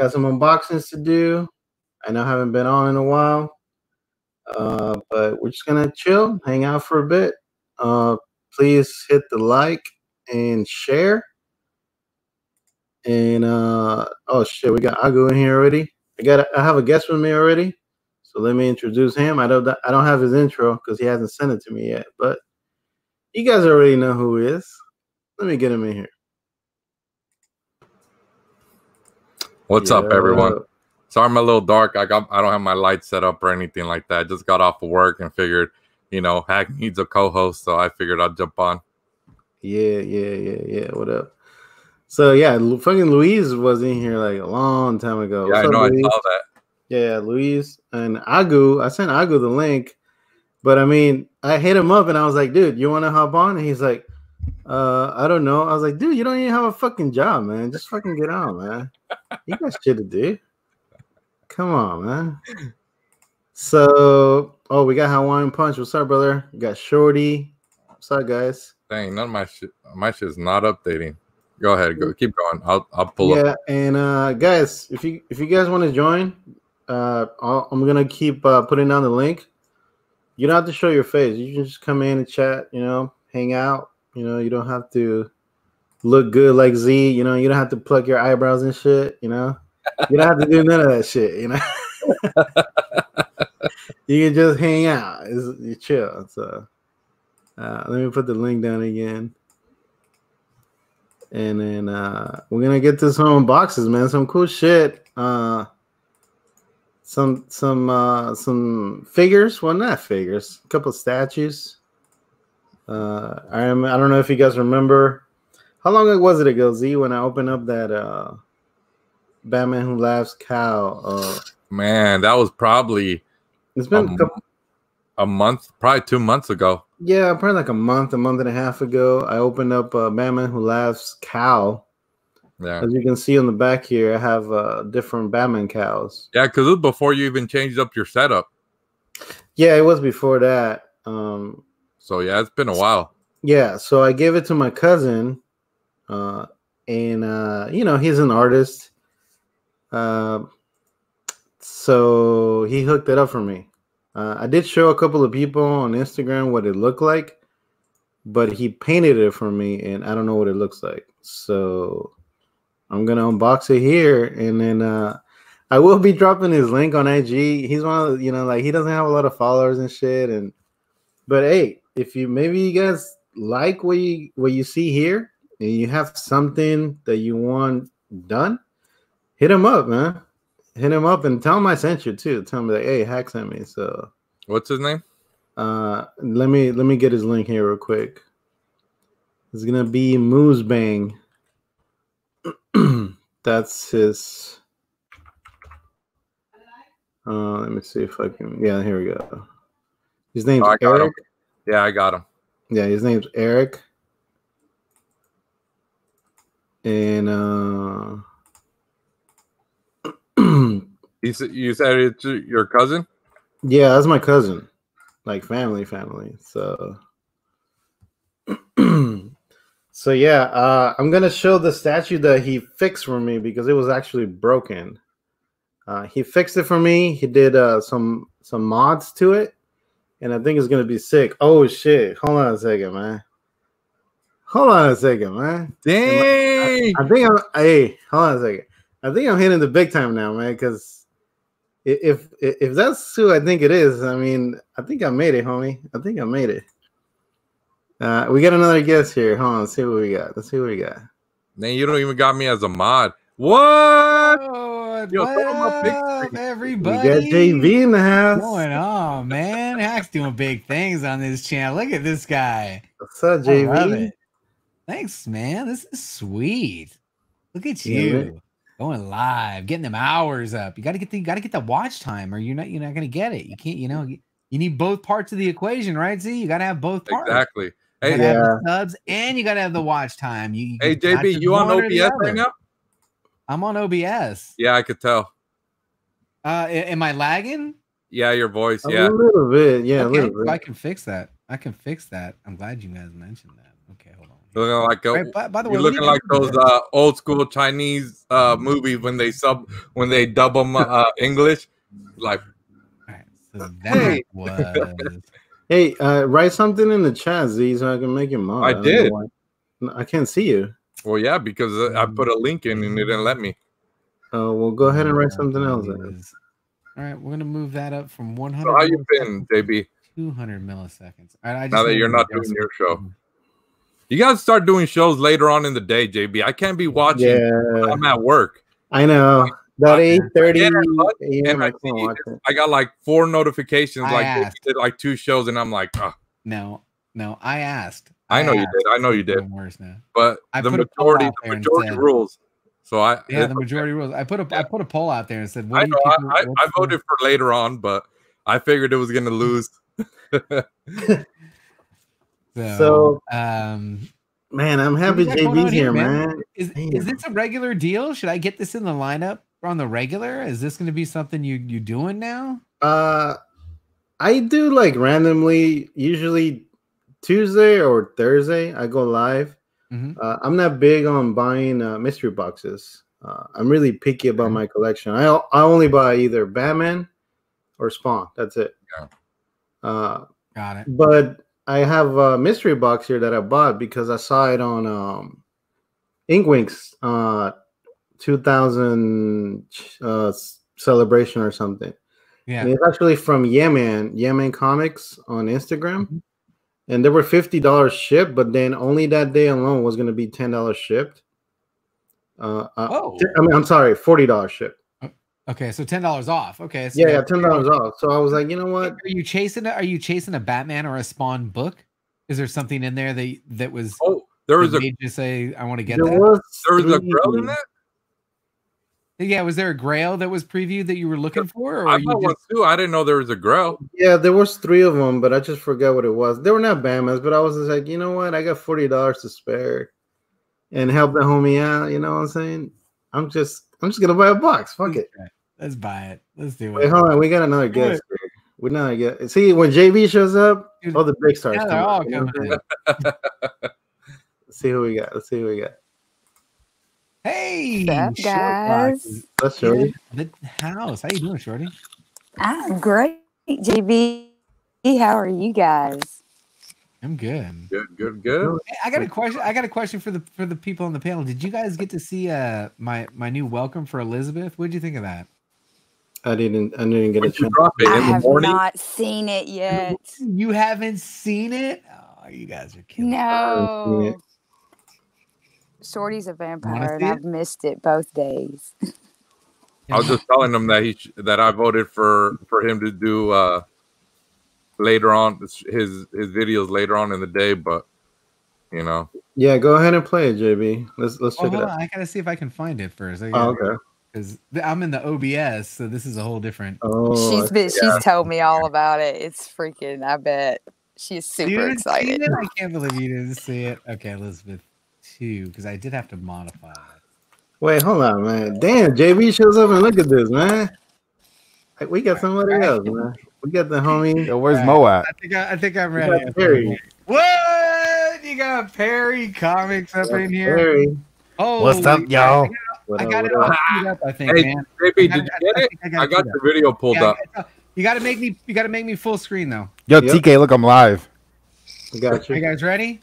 Got some unboxings to do. I know I haven't been on in a while, uh, but we're just gonna chill, hang out for a bit. Uh, please hit the like and share. And uh, oh shit, we got Agu in here already. I got I have a guest with me already, so let me introduce him. I don't I don't have his intro because he hasn't sent it to me yet, but you guys already know who he is. Let me get him in here. What's up, everyone? Sorry, I'm a little dark. I got I don't have my lights set up or anything like that. Just got off of work and figured, you know, Haq needs a co-host, so I figured I'd jump on. Yeah, yeah, yeah, yeah. What up? So yeah, fucking Louise was in here like a long time ago. Yeah, What's I up, know. Louise? I saw that. Yeah, Louise and Agu. I sent Agu the link, but I mean, I hit him up and I was like, dude, you want to hop on? And he's like, uh, I don't know. I was like, dude, you don't even have a fucking job, man. Just fucking get on, man. You got shit to do. Come on, man. So, oh, we got Hawaiian Punch. What's up, brother? We got Shorty. What's up, guys? Dang, none of my shit. My shit's not updating. Go ahead, go keep going. I'll I'll pull yeah, up. Yeah, and uh, guys, if you if you guys want to join, uh, I'll, I'm gonna keep uh, putting down the link. You don't have to show your face. You can just come in and chat. You know, hang out. You know, you don't have to look good like Z. You know, you don't have to pluck your eyebrows and shit. You know, you don't have to do none of that shit. You know, you can just hang out. It's, you chill. So, uh, let me put the link down again. And then uh, we're gonna get to some boxes, man. Some cool shit. Uh, some some uh, some figures. Well, not figures. A couple statues. Uh, I am. I don't know if you guys remember. How long it was it ago, Z, when I opened up that uh, Batman Who Laughs cowl? Uh, Man, that was probably it's been a Um, couple. a month, probably two months ago. Yeah, probably like a month, a month and a half ago. I opened up uh, Batman Who Laughs cowl. Yeah, As you can see on the back here, I have uh, different Batman cowls. yeah, because it was before you even changed up your setup. Yeah, it was before that. Um, So yeah, it's been a while. yeah, so I gave it to my cousin, uh, and uh, you know he's an artist, uh, so he hooked it up for me. Uh, I did show a couple of people on Instagram what it looked like, but he painted it for me, and I don't know what it looks like. So I'm gonna unbox it here, and then uh, I will be dropping his link on IG. He's one of the, you know like he doesn't have a lot of followers and shit, and but hey, if you maybe you guys like what you what you see here, and you have something that you want done, hit him up, man. Hit him up and tell him I sent you too. Tell him that hey, Haq sent me. So What's his name? uh let me let me get his link here real quick. It's gonna be Moose Bang. That's his. Uh, let me see if I can. Yeah, here we go. His name's Oh, got him. Yeah, I got him. Yeah, his name's Eric. And uh He said you said it's your cousin. yeah, that's my cousin. Like family, family. So so yeah, uh I'm gonna show the statue that he fixed for me because it was actually broken. Uh he fixed it for me. He did uh some some mods to it, and I think it's gonna be sick. Oh shit. Hold on a second, man. Hold on a second, man. Dang! I think I'm. Hey, hold on a second. I think I'm hitting the big time now, man. Because if, if if that's who I think it is, I mean, I think I made it, homie. I think I made it. Uh, we got another guest here. Hold on, let's see what we got. Let's see what we got. Man, you don't even got me as a mod. What? Oh, Yo, what throw big up, screen. We got JV in the house. What's going on, man? Haq's doing big things on this channel. Look at this guy. What's up, I love JV? it. Thanks, man. This is sweet. Look at you man. going live, getting them hours up. You got to get the you got to get the watch time, or you're not you're not gonna get it. You can't. You know, you, you need both parts of the equation, right? See, you got to have both parts. Exactly. You Hey, gotta have Yeah. the subs, and you got to have the watch time. You, you hey, got JB, you on one or the OBS right now? I'm on OBS. Yeah, I could tell. Uh, am I lagging? Yeah, your voice. Yeah, a little bit, yeah, a okay, little so I can fix that. I can fix that. I'm glad you guys mentioned that. Okay, hold on. Looking like a, Right, by, by the way, you're looking you like those uh, old school Chinese uh, movies when they sub when they dub them uh, English. Like All right, so that Hey. was Hey, uh, write something in the chat, Z, so I can make it mod. I don't did. I can't see you. Well, yeah, because uh, I put a link in and it didn't let me. Uh, well, go ahead and write something else. then. All right, we're gonna move that up from 100. So how you been, JB? 200 milliseconds. All right, I just Now that you're not doing your show. You guys start doing shows later on in the day, JB. I can't be watching. Yeah, I'm at work. I know. That I- eight thirty Yeah, and I I can't watch. I got like four notifications. I like asked. did like two shows, and I'm like, "Ugh." No, no, I asked. I know you did. I know you It's did. even Worse now. but I the put a poll majority, the majority said- rules. So I, Yeah, the majority rules. I put a I put a poll out there and said, "What I do know. you I, people, I, I voted for later on, but I figured it was gonna lose. So, So- um, Man, I'm happy we JB's here, here, man? man. is Damn. is this a regular deal? Should I get this in the lineup on the regular? Is this going to be something you you doing now? Uh, I do like randomly, usually Tuesday or Thursday. I go live. Mhm. Uh, I'm not big on buying uh, mystery boxes. Uh, I'm really picky about Okay. my collection. I I only buy either Batman or Spawn. That's it. Yeah. Uh, Got it. but I have a mystery box here that I bought because I saw it on um, Inkwinks uh, 2000 uh, celebration or something. Yeah. And it's actually from Yemen, Yemen Comics on Instagram. Mhm. And there were fifty dollars shipped, but then only that day alone was going to be ten dollars shipped. Uh, uh, Whoa. t- I mean, I'm sorry, forty dollars shipped. Okay, so ten dollars off. Okay. So Yeah, yeah, ten dollars off. So I was like, you know what? Are you chasing? a- Are you chasing a Batman or a Spawn book? Is there something in there that that was Oh, there was a made you say I want to get There that? was there was a three- Grail in that. Yeah, was there a Grail that was previewed that you were looking for, or I you bought one too. I didn't know there was a Grail. Yeah, there was three of them, but I just forgot what it was. They were not Bamas, but I was just like, you know what? I got forty dollars to spare, and help the homie out. You know what I'm saying? I'm just, I'm just gonna buy a box. Fuck it. let's buy it. Let's do Wait, it. hold on. We got another Do guest. here. We not get. See, when JB shows up, Dude, all the big stars Yeah, come. they're all out, you know what I'm coming Let's see who we got. Let's see who we got. Hey, What's up, Short guys? Box is Let's show you. in the house. How you doing, Shorty? I'm great, JB. How are you guys? I'm good. Good, good, good. I got a question. I got a question for the for the people on the panel. Did you guys get to see uh my my new welcome for Elizabeth? What did you think of that? I didn't. I didn't get a When you chance. drop it I in the have morning, not seen it yet. You haven't seen it? Oh, you guys are killing. me. haven't seen it. No. Shorty's a vampire, and? I've missed it both days. I was just telling him that he sh- that I voted for for him to do uh later on his his videos later on in the day, but you know, Yeah, go ahead and play it, JB. Let's let's Oh, check it hold on. out. I gotta see if I can find it first. Oh, gotta- okay. because I'm in the OBS, so this is a whole different. Oh, she's been, she's told me all about it. It's freaking. I bet she's super excited. I can't believe you didn't see it. Okay, Elizabeth two, because I did have to modify it. wait, hold on, man. Damn, JB shows up and look at this, man. Hey, We got somebody Alright. else, man. We got the homie. Yo, where's Alright. Mo at? I think I, I think I'm ready. got Perry. What? You got Perry Comics up in here? Perry. Oh, What's up, y'all? What I got it up? all queued up. I think, Hey, man. JB, did you get I it? think I I got queued the video pulled Yeah, up. You got to make me. You got to make me full screen though. Yo, Yep. TK, look, I'm live. Got Are you you. guys ready?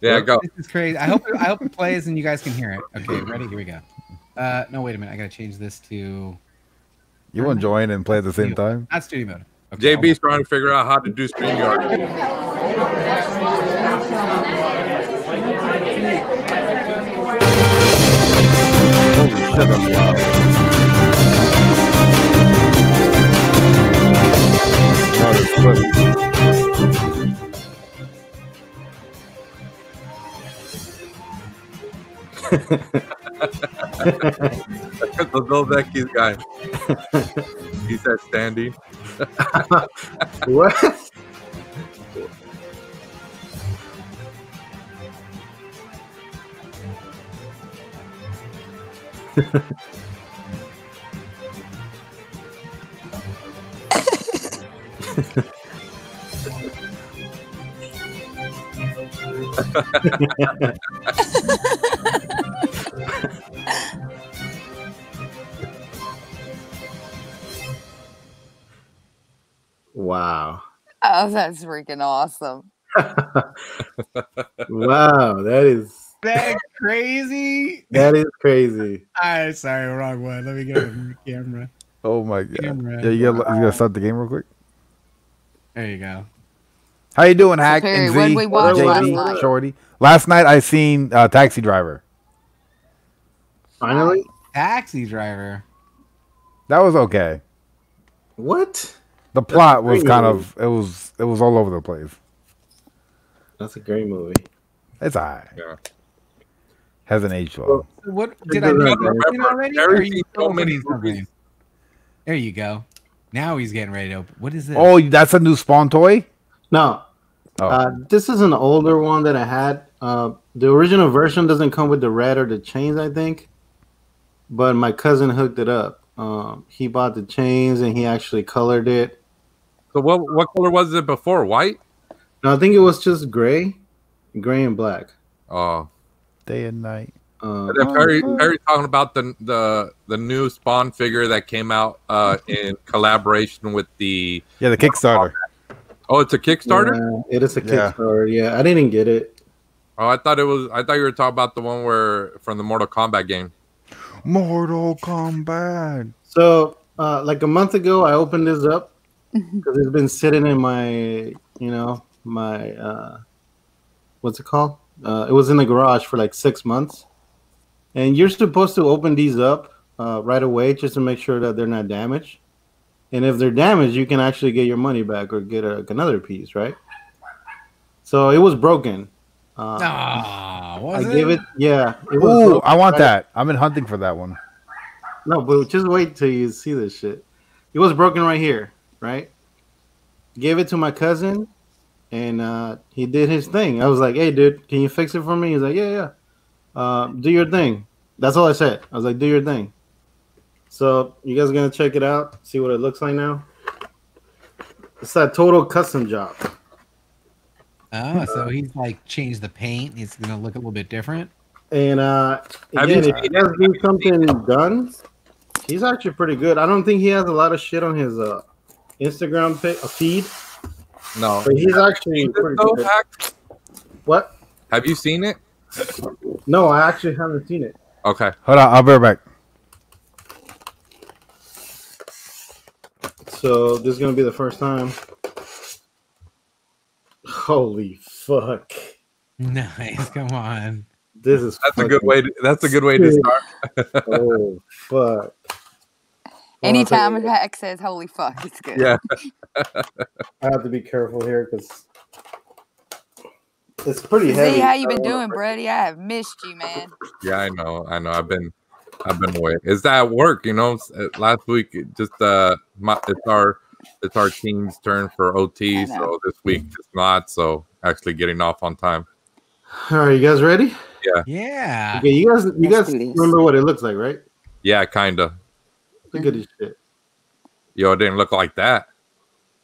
Yeah, go. This is crazy. I hope. I hope it plays and you guys can hear it. Okay, ready? Here we go. Uh, no, wait a minute. I gotta change this to You want to join and play at the same time? not studio mode. Okay, JB's trying to figure out how to do StreamYard. Holy shit, that's loud. No, the Bill Becky's guy. he said standing. What? wow. Oh, that's freaking awesome. wow, that is That crazy. that is crazy. I sorry, wrong one. Let me get a camera. Oh my god. Camera. Yeah, you gotta, you gotta start the game real quick. There you go. How you doing, Haq Perry, and Z? did we watch last JD, night? Shorty. Last night I seen uh, Taxi Driver. Finally? Taxi driver. That was okay. What? The plot a was kind movie. of it was it was all over the place. That's a great movie. It's alright. Yeah. Has an age well. What did I doesn't miss matter. something already? Or are you so many opening movies. There you go. Now he's getting ready to open. What is this? Oh, that's a new Spawn toy. No, Oh, uh, this is an older one that I had. Uh, the original version doesn't come with the red or the chains, I think. But my cousin hooked it up. Um, he bought the chains and he actually colored it. So what what color was it before? White? No, I think it was just gray, gray and black. Oh, day and night. Uh, and then Perry Perry talking about the the the new Spawn figure that came out uh in collaboration with the Yeah, the Kickstarter. oh it's a Kickstarter. yeah, it is a Yeah. Kickstarter. Yeah, I didn't get it. Oh, I thought it was. I thought you were talking about the one where from the Mortal Kombat game. Mortal Kombat. So, uh, like a month ago, I opened this up because it's been sitting in my, you know, my, uh, what's it called? Uh, it was in the garage for like six months. And you're supposed to open these up uh, right away just to make sure that they're not damaged. And if they're damaged, you can actually get your money back or get a, another piece, right? So it was broken. Uh, Ah, I was gave it, yeah. It Ooh, broken I want right that. I've been hunting for that one. No, but just wait till you see this shit. It was broken right here, right? Gave it to my cousin, and uh, he did his thing. I was like, "Hey, dude, can you fix it for me?" He's like, "Yeah, yeah. Uh, do your thing." That's all I said. I was like, "Do your thing." So you guys are gonna check it out, see what it looks like now. It's that total custom job. Oh, so he's like changed the paint. It's gonna look a little bit different. And uh, again, if he does do something done, he's actually pretty good. I don't think he has a lot of shit on his uh, Instagram pa- uh, feed, No. but he's actually Seen pretty good. Haq? What? Have you seen it? No, I actually haven't seen it. Okay. Hold on, I'll be right back. So this is gonna be the first time. Holy fuck! Nice. Come on. This is That's a good way. To, that's a good way to start. Oh fuck! Anytime Well, a Haq says "Holy fuck," it's good. Yeah. I have to be careful here because it's pretty heavy. See how you I been doing, Brody? I have missed you, man. Yeah, I know. I know. I've been, I've been away. Is that work? You know, uh, last week it just uh, my, it's our, it's our team's turn for OT. So this week it's not. So actually getting off on time. All right, you guys ready? Yeah. Yeah. Okay, you guys, you Let's guys do this. remember what it looks like, right? Yeah, kinda. Look at this shit. Yo, it didn't look like that.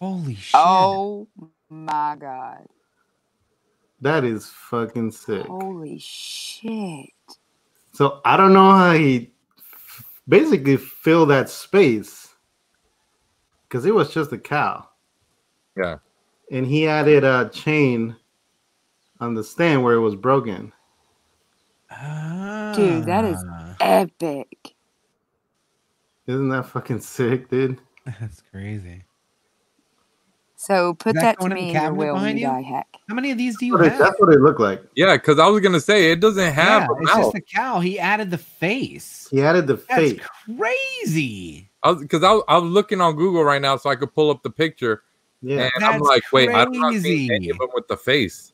Holy shit. Oh my god! That is fucking sick. Holy shit! So I don't know how he basically filled that space because it was just a cowl. Yeah. And he added a chain on the stand where it was broken. Dude, that is- Ah, Epic. Isn't that fucking sick, dude? That's crazy. So put that that, going to in the me in your will behind you you? die, Haq. How many of these do you That's what it- have? that's what it looked like. Yeah, because I was gonna say it doesn't have yeah, a it's mouth. just a cowl. He added the face. He added the That's face. crazy. I was because I, was- I was looking on Google right now so I could pull up the picture, Yeah. and I'm That's like, wait, I don't seeing crazy. any of them with the face.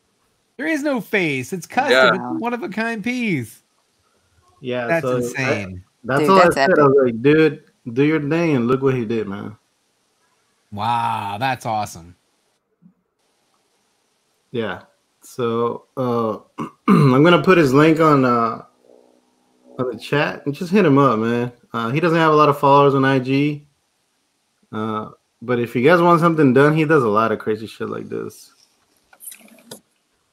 There is no face. It's custom. Yeah. It's one of a kind piece. Yeah. That's so I- insane. that's Dude, all that's I said. I was like, dude, do your thing and look what he did, man. wow, that's awesome. Yeah. So uh I'm gonna put his link on uh on the chat and just hit him up, man. Uh he doesn't have a lot of followers on IG. Uh but if you guys want something done, he does a lot of crazy shit like this.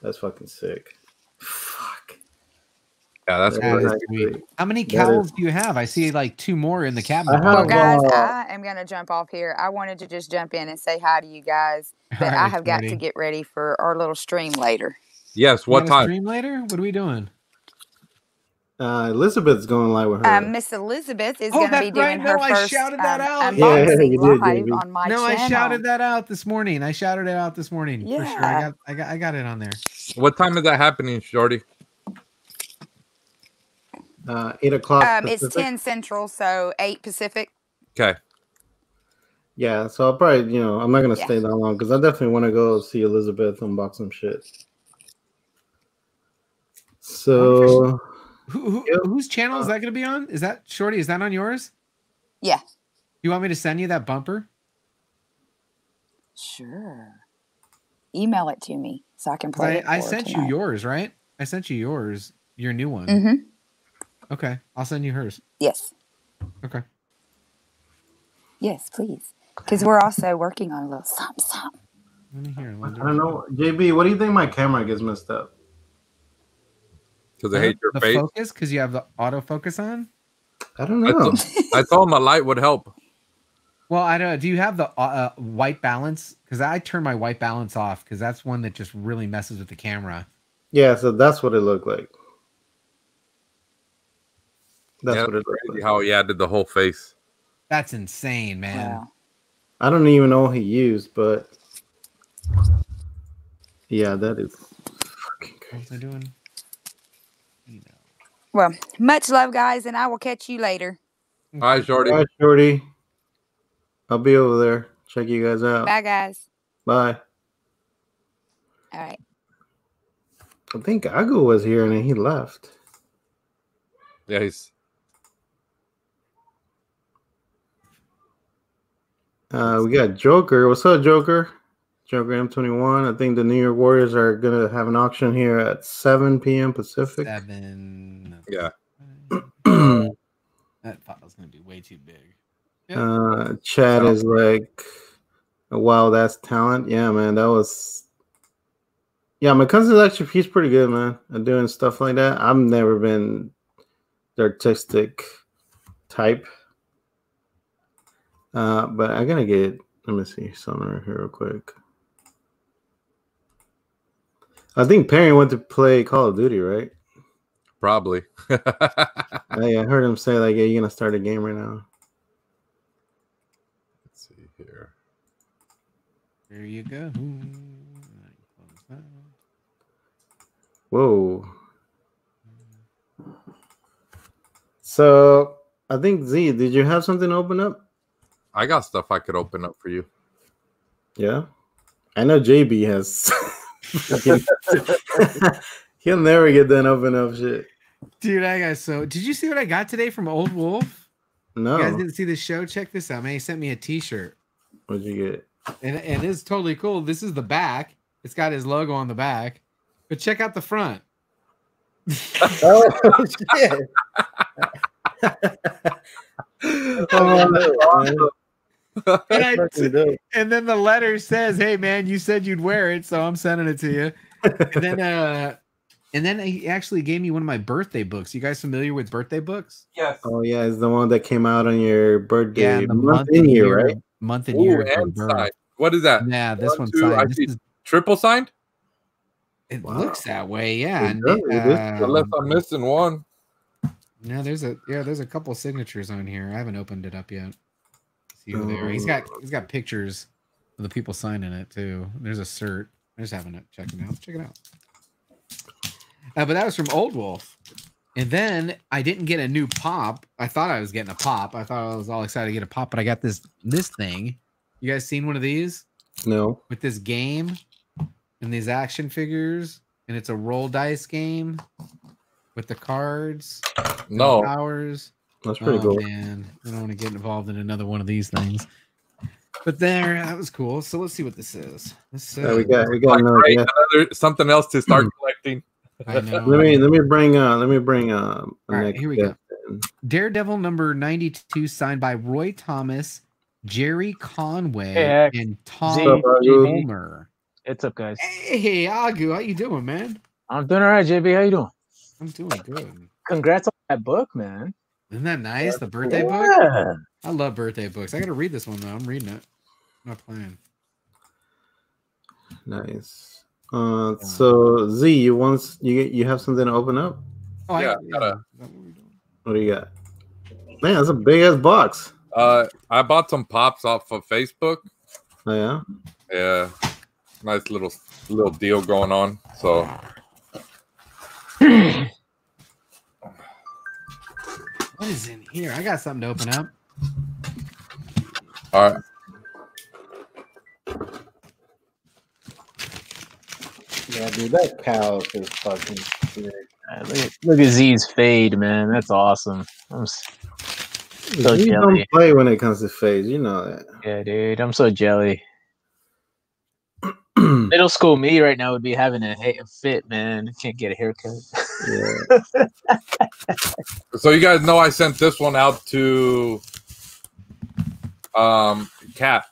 That's fucking sick. Fuck. Yeah, that's That That great. is actually- sweet. How many cowls is- do you have? I see like two more in the I cabinet. Well, guys, I am going to jump off here. I wanted to just jump in and say hi to you guys, but I Alright, have got to get ready for our little stream later. Yes. What time? Stream later? What are we doing? Uh, Elizabeth's going live with her. Um, Miss Elizabeth is Oh, going to be that's right. doing her No, I first shouted that um, out. Yeah, unboxing you did, live JB. on my no, channel. I shouted that out this morning. I shouted it out this morning for sure. I got, I got, I got it on there. What time is that happening, Shorty? uh, eight o'clock. Um, it's 10 Central, so 8 Pacific. Okay. Yeah, so I'll probably, you know, I'm not gonna Yeah. stay that long because I definitely want to go see Elizabeth unbox some shit. So Who, who, Yep. Whose channel is that going to be on? Is that Shorty? Is that on yours? Yeah. You want me to send you that bumper? Sure. Email it to me so I can play I, it. I for sent you yours, right? I sent you yours, your new one. Mhm. Okay, I'll send you hers. Yes. Okay. Yes, please. Because we're also working on a little something, something. Let me hear. I don't know, JB. What do you think my camera gets messed up? Because I hate your the face. focus because you have the autofocus on. I don't I know. I told him a light would help. Well, I don't. Do you have the uh, uh, white balance? Because I turn my white balance off because that's one that just really messes with the camera. yeah, so that's what it looked like. That's yeah, what it looked crazy like. how he added the whole face. That's insane, man. Wow. I don't even know what he used, but yeah, that is fucking What crazy. was I doing? You know. Well, much love, guys, and I will catch you later. All right, Shorty. All right, Shorty. I'll be over there. Check you guys out. Bye, guys. Bye. All right. I think Agu was here and then he left. Yeah, he's Uh, we got Joker. What's up, Joker? Joker M21. I think the New York Warriors are gonna have an auction here at 7 p.m. Pacific. Seven. yeah. That file's gonna be way too big. uh, Chad is like, wow, that's talent. Yeah, man, that was. Yeah, my cousin's actually he's pretty good, man, at doing stuff like that. I've never been the artistic type. Uh, but I gotta get. Let me see something right here real quick. I think Perry went to play Call of Duty, right? Probably. Oh, I, I heard him say like, "Yeah, you're gonna start a game right now." Let's see here. There you go. Whoa. So I think Z, did you have something open up? I got stuff I could open up for you. Yeah. I know JB has. He'll never get done open up shit. Dude, I got so. Did you see what I got today from Old Wolf? No. You guys didn't see the show? Check this out, man. He sent me a T-shirt, What'd you get? and and it's totally cool. This is the back. It's got his logo on the back, but check out the front. Oh shit. oh, And, I, and then the letter says, "Hey, man, you said you'd wear it, so I'm sending it to you." And then, uh, and then he actually gave me one of my birthday books. You guys familiar with birthday books? Yes. Oh yeah, it's the one that came out on your birthday the month in and year, right? Month and Ooh, year. and signed. What is that? Yeah, this One, one's two, signed. This is, Triple signed? it Wow. looks that way. Yeah. It and, does, it is. um, Unless I'm missing one. No, there's a yeah, there's a couple signatures on here. I haven't opened it up yet. They. He's got he's got pictures of the people signing it too. There's a cert. I'm just haven't checked it out. Check it out. Uh, but that was from Old Wolf. And then I didn't get a new pop. I thought I was getting a pop. I thought I was all excited to get a pop, but I got this this thing. You guys seen one of these No. with this game and these action figures? And it's a roll dice game with the cards No. powers. That's pretty oh, cool. man, I don't want to get involved in another one of these things. But there, that was cool. So let's see what this is. This Yeah, we got we got another great, guest. another something else to start collecting. I know. Let me let me bring uh let me bring uh All right, here we go. in. Daredevil number 92, signed by Roy Thomas, Gerry Conway, Hey, and Tom Z. What's up, Agu? Homer. What's up, guys? Hey, Agu, how you doing, man? I'm doing all right, JB. How you doing? I'm doing good. Congrats on that book, man. Isn't that nice? The birthday book? I love birthday books. I gotta read this one though. I'm reading it. I'm not playing. Nice. Uh, so Z, you want you you have something to open up? Oh, I- Yeah, Is gotta- what? What do you got? Man, that's a big ass box. Uh, I bought some pops off of Facebook. Oh yeah. Yeah, nice little little deal going on. So What is in here? I got something to open up. all right, Yeah, dude, that cowl is fucking sick. Look at, look at Z's fade, man. That's awesome. I'm, s- So you jelly. don't play when it comes to phase, you know that. yeah, dude. I'm so jelly. Middle school me right now would be having a, ha- a fit, man. Can't get a haircut. Yeah. so you guys know I sent this one out to um Cat.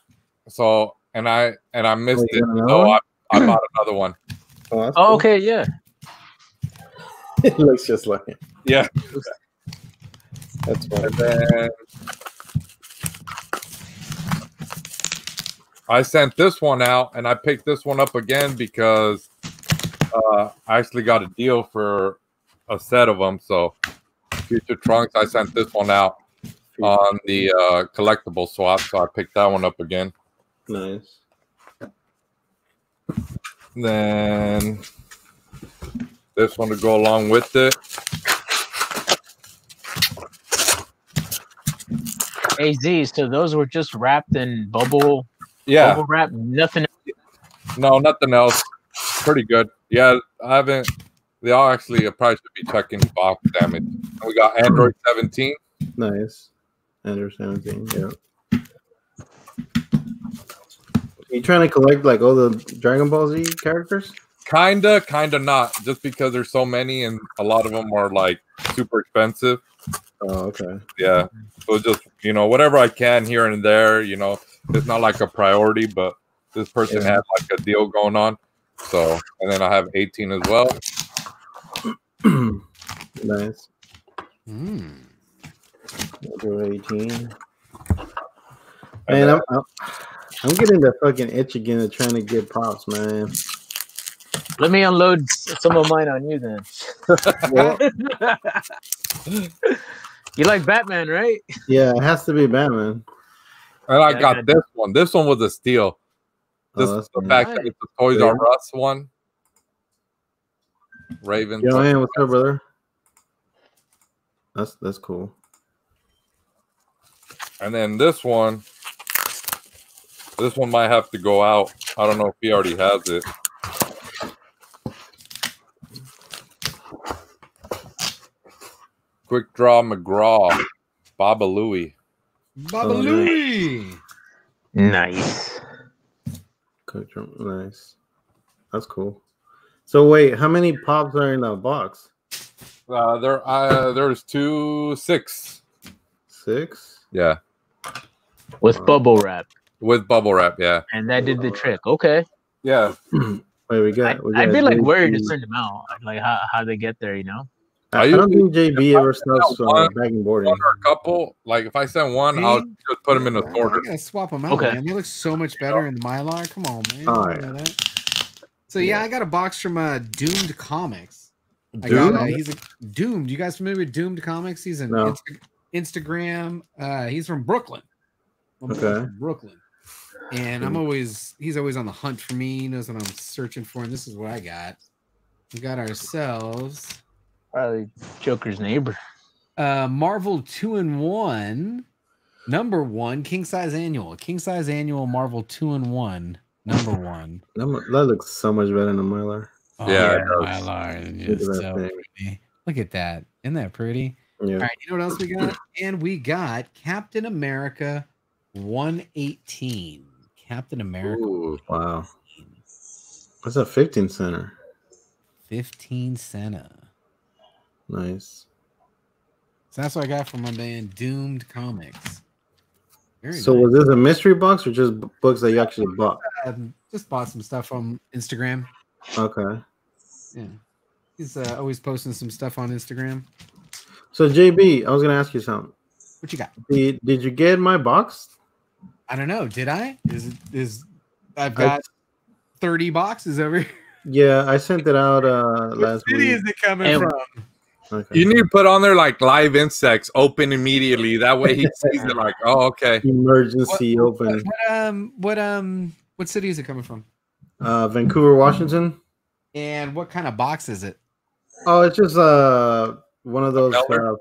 So and I and I missed Oh, it. got another So I. I bought another one. Oh, that's Oh, cool. okay, yeah. it looks just like it. Yeah. That's fine. And then I sent this one out and I picked this one up again because uh, I actually got a deal for a set of them. So, Future Trunks, I sent this one out on the uh, collectible swap. So, I picked that one up again. Nice. Then this one to go along with it. Hey, Z, so those were just wrapped in bubble, Yeah, bubble wrap, nothing. no, nothing else. Pretty good. Yeah, I haven't. They all actually probably should be checking box damage. We got Android 17. Nice. Android 17, yeah. Are You trying to collect like all the Dragon Ball Z characters? Kinda, kinda not. Just because there's so many and a lot of them are like super expensive. Oh, okay. Yeah. So just you know whatever I can here and there. You know, it's not like a priority, but this person Yeah. had like a deal going on. So and then I have 18 as well. nice. Hmm. Android 18. Man, I'm, I'm, I'm getting the fucking itch again of trying to get props, man. Let me unload some of mine on you then. You like Batman, right? yeah, it has to be Batman. And I Yeah, got got- this one. This one was a steal. This Oh, is the nice. fact that it's the Toys Yeah. R Us one. Raven. Yo, man, what's up, brother? That's that's cool. And then this one, this one might have to go out. I don't know if he already has it. Quick draw McGraw, Baba Looey. Baba Looey. Nice. Coach, nice. That's cool. So wait, how many pops are in the box? Uh, there, uh, there's two six. Six. Yeah, With bubble wrap. with bubble wrap. Yeah, And that did the trick. Okay. yeah. Wait, we I, got. we I'd got be like worried to send them out. Like how, how they get there, you know? I, I I don't think usually- JB ever stops uh, one- back and boarding. One or a couple. Like if I send one, I'll just put them in a I sorter. gotta swap them out, Okay. man. They look so much better in the Mylar. Come on, man. Oh, yeah. So yeah, Yeah. I got a box from uh, Doomed Comics. I Doomed? got, uh, he's a Doomed. You guys familiar with Doomed Comics? He's an No. Insta- Instagram. Uh, he's from Brooklyn. My boy's Okay. from Brooklyn. And I'm always he's always on the hunt for me. He knows what I'm searching for, and this is what I got. We got ourselves Probably Joker's neighbor. uh Marvel Two-in-One, number one, king size annual, king size annual Marvel Two-in-One, number one. That, that looks so much better than Mylar. Oh, Yeah, yeah, does. Mylar is Look at just so pretty. Look at that. Isn't that pretty? Yeah. All right, you know what else we got? and we got Captain America 118. Captain America Ooh, Wow. That's a 15 center. 15 Senna. Nice. So that's what I got from my band Doomed Comics. Very So nice. was this a mystery box or just books that you actually bought? um, just bought some stuff on Instagram. Okay. Yeah, he's uh, always posting some stuff on Instagram. So JB, I was gonna ask you something. What you got? Did, did you get my box? I don't know. Did I? Is it is? I've I- got thirty boxes over. here. Yeah, I sent it out uh last city week. is it coming And- from? Okay. You need to put on there like live insects, open immediately. That way he sees it like, oh, okay. Emergency What, open. what um what um what city is it coming from? Uh, Vancouver, Washington. And what kind of box is it? Oh, it's just uh one of those uh,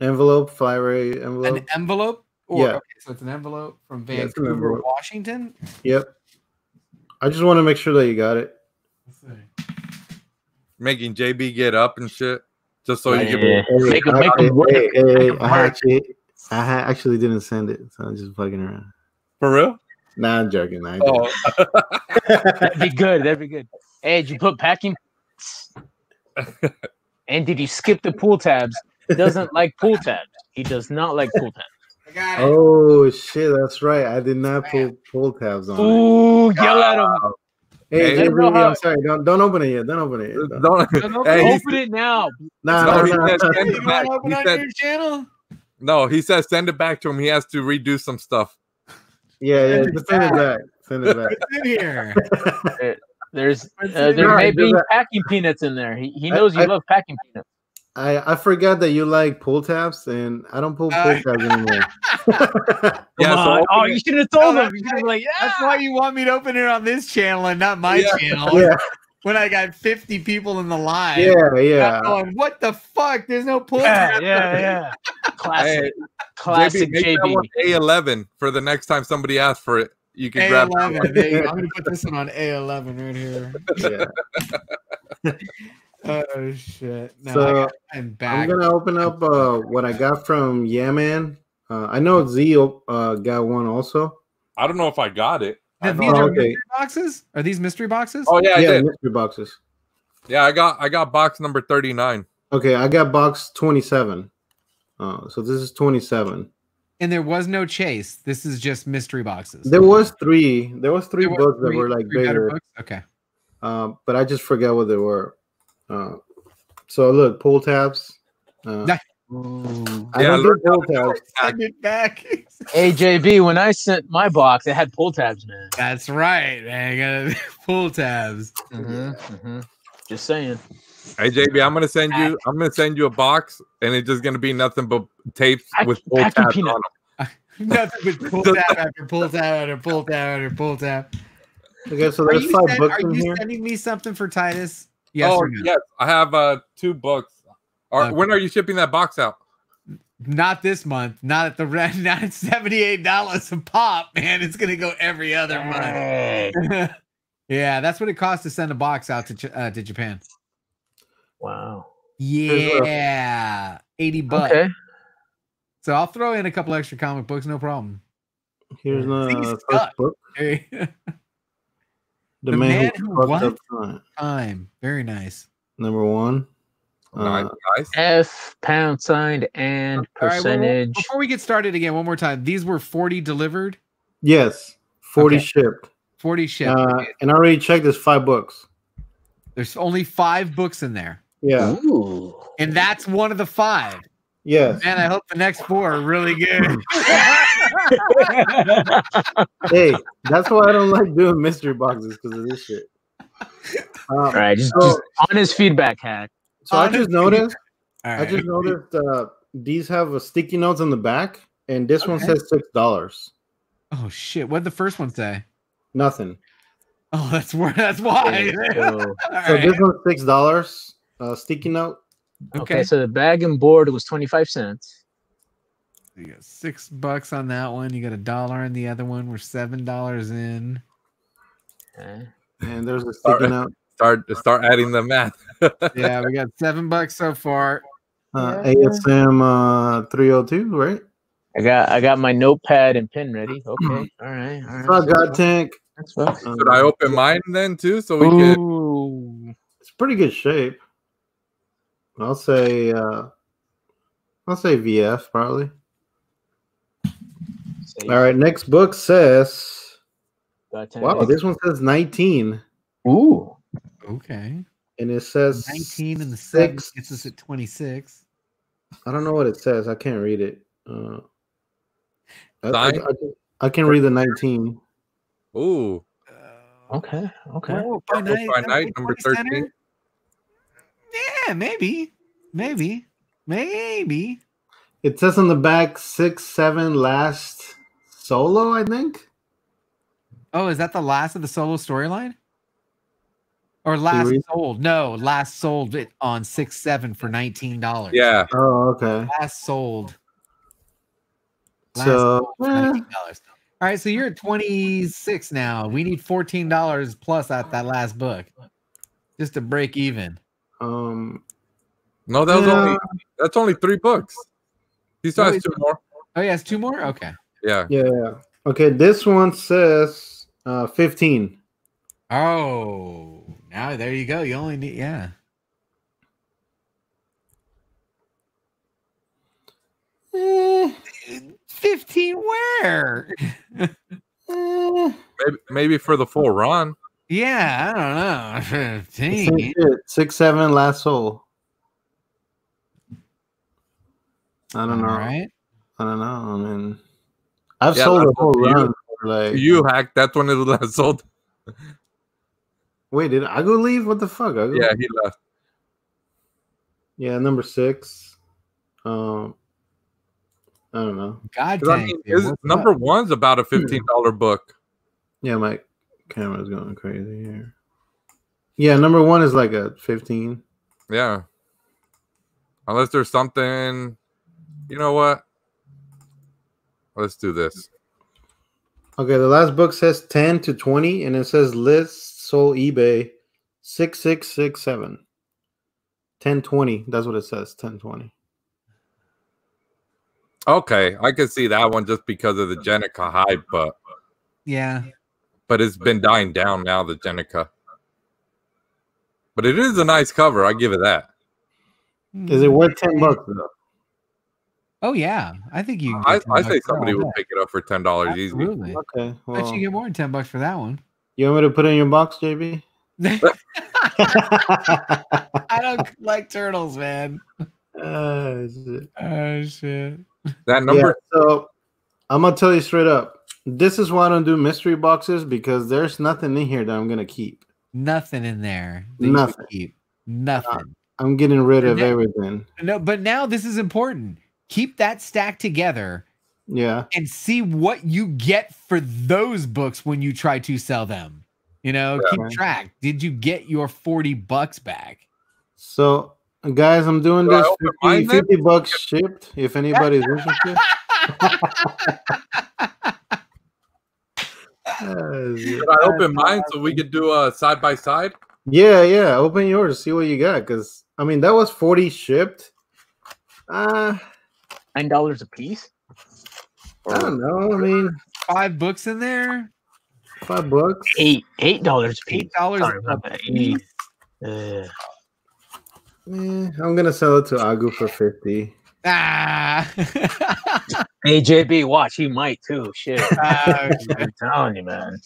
envelope, fly ray envelope. An envelope? Or, Yeah. Okay, so it's an envelope from Yeah, Vancouver, envelope. Washington. Yep. I just want to make sure that you got it. Let's see. Making JB get up and shit. Just so you can Make 'em- I- make 'em hey, work. hey, hey, I actually, I actually didn't send it, so I'm just fucking around. for real. Nah, I'm joking. I Oh, That'd be good. That'd be good. Hey, did you put packing? and did you skip the pull tabs? He doesn't like pull tabs. He does not like pull tabs. I got it. Oh shit, that's right. I did not pull pull tabs on it. Ooh, yell at him. Hey, Hey, hey, let 'em know baby, how- I'm sorry. Don't don't open it yet. Don't open it. Yet. Don't. don't. No, no, Hey, Open it now. Nah, No, nah, he nah. said send You it want back. to open He on said, your channel? no, he says send it back to him. He has to redo some stuff. Yeah, yeah. Send it send it back. back. Send it back. What's in here? There's uh, there there? may be that- packing peanuts in there. He, he I- knows you I- love packing peanuts. I I forgot that you like pull tabs, and I don't pull pull Uh, tabs anymore. Yeah, so oh, it. you should have told No, him. You should have like, yeah. That's why you want me to open it on this channel and not my Yeah. channel. yeah, When I got 50 people in the line. yeah, yeah. going, what the fuck? There's no pull yeah, tab. yeah, yeah. Classic, Hey, classic JB, JB. A11 for the next time somebody asks for it. You can grab A11. one. There you. I'm gonna put this one on A11 right here. yeah. Oh shit! No, So, I got, I'm back. I'm gonna open up uh, what I got from Yeah Man. Uh, I know Z uh, got one also. I don't know if I got it. I Now, these are okay. mystery boxes. Are these mystery boxes? Oh yeah, I yeah, did. mystery boxes. Yeah, I got I got box number 39. Okay, I got box 27. Uh, so this is 27. And there was no chase. This is just mystery boxes. There was three. There was three There were books that were like bigger, books? Okay. um, but I just forget what they were. Uh, so look, pull tabs. Uh, Nice. I Yeah, don't look do pull tabs. Send it back. AJB, when I sent my box, it had pull tabs, man. That's right. Man. You gotta pull tabs. Mm-hmm, Just saying. Hey JB, I'm gonna send you I'm gonna send you a box and it's just gonna be nothing but tapes Pack- with pull tabs peanut. on them. Nothing but pull tab after pull tab after pull tab after pull tab. Okay, so there's you, five send- books are in you here. sending me something for Titus? Yes oh or no? yes, I have uh two books. Or Okay. when are you shipping that box out? Not this month. Not at the rent. Not at seventy-eight dollars a pop, man. It's gonna go every other month. Yeah, that's what it costs to send a box out to uh, to Japan. Wow. Yeah, eighty bucks. Okay. So I'll throw in a couple extra comic books, no problem. Here's the These first book. Hey, The, The man, Man who Who fucked What? up time. time, very nice. Number one. Uh, nice. F pound signed and All right, well, well, percentage. before we get started again, one more time. These were forty delivered, yes, 40 Okay. shipped. forty shipped. Uh, and I already checked. There's five books. There's only five books in there, Yeah. Ooh. and that's one of the five. Yes. Man, I hope the next four are really good. hey, that's why I don't like doing mystery boxes because of this shit. Uh, All right, just, So- just honest feedback Haq. So I just noticed. All I just noticed uh, these have a sticky notes on the back, and this one says six dollars. Oh shit! What did the first one say? Nothing. Oh, that's where. That's why. So, so right. this one's six dollars. Uh, sticky note. Okay. Okay. so the bag and board was 25 cents. You got six bucks on that one. You got a dollar on the other one. We're seven dollars in. Okay. And there's a sticky Alright. note. Start start adding the math. Yeah, we got seven bucks so far. Uh, ASM uh, 302, right? I got I got my notepad and pen ready. Okay. All right. All right. Frog God Tank. That's fine. Um, Should I open mine then too so we can It's pretty good shape. I'll say. Uh, I'll say VF probably. Say- All right. Next book says Wow, days. this one says 19, Ooh. Okay. and it says 19 and the six. gets us at 26. I don't know what it says. I can't read it. Uh, I, I, Nine? I, I can read the 19. Ooh, Okay. Okay. Oh, by night, by night, number 13? 13. Yeah, maybe. Maybe. Maybe. It says on the back six seven last solo. I think. Oh, is that the last of the solo storyline? Or last read- sold? No, last sold it on six seven for nineteen dollars. yeah. Oh, okay. last sold. Last So, sold eh. nineteen dollars. All right, so you're at twenty six now. We need fourteen dollars plus at that last book, just to break even. Um, No, that was Yeah. only that's only three books. He still No, has two more. Oh yeah, it's two more. Okay. Yeah. yeah. yeah. Okay, this one says uh 15. Oh, now there you go. You only need yeah. Eh, Fifteen where? eh. Maybe maybe for the full run. yeah, I don't know. Fifteen. Six seven last hole. I don't know. All right. I don't know. I mean, I've Yeah, sold the that's whole up you. run. Like, You hacked. that one. it was last sold. wait, did I go leave? What the fuck? I go, Yeah, he left. yeah, number six. Um, I don't know. God 'Cause I dang. mean, dude, his number up? one's about a fifteen dollar book. Yeah, my camera's going crazy here. Yeah, number one is like a 15. Yeah. Unless there's something, you know what? Let's do this. Okay, the last book says 10 to 20, and it says list sold eBay 6667. 1020. That's what it says. 1020. Okay, I can see that one just because of the Jennika hype, but Yeah. but it's been dying down now. The Jennika, but it is a nice cover. I give it that. Is it worth 10 bucks though? Oh yeah, I think you. I, get 10 I bucks say somebody all would pick it up for ten dollars easily. Absolutely. Okay. Bet Well, you get more than ten bucks for that one. you want me to put it in your box, JB? I don't like turtles, man. Uh, shit. Oh shit. That number, Yeah, so I'm gonna tell you straight up. This is why I don't do mystery boxes because there's nothing in here that I'm gonna keep. Nothing in there. that you Nothing. Keep. Nothing. I'm getting rid of Yeah. everything. No, but now this is important. Keep that stack together Yeah. and see what you get for those books when you try to sell them. You know, keep Right. track. Did you get your 40 bucks back? So guys, I'm doing Do this 50, 50 bucks shipped if anybody's interested. Uh, should I open mine so we could do a side by side? yeah, yeah. Open yours, see what you got. Cause I mean that was 40 shipped. Uh Nine dollars a piece. I don't know. I mean Five books in there? five bucks. Eight eight dollars a piece. Eight dollars a about that. Eight. Uh, Eh, I'm gonna sell it to Agu for 50. Ah. hey JB, watch. He might too. Shit. Ah, I'm telling you, man.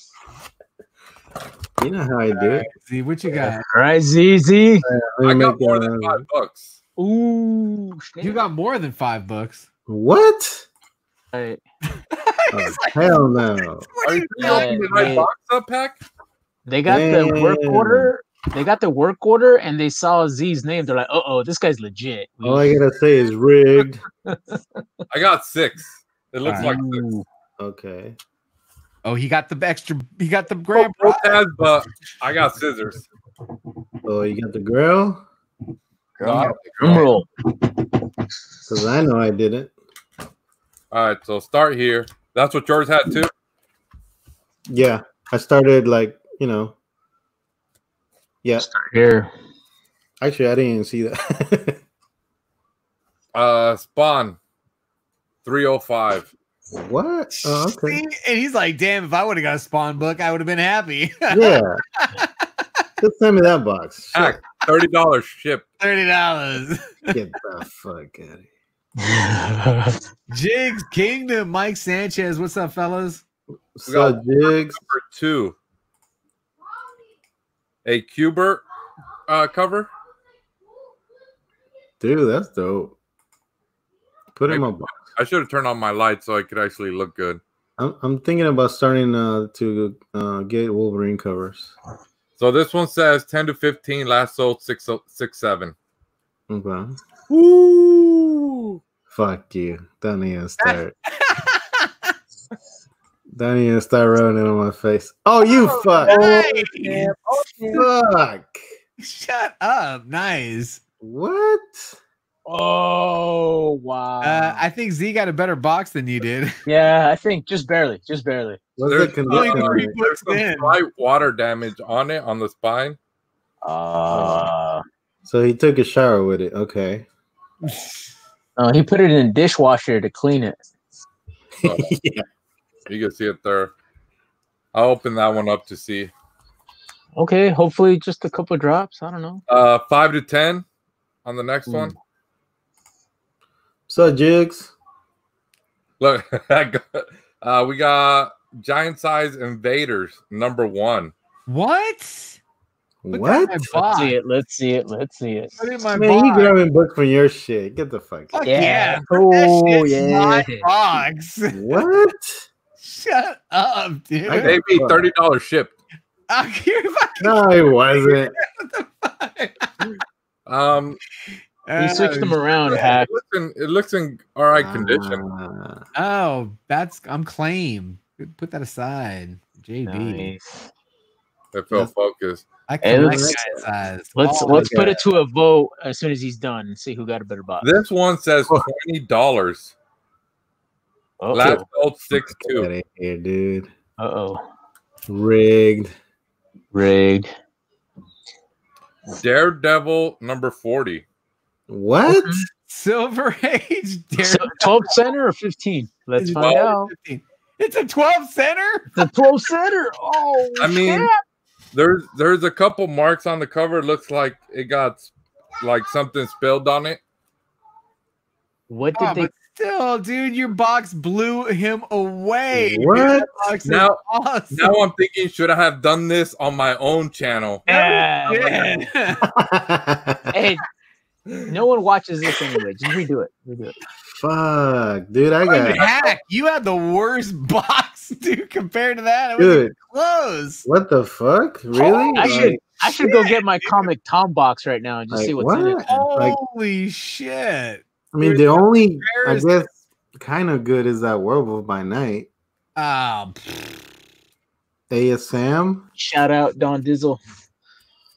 You know how I do it. See what you got. All right, ZZ. Let me I got more than five bucks. Ooh. You got more than five books. What? Right. Oh, hell no. Are are you you Yeah, talking opening about? my box up pack? They got the work order. They got the work order, and they saw Z's name. They're like, "Uh oh, this guy's legit." We- All I gotta say is rigged. I got six. It looks Alright. like six. Okay. Oh, he got the extra. He got the Oh, grand both prize. but I got scissors. Oh, you got the grill? No, I don't think so. Drum roll. Because I know I didn't. All right, so start here. That's what yours had too. Yeah. I started like, you know. Yeah. Start here. Actually, I didn't even see that. Uh, Spawn, three oh five. what? Oh, okay. See? And he's like, "Damn! If I would have got a Spawn book, I would have been happy." Yeah. Just send me that box. Shit. Haq, thirty dollars shipped. Thirty dollars. Get the fuck out of here. Jigs Kingdom, Mike Sanchez. What's up, fellas? So got- Jigs. Number two, a Kubert uh, cover. Dude, that's dope. Put him Maybe- up. I should have turned on my light so I could actually look good. I'm, I'm thinking about starting uh, to uh, get Wolverine covers. So this one says 10 to 15, last sold six six seven. Okay. Woo! Fuck you. Don't even start. Don't even start rolling it on my face. Oh, you oh, fuck. Nice. Fuck. Shut up. Nice. What? Oh wow! Uh, I think Z got a better box than you did. yeah, I think just barely, just barely. What's There's the condition? only on it? books Some in. slight water damage on it on the spine. Uh, So he took a shower with it. Okay. oh, he put it in a dishwasher to clean it. So yeah. you can see it there. I'll open that one up to see. Okay, hopefully just a couple drops. I don't know. Uh, five to ten on the next Hmm. one. So Jigs. Look, I got- uh, we got giant size invaders number one. What? Put What? my Let's box. see it. Let's see it. Let's see it. Put it in my Man, you box. grabbing book from your shit. Get the fuck. Fuck out. yeah. Yeah. Oh, shit in my yeah. box. What? Shut up, dude. I They be thirty dollars shipped. I'm here fucking No, it wasn't. Um, You switched them Oh, around, it looks in, it looks in all right condition. Ah, Oh, that's I'm claim. Put that aside. JB. Nice. If it'll focus. I Hey, collect let's- Let's Oh, let's put it to a vote as soon as he's done and see who got a better box. This one says twenty dollars. Uh Last oh. sold six two. here, dude. Uh oh. Rigged. Rigged. Daredevil number forty. What? Silver Age. So, 12 center or 15? Let's find out. 15. It's a 12 center. The 12 center. Oh, I mean, snap. there's there's a couple marks on the cover. It looks like it got like something spilled on it. what did Oh, they? but still, dude, your box blew him away. What? Box Now- awesome. Now I'm thinking, should I have done this on my own channel? Ah, Yeah. hey, no one watches this anyway. Just redo it. Redo it. Fuck, dude. I Fucking got. Haq. You had the worst box, dude, compared to that. It was Dude, close. what the fuck? Really? I should I should go get my comic Tom box right now and just Like, see what's in it. what? Like- Holy shit. I mean, the only, I guess, kind of good is that Werewolf by Night. Oh, ASM. Shout out Don Dizzle,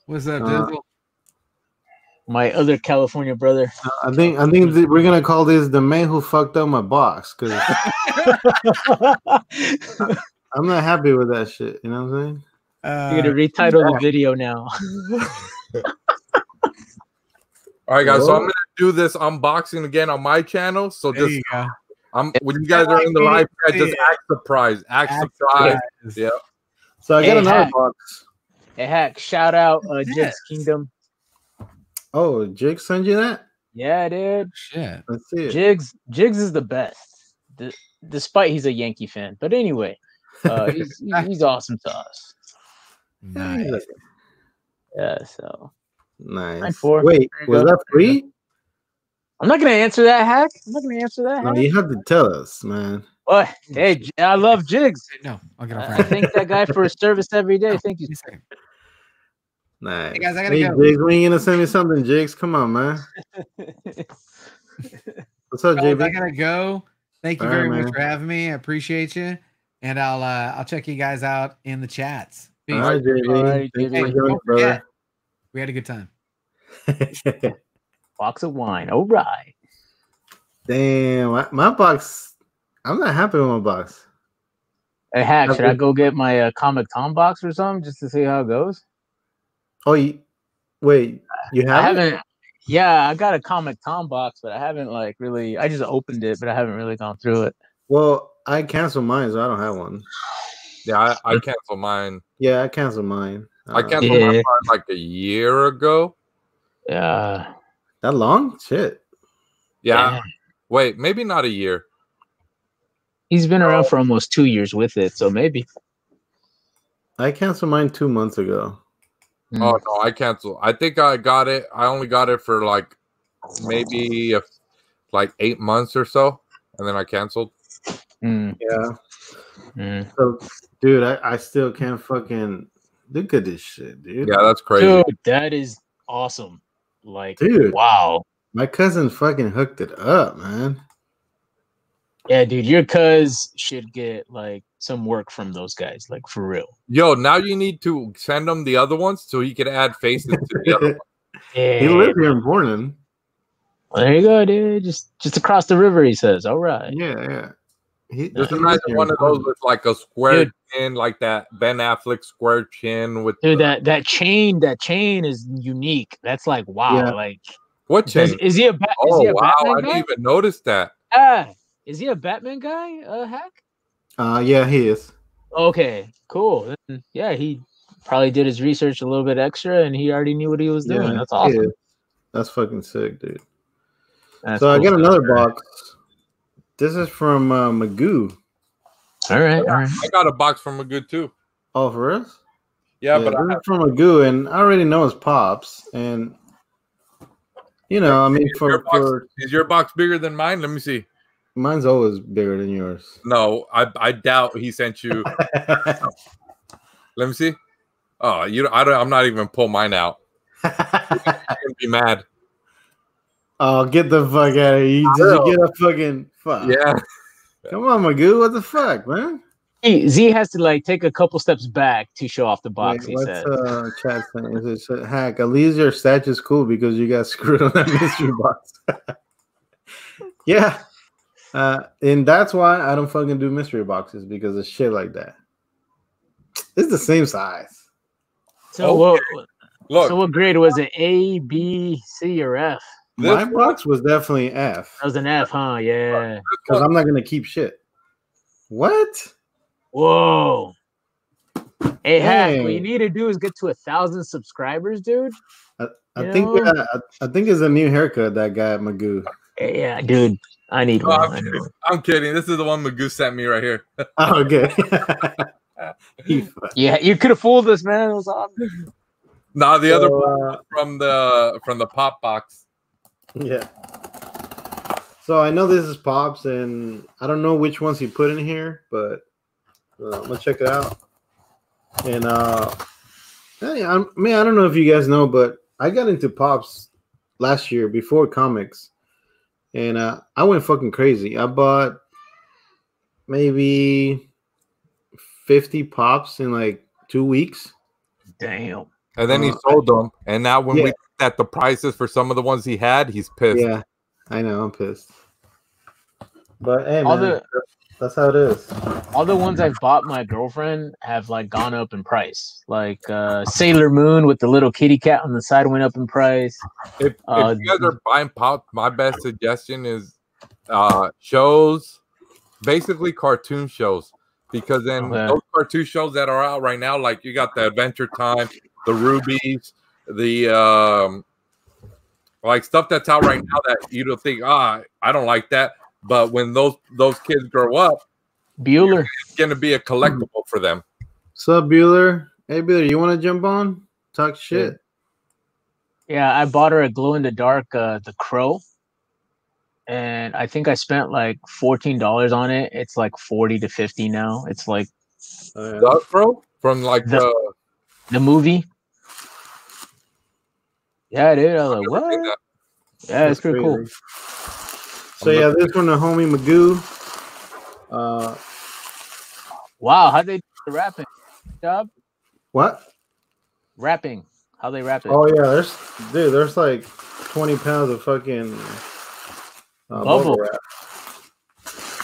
what's up, Uh, Dizzle? My other California brother. I think I think that we're gonna call this the man who fucked up my box because I'm not happy with that shit. You know what I'm saying? Uh, You're gonna retitle the video now. All right, guys. So I'm gonna do this unboxing again on my channel. So there just you. I'm when you guys are in the live chat, just act surprised. Act Act surprised. surprised. Yeah. So I got Hey, another Haq. box. Hey, Haq! Shout out uh, Jig's Yes. Kingdom. Oh, Jake sent you that? Yeah, dude. Shit. Let's see it. Jigs Jigs is the best, d- despite he's a Yankee fan. But anyway, uh, he's, he's he's awesome to us. Nice. Yeah, so Nine Nice. four. Wait, was that free? I'm not gonna answer that Haq. I'm not gonna answer that. No, Haq. you have to tell us, man. What? Hey, J- I love Jigs. No, I'll get off I I thank that guy for his service every day. Thank you. Nice. Hey, guys, I gotta Hey, go. Jigs, when you gonna send me something, Jigs? Come on, man. What's up, Fellas, I gotta go. Thank you All very right, much man. for having me. I appreciate you, and I'll uh, I'll check you guys out in the chats. Peace. All right, JB. All right, Thank JB. Hey, for joining, don't we had a good time. Box of wine. All right. Damn, my, my box. I'm not happy with my box. Hey, Haq. Should I go get my uh, comic Tom box or something just to see how it goes? Oh, you, wait, you I have it? haven't. Yeah, I got a comic Tom box, but I haven't like really. I just opened it, but I haven't really gone through it. Well, I canceled mine, so I don't have one. Yeah, I, I canceled mine. Yeah, I canceled mine. I Uh, canceled mine Yeah. probably like a year ago. Yeah. that long? Shit. Yeah. Wait, maybe not a year. He's been around for almost two years with it, so maybe. I canceled mine two months ago. Mm. Oh no, I canceled. I think I got it. I only got it for like maybe a, like eight months or so, and then I canceled. Mm, Yeah. mm. So, dude, I, I still can't fucking look at this shit, dude. Yeah, that's crazy. Dude, that is awesome. Like, Dude. wow. My cousin fucking hooked it up, man. Yeah, dude, your cuz should get like some work from those guys, like for real. Yo, now you need to send him the other ones so he can add faces to the other. ones. Yeah. he lives here in Portland. Well, there you go, dude. Just just across the river, he says. All right. Yeah, yeah. He, Just he imagine here one of those Portland. with like a square Dude. chin, like that Ben Affleck square chin with Dude, the- that that chain, that chain is unique. That's like wow. Yeah. Like, what does, chain? is he a ba- is Oh he a wow, Batman I didn't even notice that. Ah, is he a Batman guy? Uh, Haq. Uh, yeah, he is. Okay, cool. Then, yeah, he probably did his research a little bit extra, and he already knew what he was doing. Yeah, That's he awesome. is. That's fucking sick, dude. That's so I cool got another box. This is from uh, Magoo. All right, all right. I got a box from Magoo too. Oh, for us? Yeah, but I this is from Magoo, and I already know his pops, and you know, I mean, Is your for, box- for is your box bigger than mine? Let me see. Mine's always bigger than yours. No, I I doubt he sent you. Let me see. Oh, you don't, I don't. I'm not even pull mine out. I'm be mad. oh, get the fuck out of here! Did you get a fucking fuck? Yeah, Come on, Magoo. What the fuck, man? He- Z has to like take a couple steps back to show off the box. Wait, he what's said. uh, chat saying? Is Haq? At least your stats is cool because you got screwed on that mystery box. yeah, uh, and that's why I don't fucking do mystery boxes because of shit like that. It's the same size. so what? look. So what grade was it? A, B, C, or F? This My one- box was definitely F That was an F, huh? Yeah. because I'm not gonna keep shit. What? Whoa. Hey, Haq, what you need to do is get to a thousand subscribers, dude. I You think know? uh, I, I think it's a new haircut that guy at Magoo. Yeah, dude. I need No, one. I'm I need kidding. one. I'm kidding. This is the one Magoo sent me right here. Oh, good. Yeah, you could have fooled us, man. It was awesome. Nah, the other one uh, from the from the pop box. Yeah. So I know this is Pops, and I don't know which ones he put in here, but uh, I'm gonna check it out. And uh, hey, I mean, I don't know if you guys know, but I got into Pops last year before comics, and uh, I went fucking crazy. I bought maybe 50 Pops in like two weeks. Damn. And then he Uh, sold them. And now when we yeah. looked at the prices for some of the ones he had, he's pissed. Yeah, I know, I'm pissed. But hey, All man, the- that's how it is. All the ones I've bought my girlfriend have like gone up in price. Like uh Sailor Moon with the little kitty cat on the side went up in price. If, Uh, if you guys are buying pop, my best suggestion is uh shows, basically cartoon shows, because then Okay. those cartoon shows that are out right now, like you got the Adventure Time, the Rubies, the um, like stuff that's out right now that you don't think, ah, I don't like that, but when those those kids grow up, Bueller. it's gonna be a collectible for them. Sup, Bueller? Hey, Bueller, you want to jump on? Talk shit. Yeah, I bought her a glow in the dark uh the crow. And I think I spent like fourteen dollars on it. It's like forty to fifty now. It's like yeah. Does, bro? From like The- the the movie. Yeah, dude. I was like, what? Yeah, it's That's pretty cool. So yeah, this one, the homie Magoo. Uh, Wow, how they do the rapping? Job what? rapping. How they rap it? Oh yeah, there's dude, there's like twenty pounds of fucking uh, bubble wrap.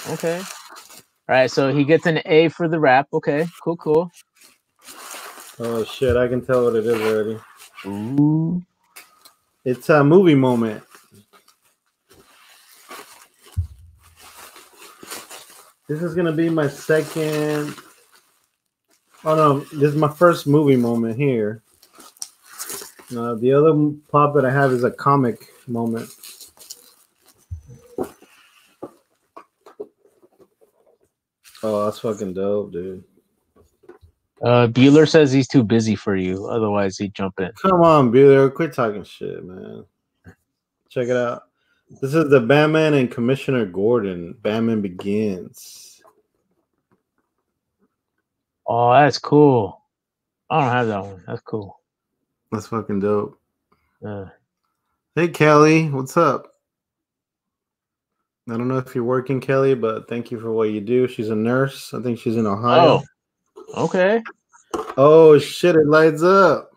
Okay. All right, so he gets an A for the rap. Okay, cool, cool. Oh shit, I can tell what it is already. Ooh. It's a movie moment. This is gonna be my second. Oh no, this is my first movie moment here. Uh, the other pop that I have is a comic moment. Oh, that's fucking dope, dude. Uh, Bueller says he's too busy for you. Otherwise, he'd jump in. Come on, Bueller, quit talking shit, man. Check it out. This is the Batman and Commissioner Gordon. Batman Begins. Oh, that's cool. I don't have that one. That's cool. That's fucking dope. Uh, Hey, Kelly, what's up? I don't know if you're working, Kelly, but thank you for what you do. She's a nurse. I think she's in Ohio. oh, okay. Oh, shit, it lights up.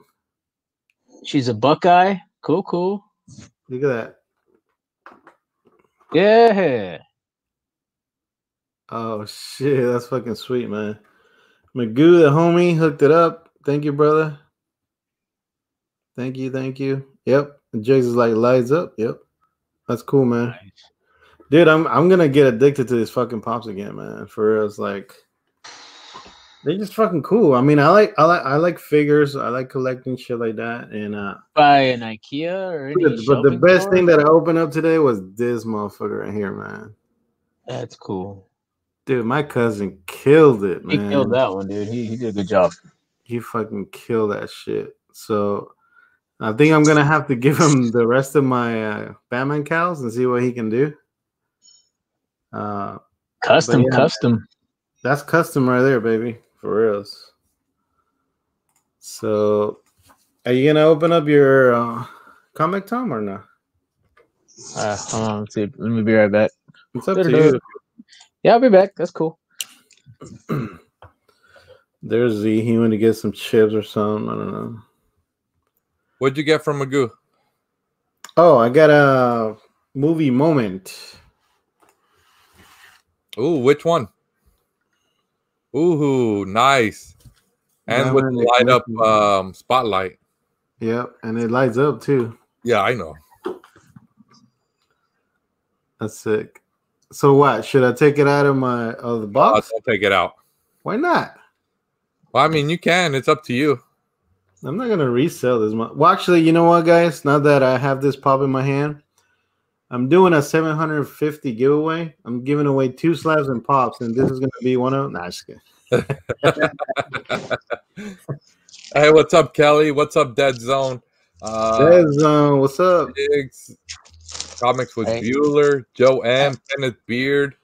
She's a Buckeye. Cool, cool. Look at that. Yeah. Oh shit, that's fucking sweet, man. Magoo, the homie, hooked it up. Thank you, brother. Thank you, thank you. Yep. And Jake's is like lights up. Yep. That's cool, man. Dude, I'm I'm gonna get addicted to these fucking pops again, man. For real. It's like they're just fucking cool. I mean, I like I like I like figures. I like collecting shit like that. And uh By an IKEA or any but the best store? thing that I opened up today was this motherfucker right here, man. That's cool. Dude, my cousin killed it, man. He killed that one, dude. He, he did a good job. he fucking killed that shit. So I think I'm gonna have to give him the rest of my uh, Batman cowls and see what he can do. Uh, Custom, yeah. custom. that's custom right there, baby, for reals. So, are you gonna open up your uh, comic, Tom, or not? Uh, hold on, let's see. Let me be right back. It's up to you. Yeah, I'll be back. That's cool. There's Z. He went to get some chips or something. I don't know. What'd you get from Magoo? Oh, I got a movie moment. Oh, which one? Ooh, nice. And with Batman the light up um spotlight. Yep, and it lights up too. Yeah, I know. That's sick. So what? Should I take it out of my of the box? don't take it out. Why not? Well, I mean, you can. It's up to you. I'm not gonna resell this. Much. Well, actually, you know what, guys? Now that I have this pop in my hand, I'm doing a 750 giveaway. I'm giving away two slabs and pops, and this is gonna be one of them. Nah, just kidding. Hey, what's up, Kelly? What's up, Dead Zone? Uh, Des, uh, what's up? Diggs, comics with Hey. Bueller, Joe M, Kenneth Beard.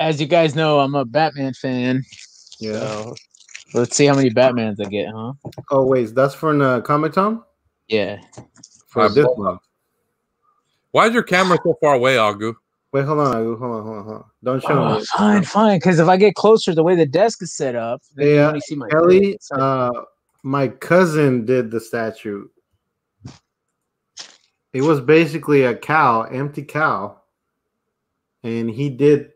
As you guys know, I'm a Batman fan. Yeah. So let's see how many Batmans I get, huh? Oh wait, that's for the Comic Tom. Yeah. For I this blow one. Why is your camera so far away, Agu? Wait, hold on, Agu, hold on, hold on, hold on. Don't show Oh, me. fine, fine. Because if I get closer, the way the desk is set up, then you Yeah, only see my Kelly, face. uh, my cousin did the statue. It was basically a cowl, empty cowl, and he did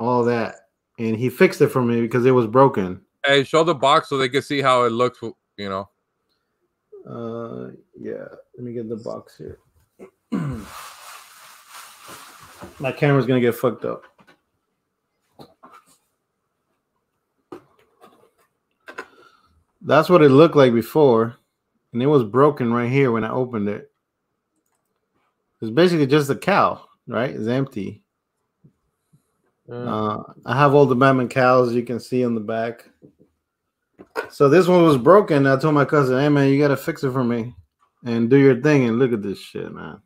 all that, and he fixed it for me because it was broken. Hey, show the box so they can see how it looks. You know, Uh, yeah. Let me get the box here. my camera's gonna get fucked up. That's what it looked like before, and it was broken right here when I opened it. It's basically just a cowl, right? It's empty. Uh, Uh, I have all the Batman cowls you can see on the back. So this one was broken. I told my cousin, "Hey man, you gotta fix it for me and do your thing." And look at this shit, man.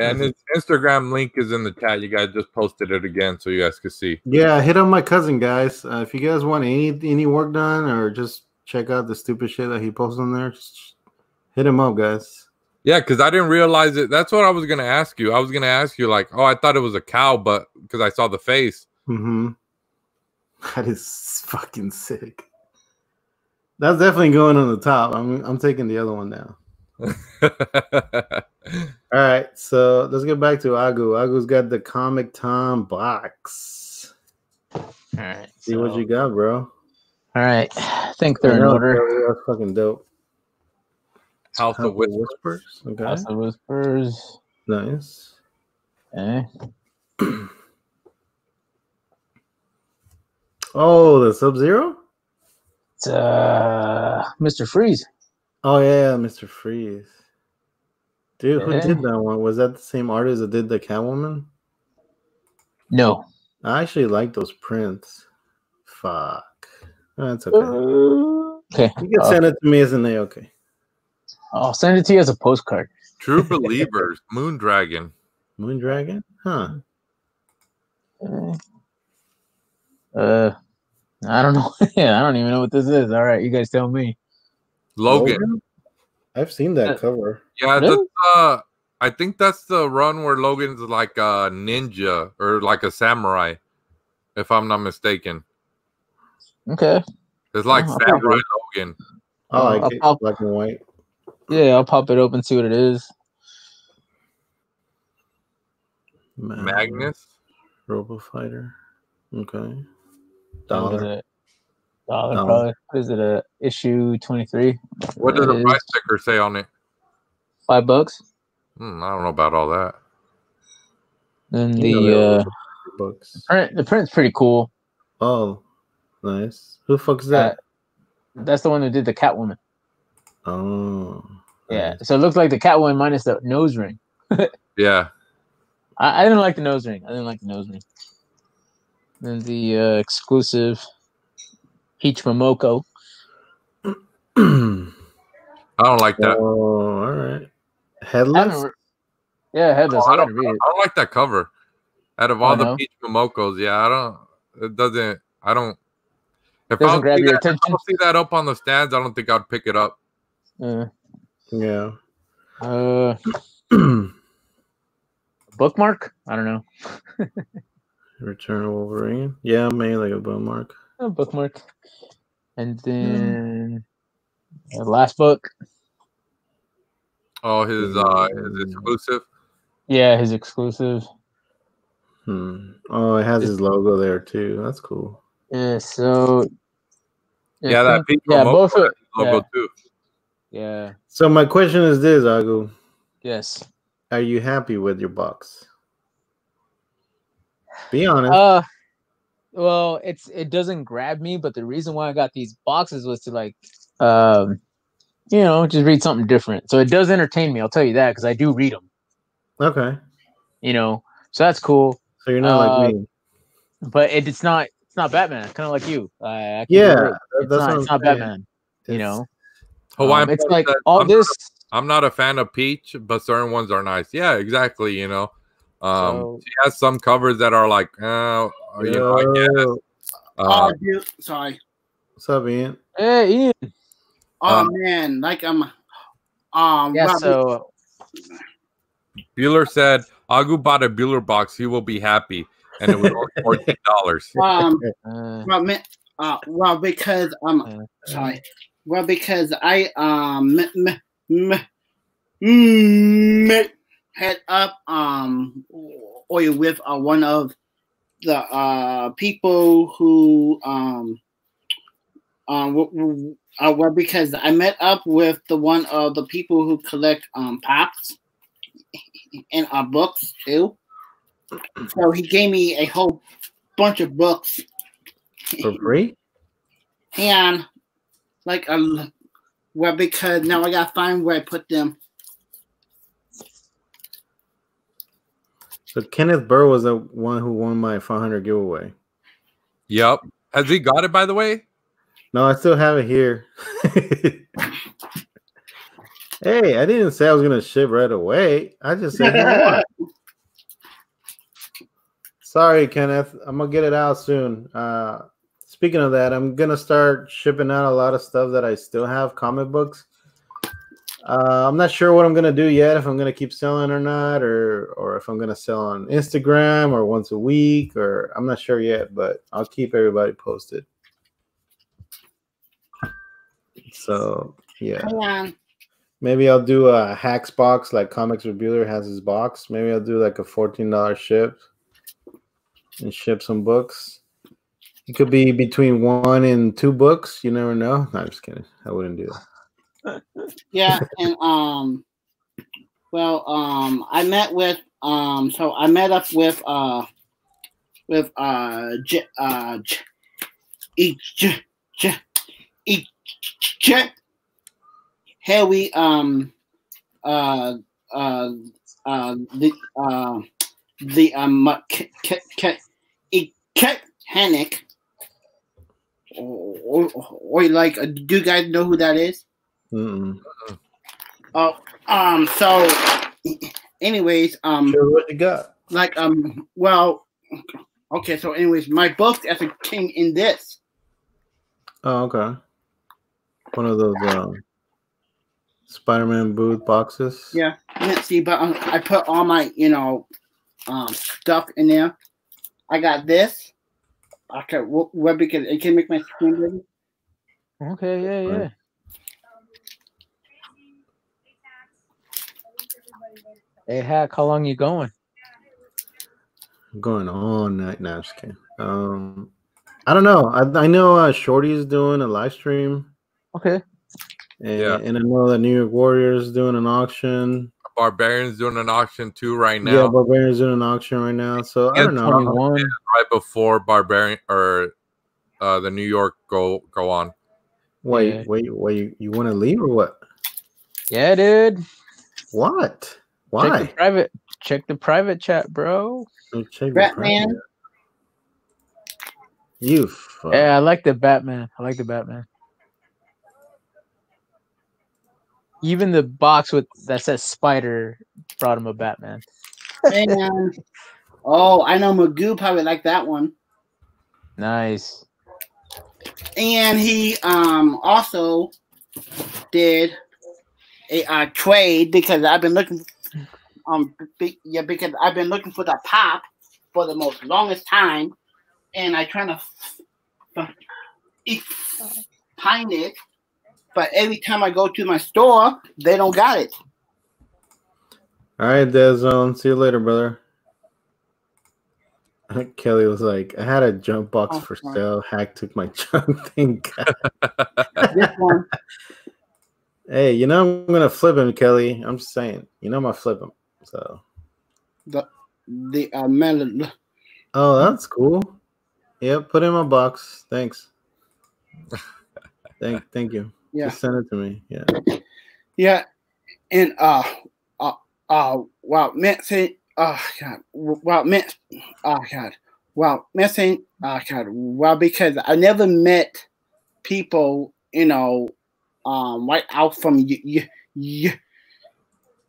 And his Instagram link is in the chat. You guys just posted it again so you guys can see. Yeah, hit up my cousin, guys. Uh, if you guys want any any work done or just check out the stupid shit that he posts on there, just hit him up, guys. Yeah, because I didn't realize it. That's what I was gonna ask you. I was gonna ask you like, oh, I thought it was a cowl, but because I saw the face. Mm-hmm. That is fucking sick. That's definitely going on the top. I'm I'm taking the other one down. All right, so let's get back to Agu. Agu's got the Comic Tom box. all right. See what you got, bro. All right. I think they're I in know, order. bro, That's fucking dope. House House of Whispers. Whispers. Okay, House of Whispers. nice. Okay. Oh, the Sub Zero. It's uh, Mr. Freeze. Oh yeah, Mr. Freeze. Dude, who Yeah. did that one? Was that the same artist that did the Catwoman? No. I actually like those prints. Fuck. That's okay. Okay, You can uh, send it to me as an A. Okay. I'll send it to you as a postcard. True Believers, Moon Dragon. Moon Dragon? Huh. Uh, Uh, I don't know. yeah, I don't even know what this is. All right, you guys tell me. Logan. I've seen that Uh, cover. Yeah, Really? that's, uh, I think that's the run where Logan's like a ninja or like a samurai, if I'm not mistaken. Okay. It's like Oh, Samurai Logan. I like I'll it. pop- Black and white. Yeah, I'll pop it open, see what it is. Magnus. Robo Fighter. Okay. What is Dollar. It? Dollar, Dollar. probably. What is it? A issue twenty three. What does the price sticker say on it? Five bucks. Hmm, I don't know about all that. Then You know the uh, books. print. The print's pretty cool. Oh, nice. Who the fuck is that? That's the one who did the Catwoman. oh. Yeah. So it looks like the Catwoman minus the nose ring. Yeah. I, I didn't like the nose ring. I didn't like the nose ring. Then the uh, exclusive Peach Momoko. oh, I don't like that. all right. I Headless? re- yeah, headless. Oh, I I don't, gotta read it. I don't like that cover. Out of Oh, all the no? Peach Momokos, yeah, I don't. It doesn't. I don't. If Doesn't I don't grab see your that, if I don't see that up on the stands, I don't think I'd pick it up. Uh, Yeah. uh, bookmark? I don't know. Return of Wolverine. Yeah, maybe like a bookmark. A bookmark. And then the last book. Oh, his uh, his exclusive. Yeah, his exclusive. Hmm. Oh, it has his logo there too. That's cool. Yeah, so I Yeah, that think- yeah, both of logo yeah. too. Yeah. So my question is this, Agu. Yes. Are you happy with your box? Be honest. Uh well, it's it doesn't grab me, but the reason why I got these boxes was to like um you know, just read something different. So it does entertain me, I'll tell you that because I do read them, okay. you know. So that's cool, So you're not Uh, like me. but it, it's not it's not Batman, kind of like you. I, I Yeah, relate. it's not, it's not saying. Batman, you know. Hawaiian Um, it's like all I'm not a- this I'm not a fan of Peach, but certain ones are nice. Yeah, exactly. You know, um, So- she has some covers that are like, oh, uh, you know, I guess. Uh, oh, dude, sorry. What's up, Ian? Hey Ian. Oh Um, man, like I'm. Um, Yeah, Robert- so Bueller said, Agu bought a Bueller box. He will be happy. And it was only fourteen dollars. um, uh, well, ma- uh, well, because um, uh, sorry, well, because I um m- m- m- m- head up um or you with uh, one of the uh people who um um w- uh, well because I met up with the one of the people who collect um pops and uh books too. So he gave me a whole bunch of books For free? and like um well because now I gotta find where I put them. So Kenneth Burr was the one who won my 500 giveaway. Yep. Has he got it, by the way? No, I still have it here. hey, I didn't say I was gonna ship right away. I just said. Sorry, Kenneth. I'm gonna get it out soon. Uh, speaking of that, I'm gonna start shipping out a lot of stuff that I still have comic books. Uh, I'm not sure what I'm gonna do yet. If I'm gonna keep selling or not, or or if I'm gonna sell on Instagram or once a week, or I'm not sure yet. But I'll keep everybody posted. So yeah, maybe I'll do a Haq's box like Comics Bueller has his box. Maybe I'll do like a fourteen dollar ship and ship some books. It could be between one and two books. You never know. No, I'm just kidding. I wouldn't do that. Yeah, and um well um I met with um so I met up with uh with uh J uh J each J J each J Harry um uh uh uh the uh the um K K K E K Hannick or, or like, uh, do you guys know who that is? Mm-mm. Oh, um. So, anyways, um, Sure, what you got? like, um, well, okay. So, anyways, my book as a king in this. Oh, okay. One of those um, Spider-Man booth boxes. Yeah, let's see, but um, I put all my, you know, um, stuff in there. I got this. Okay, what, what because it can make my screen bigger. Okay, yeah, yeah. Hey, Haq, how long you going? going all night. No, I'm just kidding. Um, I don't know. I, I know uh, Shorty is doing a live stream, Okay. and, Yeah. and I know that New York Warriors doing an auction. Barbarians doing an auction too right now. Yeah, Barbarians doing an auction right now. So I don't know. 21. right before Barbarian or uh, the New York go go on. Wait, Yeah. wait, wait. You want to leave or what? Yeah, dude. What? Check Why? the private. Check the private chat, bro. Let check your Batman. private. You fuck. Yeah, I like the Batman. I like the Batman. Even the box with that says Spider brought him a Batman. And oh, I know Magoo probably like that one. Nice. And he um also did a uh, trade because I've been looking um be, yeah because I've been looking for the pop for the most longest time, and I trying to find it, but every time I go to my store, they don't got it. All right, Dezone. See you later, brother. Kelly was like, I had a jump box Oh, for sale. Haq took my junk thing. This one, hey, you know I'm gonna flip him, Kelly. I'm just saying. You know I'm gonna flip him. So the the uh, melon. Oh, that's cool. Yep, put in my box. Thanks. thank thank you. Yeah. Just send it to me. Yeah. Yeah, and uh, uh, uh, wow, say, oh God, wow, man, oh God, wow, man, saying, oh God, well, because I never met people, you know, um, right out from you, you, you,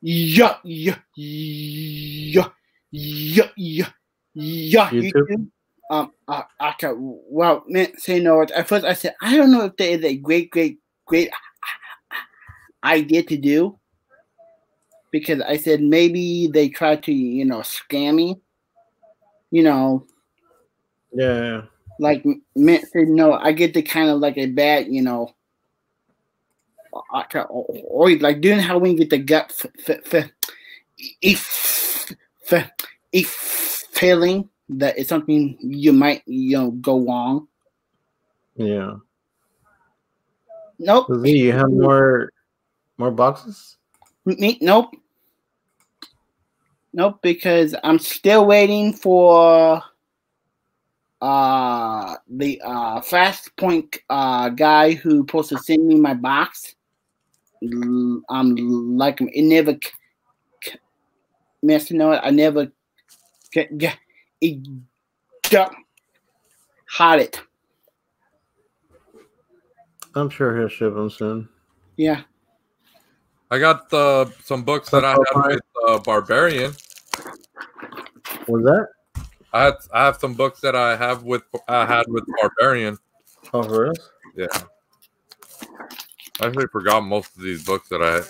yeah, yeah, yeah, yeah, yeah, yeah, YouTube? Um, uh, okay, well, man, say no. At first, I said I don't know if there is a great, great, great idea to do because I said maybe they try to, you know, scam me. You know, Yeah. like Mint said, no, I get the kind of like a bad, you know, I or, or like doing Halloween get the gut f- f- f- if f- if feeling that it's something you might you know go wrong. Yeah. Nope. Z, you have more more boxes? Me, nope. Nope, because I'm still waiting for uh the uh fast point uh guy who supposed to send me my box. L- Um like it never c- c- mess you know I never get get it got hot it. I'm sure he'll ship them soon. Yeah. I got uh, some books that I had with uh, Barbarian. Was that? I had I have some books that I have with I had with Barbarian. Oh, for real? Yeah. I actually forgot most of these books that I had.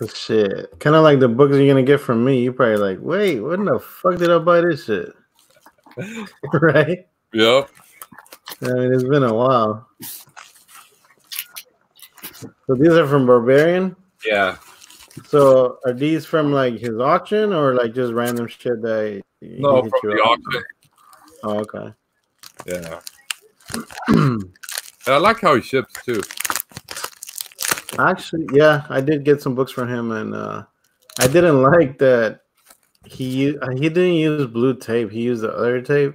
Shit. Kind of like the books you're gonna get from me. You probably like, wait, when the fuck did I buy this shit? right? Yep. I mean, it's been a while. So these are from Barbarian. Yeah. So are these from like his auction or like just random shit that he No, from the auction. Oh, okay. Yeah. And I like how he ships too. Actually, yeah, I did get some books from him, and uh, I didn't like that he uh, he didn't use blue tape. He used the other tape,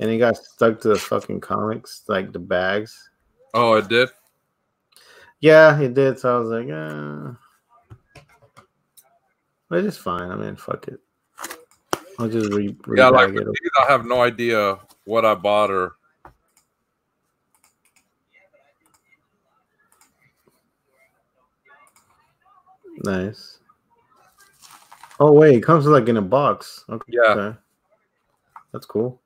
and he got stuck to the fucking comics, like the bags. Oh, it did. Yeah, he did. So I was like, uh, but it's fine. I mean, fuck it. I'll just re. Yeah, like it. I have no idea what I bought or Nice. Oh wait, it comes like in a box. Okay. Yeah. okay. That's cool.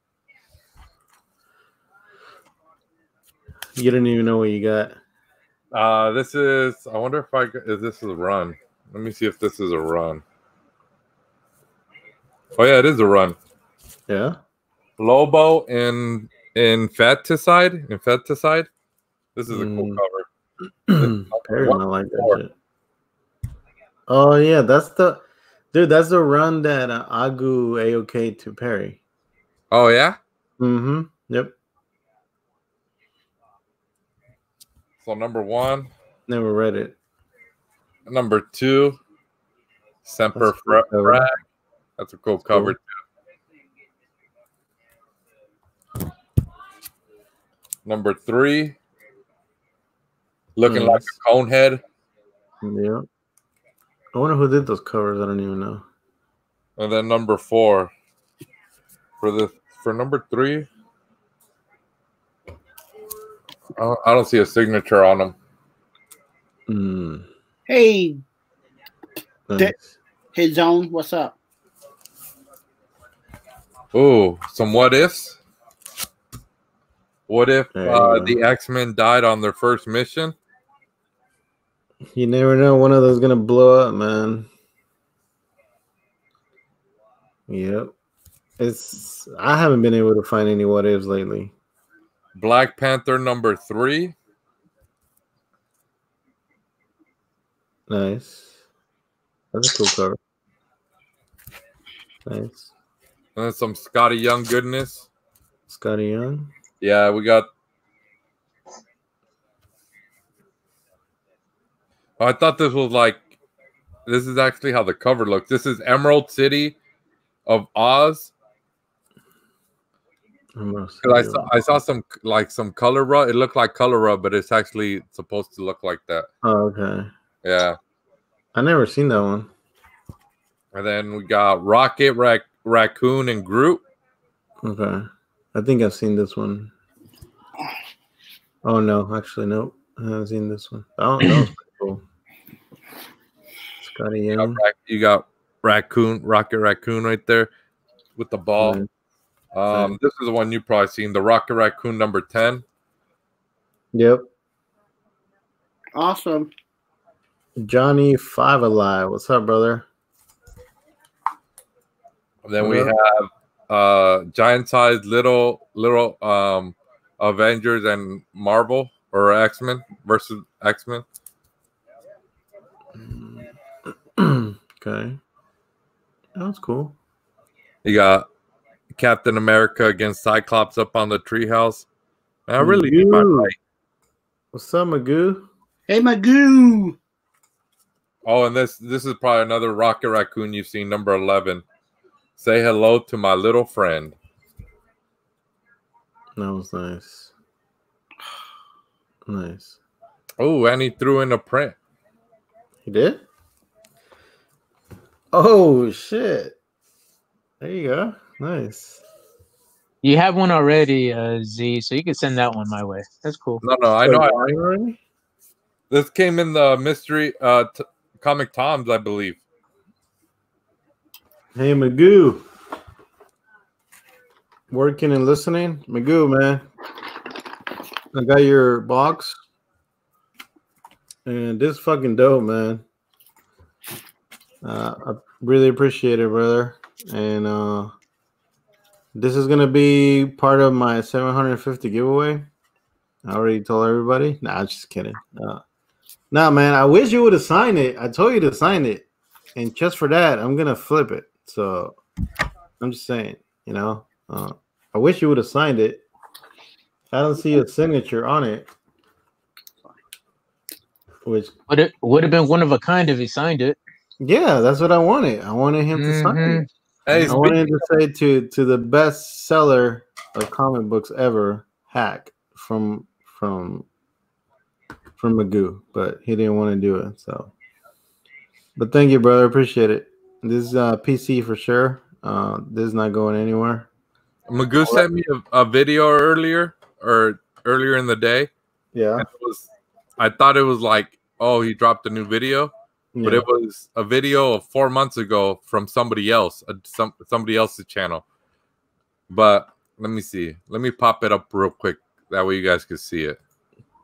You didn't even know what you got. Uh, this is. I wonder if I if this is a run. Let me see if this is a run. Oh yeah, it is a run. Yeah. Lobo in in infanticide. Infanticide. This is a cool Mm. cover. One like that shit. Oh yeah, that's the dude. That's the run that uh, Agu AOK to Perry. Oh yeah. Mm-hmm. Yep. So number one, Never read it. number two, Semper a cool. Frag. That's a cool That's cool. cover too. Number three, looking like Nice. a cone head. Yeah. I wonder who did those covers. I don't even know. And then number four for the for number three, I don't- I don't see a signature on them. Mm. Hey, Nice. hey, Zone, what's up? Ooh, some what ifs. What if uh, the X Men died on their first mission? You never know. One of those gonna blow up, man. Yep. It's. I haven't been able to find any what ifs lately. Black Panther number three. Nice. That's a cool cover. Nice. And then some Skottie Young goodness. Skottie Young. Yeah, we got. Oh, I thought this was like. This is actually how the cover looks. This is Emerald City of Oz. I saw I saw some like some color rub. It looked like color rub, but it's actually supposed to look like that. Oh, okay. Yeah. I never seen that one. And then we got Rocket, Rac- Raccoon, and Groot. Okay. I think I've seen this one. Oh no, actually nope. I haven't seen this one. Oh, that was pretty cool. Scotty You got, Rac- you got Raccoon, Rocket Raccoon right there with the ball. Nice. Um, this is the one you probably seen, the Rocket Raccoon number ten. Yep. Awesome. Johnny Five Alive. What's up, brother? And then we have uh giant sized little little um Avengers and Marvel or X Men versus X Men. Okay. That was cool. You got Captain America against Cyclops up on the treehouse. I really need my light. What's up, Magoo? Hey, Magoo. Oh, and this this is probably another Rocket Raccoon you've seen, number eleven. Say hello to my little friend. That was nice. Nice. Oh, and he threw in a print. He did? Oh shit. There you go. Nice. You have one already, uh, Z, so you can send that one my way. That's cool. No, no, I know. I, Wait, this came in the mystery uh t- comic Toms, I believe. Hey Magoo. Working and listening? Magoo, man. I got your box. And this fucking dope, man. Uh, I really appreciate it, brother. And uh this is gonna be part of my 750 giveaway. I already told everybody. Nah, I'm just kidding. Uh, nah, man. I wish you would have signed it. I told you to sign it, and just for that, I'm gonna flip it. So I'm just saying, you know, uh, I wish you would have signed it. I don't see a signature on it, which Would it would have been one of a kind if he signed it. Yeah, that's what I wanted. I wanted him to sign it. Hey, I wanted to say to to the best seller of comic books ever, Haq from from from Magoo, but he didn't want to do it. So, but thank you, brother. Appreciate it. This is uh, PC for sure. Uh, this is not going anywhere. Magoo sent me a, a video earlier or earlier in the day. Yeah, it was I thought it was like, oh, he dropped a new video, but it was a video of four months ago from somebody else, uh, some somebody else's channel. But let me see. Let me pop it up real quick. That way you guys can see it.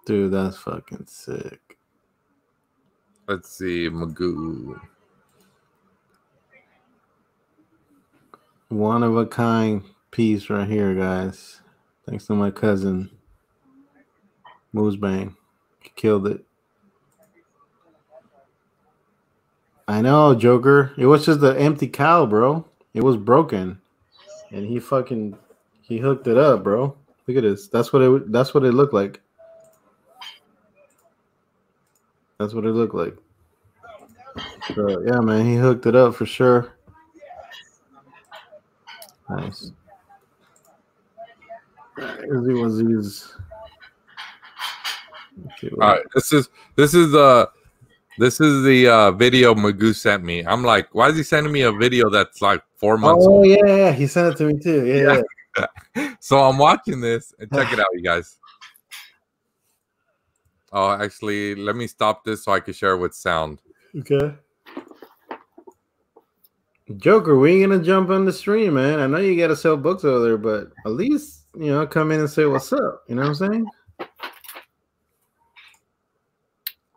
dude, that's fucking sick. Let's see, Magoo. One of a kind piece right here, guys. Thanks to my cousin, Moose Bang. He killed it. I know, Joker. It was just an empty cowl, bro. It was broken, and he fucking he hooked it up, bro. Look at this. That's what it. That's what it looked like. That's what it looked like. So yeah, man, he hooked it up for sure. Nice. All right, this is this is uh this is the uh video Magoo sent me. I'm like, why is he sending me a video that's like four months Oh old? yeah, yeah, he sent it to me too. Yeah, yeah. So I'm watching this and check it out, you guys. Oh, actually, let me stop this so I can share with sound. Okay. Joker, we ain't gonna jump on the stream, man. I know you gotta sell books over there, but at least you know come in and say what's up. You know what I'm saying?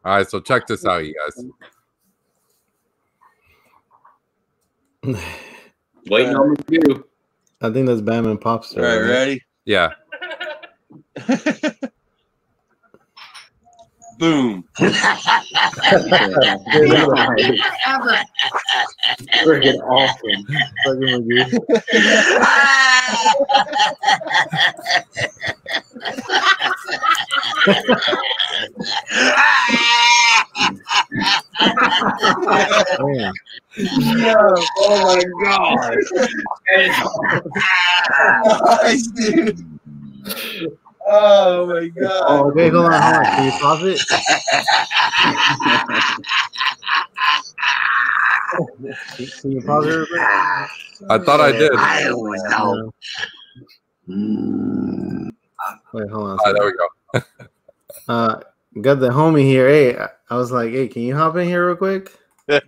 All right, so check this out, you guys. Waiting on you. I think that's Batman Popstar. All right, ready? Yeah. Boom. Friggin' awesome. Fucking Magoo. Damn. Oh my god. nice, dude. Oh my god. Oh, okay, hold on, hold on. Can you pause it? Can can you pause it? I thought I did. I always know. Wait, hold on. a there we go. Uh, got the homie here. Hey, I- I was like, hey, can you hop in here real quick?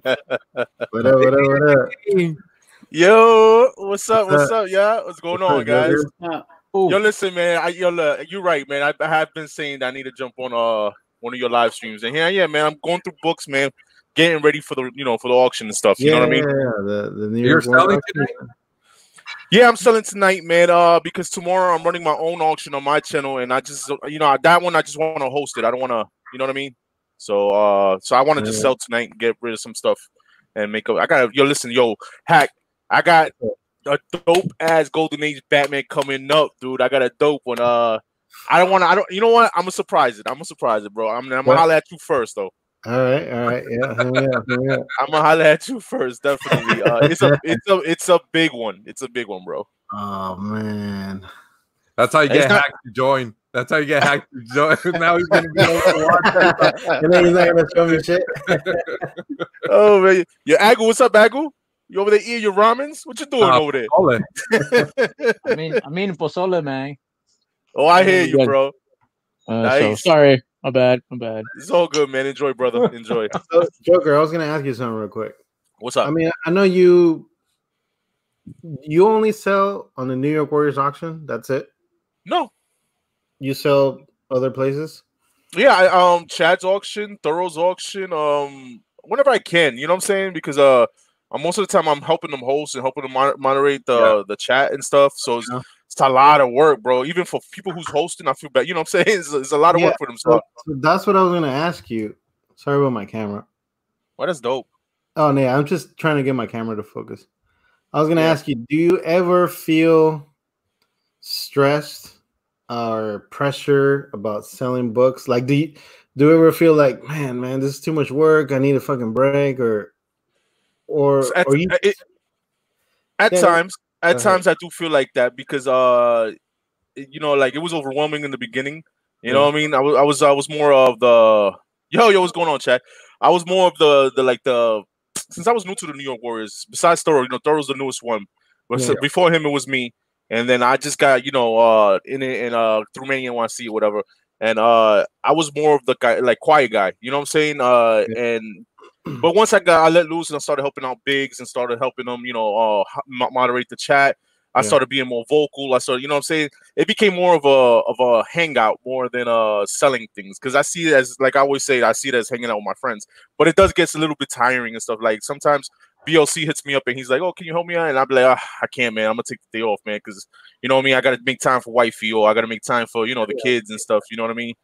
What up? What up? What up? Yo, what's up? What's What's up, y'all? What's going What's on, up, guys? Joker? Yo, listen, man. I, yo, look, you're right, man. I, I have been saying that I need to jump on uh one of your live streams, and here I am, man. I'm going through books, man, getting ready for the you know for the auction and stuff. You yeah, know what I mean? Yeah, yeah, the, the New You're selling Auction. Yeah, I'm selling tonight, man. Uh, because tomorrow I'm running my own auction on my channel, and I just you know that one I just want to host it. I don't want to, you know what I mean? So uh, so I want to just sell tonight and get rid of some stuff and make up. I got yo, listen, yo, Haq. I got a dope ass Golden Age Batman coming up, dude. I got a dope one. Uh, I don't want to. I don't. You know what? I'm gonna surprise it. I'm gonna surprise it, bro. I'm, I'm gonna What? holler at you first, though. All right, all right, yeah, hit me up, hit. I'm gonna holler at you first, definitely. Uh, it's a, it's a, it's a big one. It's a big one, bro. Oh man, That's how you get not- hacked to join. That's how you get hacked to now he's gonna be able to watch and then he's not gonna show me shit. Oh man, your Agu, what's up, Agu? You over there eating your ramens? What you doing Uh, over there? All. I mean, I mean, pozole, man. Oh, I hear you, bro. Uh, so Nice. sorry, my bad, my bad. It's all good, man. Enjoy, brother. Enjoy. So, Joker, I was gonna ask you something real quick. What's up? I mean, I know you you only sell on the New York Warriors auction. That's it. No, You sell other places. yeah, I, um, Chad's auction, Thorough's auction, um, whenever I can. You know what I'm saying? Because uh, uh, most of the time I'm helping them host and helping them moderate the the chat and stuff. So it's, Yeah. it's a lot of work, bro. Even for people who's hosting, I feel bad. You know what I'm saying? It's, it's a lot of Yeah, work for them. So, that's what I was gonna ask you. Sorry about my camera. well, that's dope. Oh no, I'm just trying to get my camera to focus. I was gonna Yeah. ask you, do you ever feel stressed or pressure about selling books? Like, do you do you ever feel like, man, man, this is too much work. I need a fucking break, or or At, or you? it- at Yeah, times, at ahead. times I do feel like that because uh, you know, like it was overwhelming in the beginning. You know what I mean? I was, I was, I was more of the yo, yo, what's going on, chat? I was more of the, the like the since I was new to the New York Warriors. Besides Thorough, you know, Thorough's the newest one. But so Yeah. before him, it was me, and then I just got you know uh in it in uh through Mania NYC or whatever, and uh I was more of the guy like quiet guy. You know what I'm saying? Uh and but once I got I let loose and I started helping out Biggs and started helping them, you know, uh moderate the chat. I Yeah. started being more vocal. I started, you know what I'm saying? It became more of a of a hangout more than uh selling things. Cause I see it as like I always say, I see it as hanging out with my friends. But it does get a little bit tiring and stuff. Like sometimes BLC hits me up and he's like, Oh, can you help me out? And I'll be like, ah, I can't, man. I'm gonna take the day off, man, because you know what I mean, I gotta make time for wifey or I gotta make time for, you know, the kids and stuff, you know what I mean?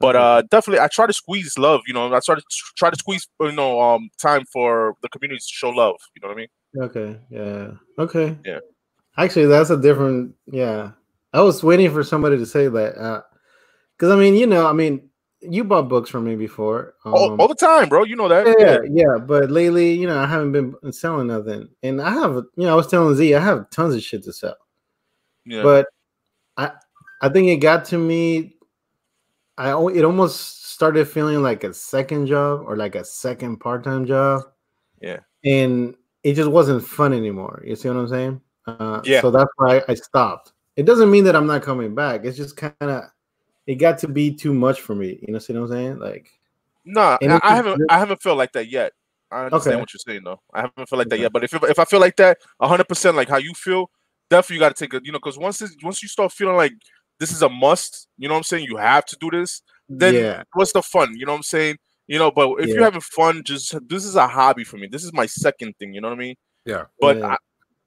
But uh definitely I try to squeeze love, you know, I try to try to squeeze you know um time for the community to show love, you know what I mean? Okay. Yeah. Okay. Yeah. Actually, that's a different. Yeah. I was waiting for somebody to say that. Uh, because I mean, you know, I mean, you bought books from me before. all, um, all the time, bro. You know that. yeah, yeah, but lately, you know, I haven't been selling nothing, and I have, you know, I was telling Z, I have tons of shit to sell, Yeah. but I, I think it got to me. I it almost started feeling like a second job or like a second part time job, Yeah. and it just wasn't fun anymore. You see what I'm saying? Uh, Yeah. So that's why I stopped. It doesn't mean that I'm not coming back. It's just kind of, it got to be too much for me. You know, see what I'm saying? Like, No, And I, it's I just- haven't. I haven't felt like that yet. I understand Okay. what you're saying, though. I haven't felt like that yet. But if if I feel like that, 100 percent like how you feel, definitely you got to take a you know because once this, once you start feeling like this is a must, you know what I'm saying. You have to do this. Then yeah, what's the fun? You know what I'm saying. You know, but if Yeah. you're having fun, just this is a hobby for me. This is my second thing. You know what I mean? Yeah. But Yeah. I,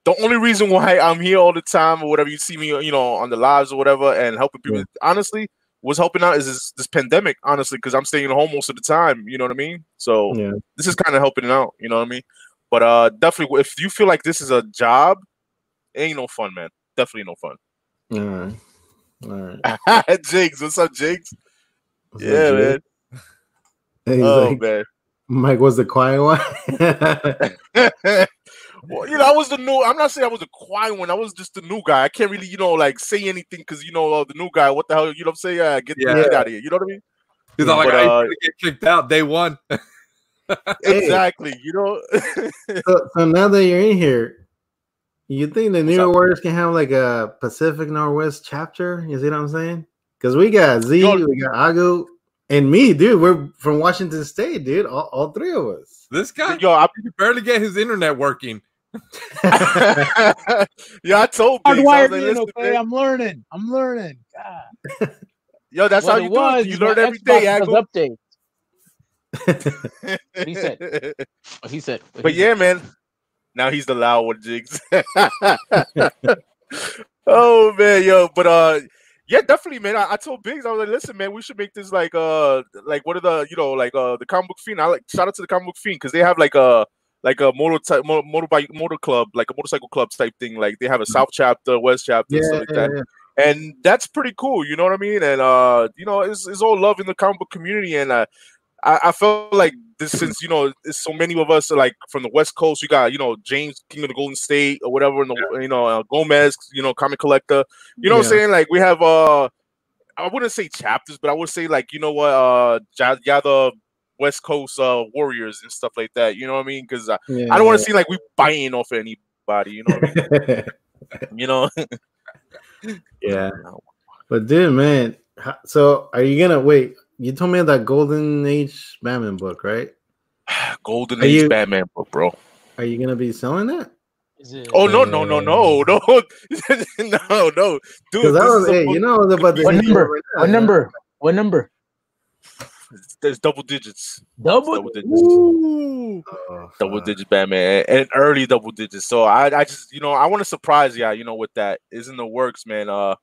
the only reason why I'm here all the time or whatever you see me, you know, on the lives or whatever, and helping people, honestly, was helping out is this, this pandemic, honestly, because I'm staying at home most of the time. You know what I mean? So yeah. this is kind of helping out. You know what I mean? But uh, definitely, if you feel like this is a job, it ain't no fun, man. Definitely no fun. All right, all right. Jakes, what's up, Jakes? What's up, yeah, man. Jake? He's oh like, man. Mike was the quiet one. well, you know, I was the new. I'm not saying I was a quiet one. I was just the new guy. I can't really, you know, like say anything because you know uh, the new guy. What the hell? You know what I'm saying? Uh, get, Yeah. get out of here. You know what I mean? He's all like, But, I uh, get kicked out day one. Exactly. You know. so, so now that you're in here, you think the New York Warriors can have like a Pacific Northwest chapter? You see what I'm saying? Because we got Z, we got Agu, and me, dude. We're from Washington State, dude. All, all three of us. This guy, yo, I barely get his internet working. yeah, I told Biggs, I was Hardwired like, okay? I'm learning. I'm learning. God. Yo, that's What how it you was, do it. You my learn every Xbox day, does update. He said. He said. What But he yeah, man. Now he's the loud one, Jigs. oh man, yo, but uh yeah, definitely, man. I, I told Biggs, I was like, listen, man, we should make this like uh like what are the you know like uh the comic book fiend. I like shout out to the comic book fiend because they have like a like a motor type motor, motorbike motor club, like a motorcycle club type thing. Like they have a south chapter, west chapter, Yeah, stuff like that. yeah. And that's pretty cool, you know what I mean? And uh, you know, it's, it's all love in the comic book community, and uh, I, I felt like this since you know it's so many of us are like from the West Coast. You got you know James King of the Golden State or whatever, and the, you know uh, Gomez, you know comic collector. You know what I'm saying? Like we have uh, I wouldn't say chapters, but I would say like you know what uh, yeah, yeah the West Coast uh Warriors and stuff like that. You know what I mean? Because uh, Yeah, I don't want to yeah. see like we biting off anybody. You know what I mean? you know. Yeah. But dude, man, so are you gonna wait? You told me that Golden Age Batman book, right? Golden Are Age you- Batman book, bro. Are you gonna be selling that? Oh no no no no no no no, dude. That was, a hey, you know about the What intro number? right now, What yeah. number? What number? There's double digits. Double. Double digits. Oh, Double fuck. digits, Batman, and early double digits. So I, I just, you know, I want to surprise you. You know, with that is in the works, man. Uh,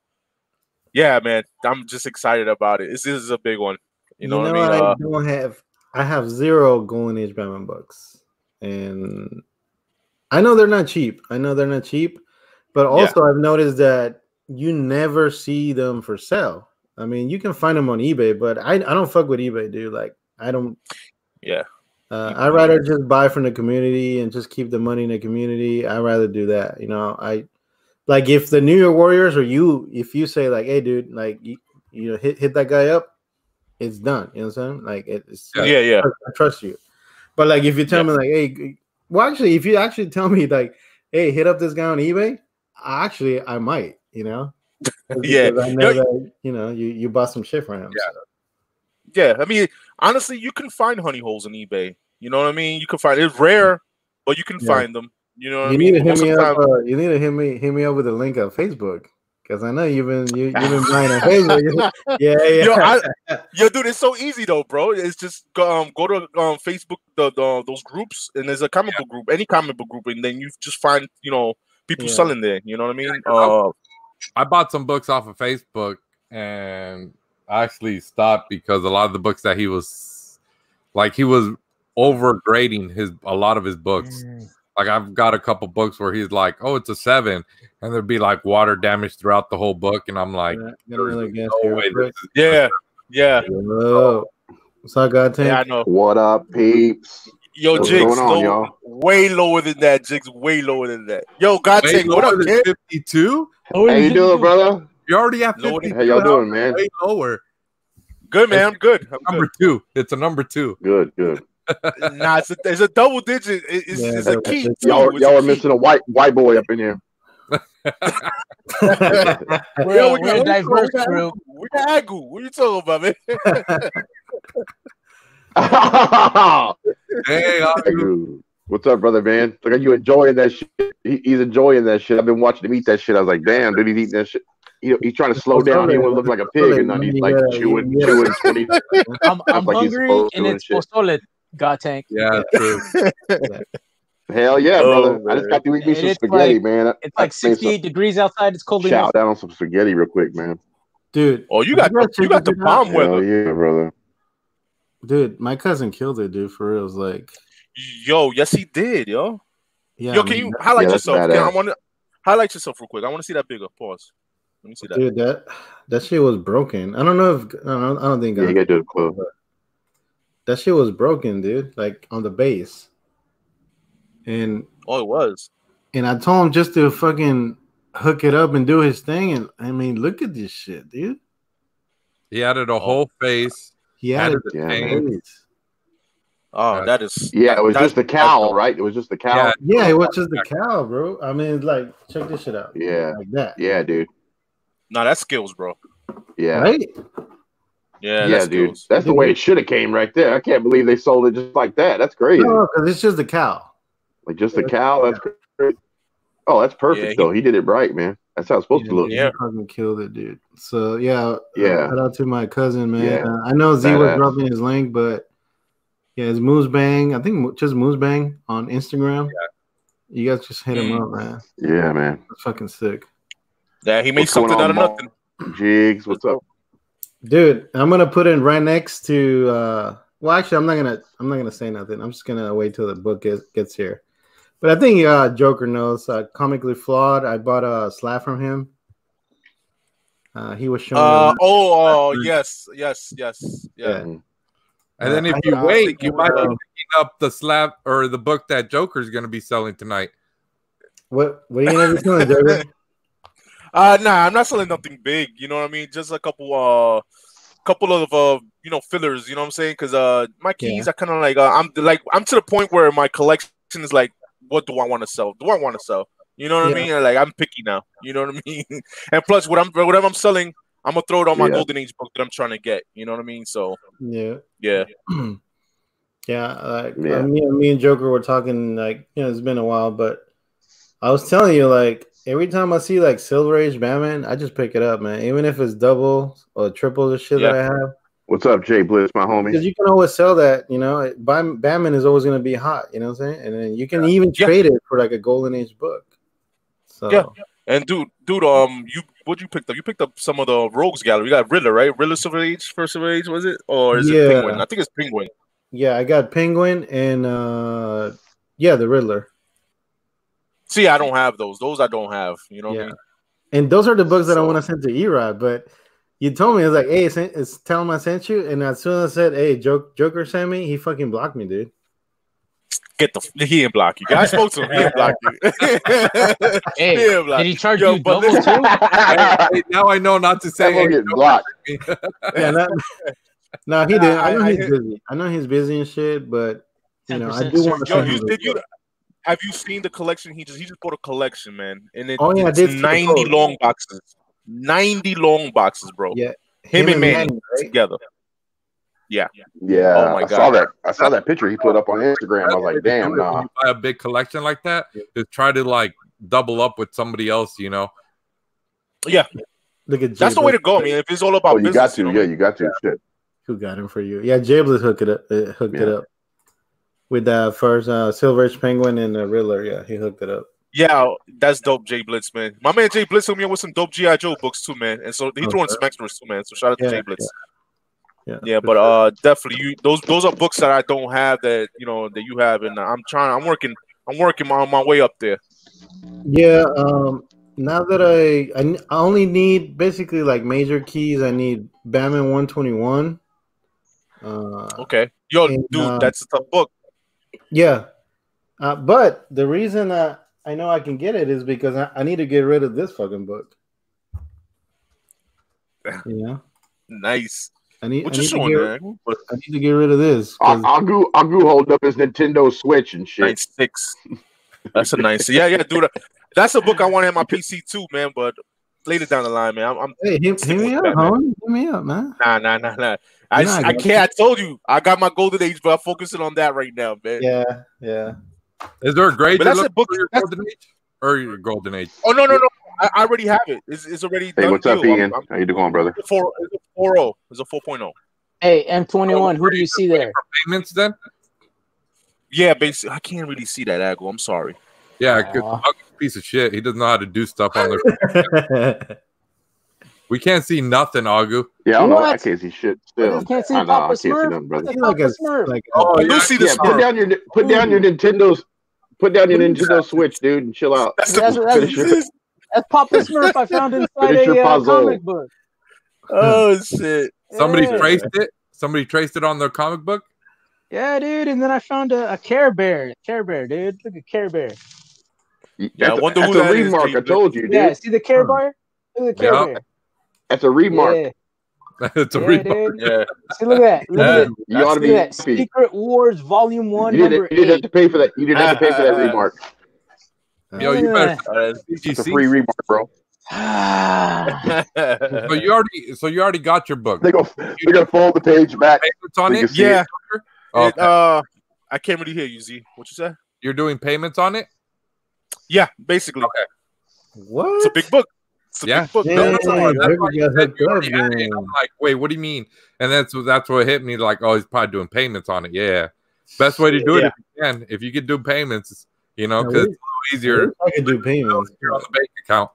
yeah, man, I'm just excited about it. This, this is a big one. You know, what I mean? Uh, don't have. I have zero Golden Age Batman books, and I know they're not cheap. I know they're not cheap, but also I've noticed that you never see them for sale. I mean, you can find them on eBay, but I, I don't fuck with eBay, dude. Like, I don't. yeah, Uh, I'd rather just buy from the community and just keep the money in the community. I'd rather do that. You know, I like if the New York Warriors or you, if you say like, "Hey, dude, like you, you know, hit hit that guy up," it's done. You know what I'm saying? Like it- it's Yeah, yeah. I, I trust you. But like if you tell me like, "Hey," well, actually, if you actually tell me like, hey, hit up this guy on eBay. Actually, I might. You know. Yeah. Because I know Yeah. that you know you you bought some shit for him. Yeah. so. Yeah, I mean, honestly, you can find honey holes on eBay. You know what I mean? You can find it's rare, but you can Yeah. find them. You know what You I need mean? to hit me up. Uh, you need to hit me hit me up with a link of Facebook because I know you've been you, you've been buying on Facebook. yeah, yeah. Yo, I, yo, dude, it's so easy though, bro. It's just go- um, go to um, Facebook, the, the those groups, and there's a comic book group, any comic book group, and then you just find you know people Yeah. selling there. You know what I mean? 'cause Uh, I bought some books off of Facebook and I actually stopped because a lot of the books that he was like he was overgrading his a lot of his books. Like I've got a couple books where he's like, "Oh, it's a seven. and there'd be like water damage throughout the whole book, and I'm like, Gonna really no you way real this is- yeah, yeah, What's up, God Tank? yeah. I know. What up, peeps? Yo, What's Jigs, going on, low- y'all? way lower than that. Jigs, way lower than that. Yo, God Way take what lower up, kid? 52. How you doing, brother? You're already at Lower 52. than- How y'all doing, man? Way lower. Good man, I'm good. I'm Number good. two. It's a number two. Good, good. nah, it's a, it's a double digit. It's, Yeah, it's a key. that- Y'all, It's y'all a are key. missing a white white boy up in here. We're, Yo, a- we're a we- diverse we- group. We got Agu. What you talking about, man? Hey, What's up, brother, man? Look at you enjoying that shit. He, he's enjoying that shit. I've been watching him eat that shit. I was like, damn, dude, he's eating that shit. He, he's trying to slow What's down. He man? want to look like a pig, and then he's like Yeah, chewing, yeah. chewing twenty. I'm, I'm like hungry and to and it's shit. pozole. God tank. yeah, true. Hell yeah, Oh, brother! I just got to eat me some spaghetti, like- man. It's like made some- 68 degrees outside. It's cold. in here. Shout out on some spaghetti real quick, man. dude. Oh, you got You the, you got the check it bomb Hell weather. yeah, brother. Dude, my cousin killed it, dude. For real, it's like, Yo, yes, he did, yo. yeah, yo, can man, you highlight Yeah, yourself? Can I want to highlight yourself real quick. I want to see that bigger. Pause. Let me see that. dude, that that shit was broken. I don't know if I don't, I don't think Yeah, you got to do the club. that shit was broken, dude. Like on the base, and Oh, it was. and I told him just to fucking hook it up and do his thing. And I mean, look at this shit, dude. He added a whole oh, face. He had added it. the Yeah, Oh, that is. Yeah, it was that's- just the cowl, right? It was just the cowl. Yeah. Yeah, it was just the cowl, bro. I mean, like, check this shit out. Yeah, Like that. yeah, dude. Nah, that's skills, bro. Yeah, Right? Yeah, yeah, that's dude. skills. That's the way it should have came right there. I can't believe they sold it just like that. That's crazy. No, because it's just the cowl. Like just the cowl. That's great. Oh, that's perfect Yeah, he- though. He did it right, man. That's how it's supposed to look. he Yeah. fucking killed it, dude. So yeah, Yeah. Uh, shout out to my cousin, man. Yeah. Uh, I know Z was Badass. dropping his link, but yeah, it's Moose Bang. I think just Moose Bang on Instagram. You guys just hit him Mm. up, man. Yeah, man. That's fucking sick, Yeah, he made What's going something out of Mo? nothing. Jigs, what's up? dude. I'm gonna put in right next to. uh Well, actually, I'm not gonna. I'm not gonna say nothing. I'm just gonna wait till the book gets gets here. But I think uh Joker knows. Uh, comically flawed. I bought a slab from him. Uh, he was showing. Uh oh, oh yes, yes, yes, yeah. Yeah. And then Uh, if I- you I wait, you might be picking up the slab or the book that Joker's going to be selling tonight. What What are you gonna be doing, Joker? Uh nah, I'm not selling nothing big. You know what I mean? Just a couple, uh, couple of uh, you know, fillers. You know what I'm saying? Because uh, my keys are kind of like uh, I'm like I'm to the point where my collection is like, what do I want to sell? Do I want to sell? You know what Yeah. I mean? Like I'm picky now. You know what I mean? and plus, what I'm whatever I'm selling, I'm gonna throw it on my Yeah. golden age book that I'm trying to get. You know what I mean? So Yeah. yeah, yeah, like Yeah. uh, me, me and Joker were talking like you know it's been a while, but I was telling you like every time I see like Silver Age Batman, I just pick it up, man. Even if it's double or triple the shit that I have, What's up, Jay Blitz, my homie? because you can always sell that. You know, Bat- Batman is always gonna be hot. You know what I'm saying? And then you can even Yeah. trade it for like a Golden Age book. So Yeah. and dude, dude, um, you what you picked up? You picked up some of the Rogues Gallery. You got Riddler, right? Riddler Silver Age, First Silver Age, was it, or is Yeah. it Penguin? I think it's Penguin. yeah, I got Penguin and uh yeah, the Riddler. See, I don't have those. Those I don't have. You know what I Yeah. mean? And those are the books that I want to send to Erod, but you told me I was like, hey, it's, it's tell him I sent you, and as soon as I said, hey, Joke, Joker sent me, he fucking blocked me, dude. Get the he didn't block you. I spoke to him. He didn't block you. Hey, He didn't block did he charge Yo, you double too? Hey, hey, now I know not to say. That hey, get blocked. Yeah, not, no, he Nah, did. I know I- I he's hear- busy. I know he's busy and shit, but you know, I 10% do want to Yo, send you him. did you have you seen the collection? He just he just bought a collection, man, and it, Oh, yeah, I it's did ninety long boxes. Ninety long boxes, bro. Yeah, him, him and and Manny Manny, right? together. Yeah, Yeah, Oh my I saw that. I saw that picture he put up on Instagram. I was like, damn, nah. you buy a big collection like that, just try to like double up with somebody else. You know. yeah. Look at That's the way to go. I mean, if it's all about Oh, you business, got to. know? Yeah, you got to. Shit. Who got him for you? Yeah, Jables hooked it up. Uh, hooked it up with the first uh, Silver Age Penguin and the Riddler. Yeah, he hooked it up. Yeah, that's dope, Jay Blitz, man. My man Jay Blitz hooked me up with some dope GI Joe books too, man. And so he's Oh, throwing some extras too, man. So shout out to Jay Blitz. Yeah, Yeah, for but sure. uh, definitely you those those are books that I don't have that you know that you have, and I'm trying. I'm working. I'm working my, my way up there. yeah. Um, now that I, I I only need basically like major keys. I need Batman one twenty one. Uh, Okay, yo, And, dude, uh, that's a tough book. yeah. Uh, but the reason uh, I know I can get it is because I, I need to get rid of this fucking book. You know, Nice. I need, What I you need, to showing get, there? I need to get rid of this. I- Agu Agu holding up his Nintendo Switch and shit. nice six. That's a nice. Yeah, yeah, dude. That's a book I want to have my PC too, man. But later down the line, man, I'm, I'm hey, hit, hit me up, Batman. homie. Hit me up, man. Nah, nah, nah, nah. I, Nah, I I can't. I told you, I got my golden age, but I'm focusing on that right now, man. Yeah, yeah. Is there a grade But that's a book. for your that's- golden age or your golden age? Oh no, no, no! I, I already have it. It's, it's already Hey, done. what's up, deal. I'm- Ian? I'm- How you doing, brother? It's a four. It's a four zero. It's a four oh. Hey, M21, who do you see there? Payments then? Yeah, basically, I can't really see that angle. I'm sorry. Yeah, 'cause Aw. Piece of shit. He doesn't know how to do stuff on there. we can't see nothing, Agu. Yeah, I don't know. I What? can't see shit still. You can't see I know. Papa I can't see Smurf? nothing, brother. Like a, Smurf. like Oh, I do yeah, see the Yeah, put Smurf. down your put down your Nintendo's put down your Nintendo Switch, dude, and chill out. That's the That's, your- that's, that's Papa Smurf I found inside a uh, comic book. Oh shit! Somebody Yeah. traced it. Somebody traced it on their comic book. Yeah, dude. And then I found a, a Care Bear. Care Bear, dude. Look at Care Bear. That's, I wonder that's who a that is, remark. I told you, dude. Yeah, see the Care Bear? Look at the Care Yeah. Bear. That's a remark. Yeah, it's a yeah, remark. dude. Yeah, See, look at that. Look Yeah. at that. You ought to be at that. happy. Secret Wars Volume 1, You didn't, you didn't have to pay for that. You didn't have to pay for that remark. Yo, you better Uh, It's a free remark, bro. Ah, So you already, so you already got your book. They go. They're gonna fold the page back. Payments on so it. yeah. it. Okay. It, uh, I can't really hear you, Z. What you say? You're doing payments on it. Yeah, basically, what? it's a big book. It's Yeah. big. Yeah, No, that's why- that's why you said you up, already had it. man. I'm like, wait, what do you mean? And that's that's what hit me. Like, oh, he's probably doing payments on it. Yeah, best way to do it if you can. If you could do payments, you know, because we- it's a little easier I could do payments. here on the bank account.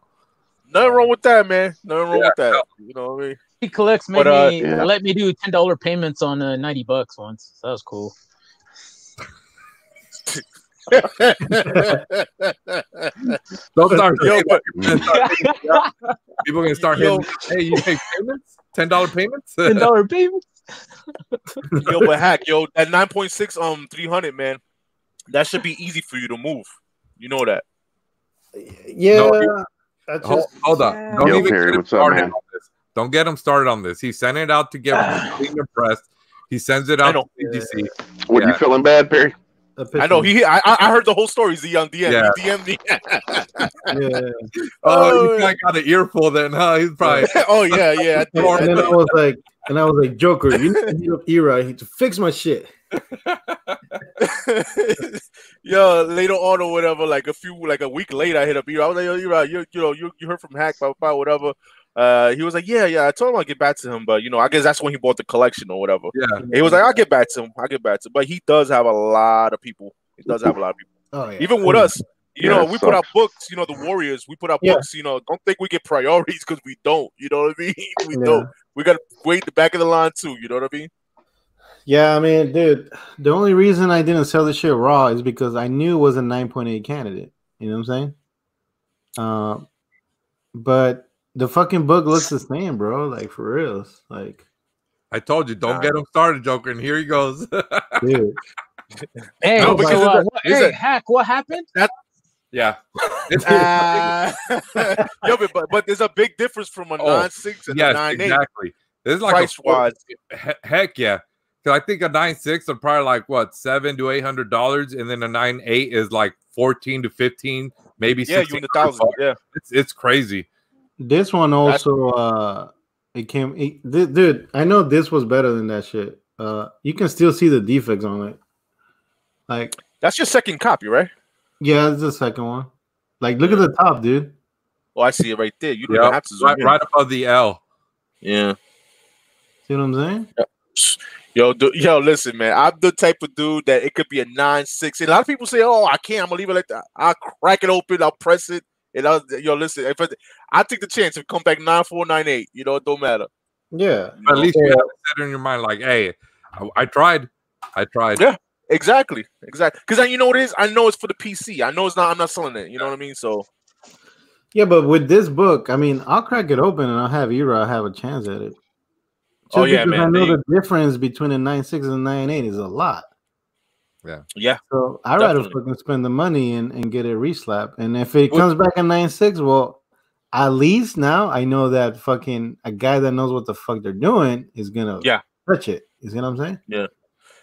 Nothing wrong with that, man. Nothing wrong Yeah, with that. You know what I mean? he collects made But, uh, me yeah. let me do ten dollar payments on uh, ninety bucks once. So that was cool. Don't start. Yo, but People gonna start Yo. hitting. Hey, you take payments? Ten dollar payments? ten dollar payments. yo, but Haq, yo, that nine point six um three hundred, man, that should be easy for you to move. You know that. Yeah, No, I just, hold, hold up. Don't Yo, even Perry, get him what's up, started on this. Don't get him started on this. He sent it out to get clean the press. He sends it I out know. to CGC. What Yeah. you feeling bad, Perry? A I know he. I I I heard the whole story. Z on DM. Yeah. DM'd me. Yeah. Oh, Oh, you got an earful then, huh? He's probably oh yeah, yeah. I did, I And then. I was like, and I was like, Joker, you need to hit up Era to fix my shit. yo, later on or whatever, like a few, like a week later, I hit up you. I was like, yo, you're right. You, you know, you, you heard from Haq, blah, blah, blah, whatever. Uh, he was like, yeah, yeah. I told him I'd get back to him, but you know, I guess that's when he bought the collection or whatever. yeah. He was like, I'll get back to him. I'll get back to him. But he does have a lot of people. He does have a lot of people. Oh yeah. Even with us, you Yeah, know, it we put out books, you know, the Warriors, we put out Yeah. books, you know, don't think we get priorities because we don't. You know what I mean? We Yeah. don't. We got to wait the back of the line too. You know what I mean? Yeah, I mean, dude, the only reason I didn't sell the shit raw is because I knew it was a 9.8 candidate. You know what I'm saying? Uh, but the fucking book looks the same, bro. Like for real. Like, I told you, don't Nah. get him started, Joker. And here he goes. dude. Hey, No, so, uh, a- what, it's hey, a- Haq, what happened? yeah. Uh, yo, but, but but there's a big difference from a Oh, nine six and a yes, nine eight exactly. This is like price a four- wise. heck yeah. Because I think a nine six are probably like what seven to eight hundred dollars, and then a nine eight is like fourteen to fifteen, maybe. Yeah, you in the thousands. Yeah, it's it's crazy. This one also, uh, it came, it, thi- dude. I know this was better than that shit. Uh, you can still see the defects on it. Like, that's your second copy, right? yeah, it's the second one. Like, look at the top, dude. Oh, I see it right there. You don't Yep, have to zoom right, in. right above the L. Yeah. See what I'm saying? Yo, du- yo, listen, man. I'm the type of dude that it could be a nine six. And a lot of people say, "Oh, I can't. I'm gonna leave it like that." I'll crack it open. I'll press it. And I'll, yo, listen. If I, I take the chance if it come back nine four nine eight, you know, it don't matter. Yeah. But at least you have it set in your mind, like, hey, I, I tried, I tried. Yeah, exactly, exactly. Because you know what it is. I know it's for the PC. I know it's not. I'm not selling it. You know what I mean? So Yeah, but with this book, I mean, I'll crack it open and I'll have Era have a chance at it. Oh, Just Oh, yeah, because I know they- the difference between a nine six and a nine eight is a lot. Yeah. Yeah. So I'd rather fucking spend the money and, and get it reslab. And if it comes back a nine six, well, at least now I know that fucking a guy that knows what the fuck they're doing is gonna Yeah. touch it. You see what I'm saying? Yeah.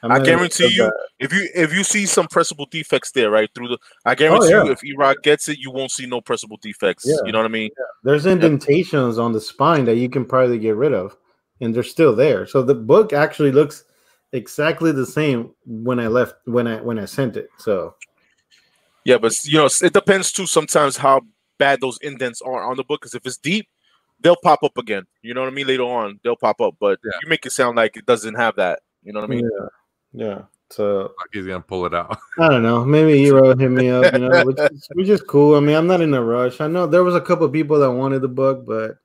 I'm I guarantee you, if you if you see some pressable defects there, right through the, I oh, guarantee Oh, yeah. you, if Iraq gets it, you won't see no pressable defects. Yeah. You know what I mean? Yeah. There's indentations on the spine that you can probably get rid of, and they're still there. So the book actually looks exactly the same when I left when I when I sent it. So Yeah, but you know, it depends too sometimes how bad those indents are on the book. Because if it's deep, they'll pop up again. You know what I mean? Later on, they'll pop up. But you make it sound like it doesn't have that. You know what I mean? yeah, yeah. So He's gonna pull it out. I don't know. Maybe Hero hit me up. You know, which is, which is cool. I mean, I'm not in a rush. I know there was a couple of people that wanted the book, but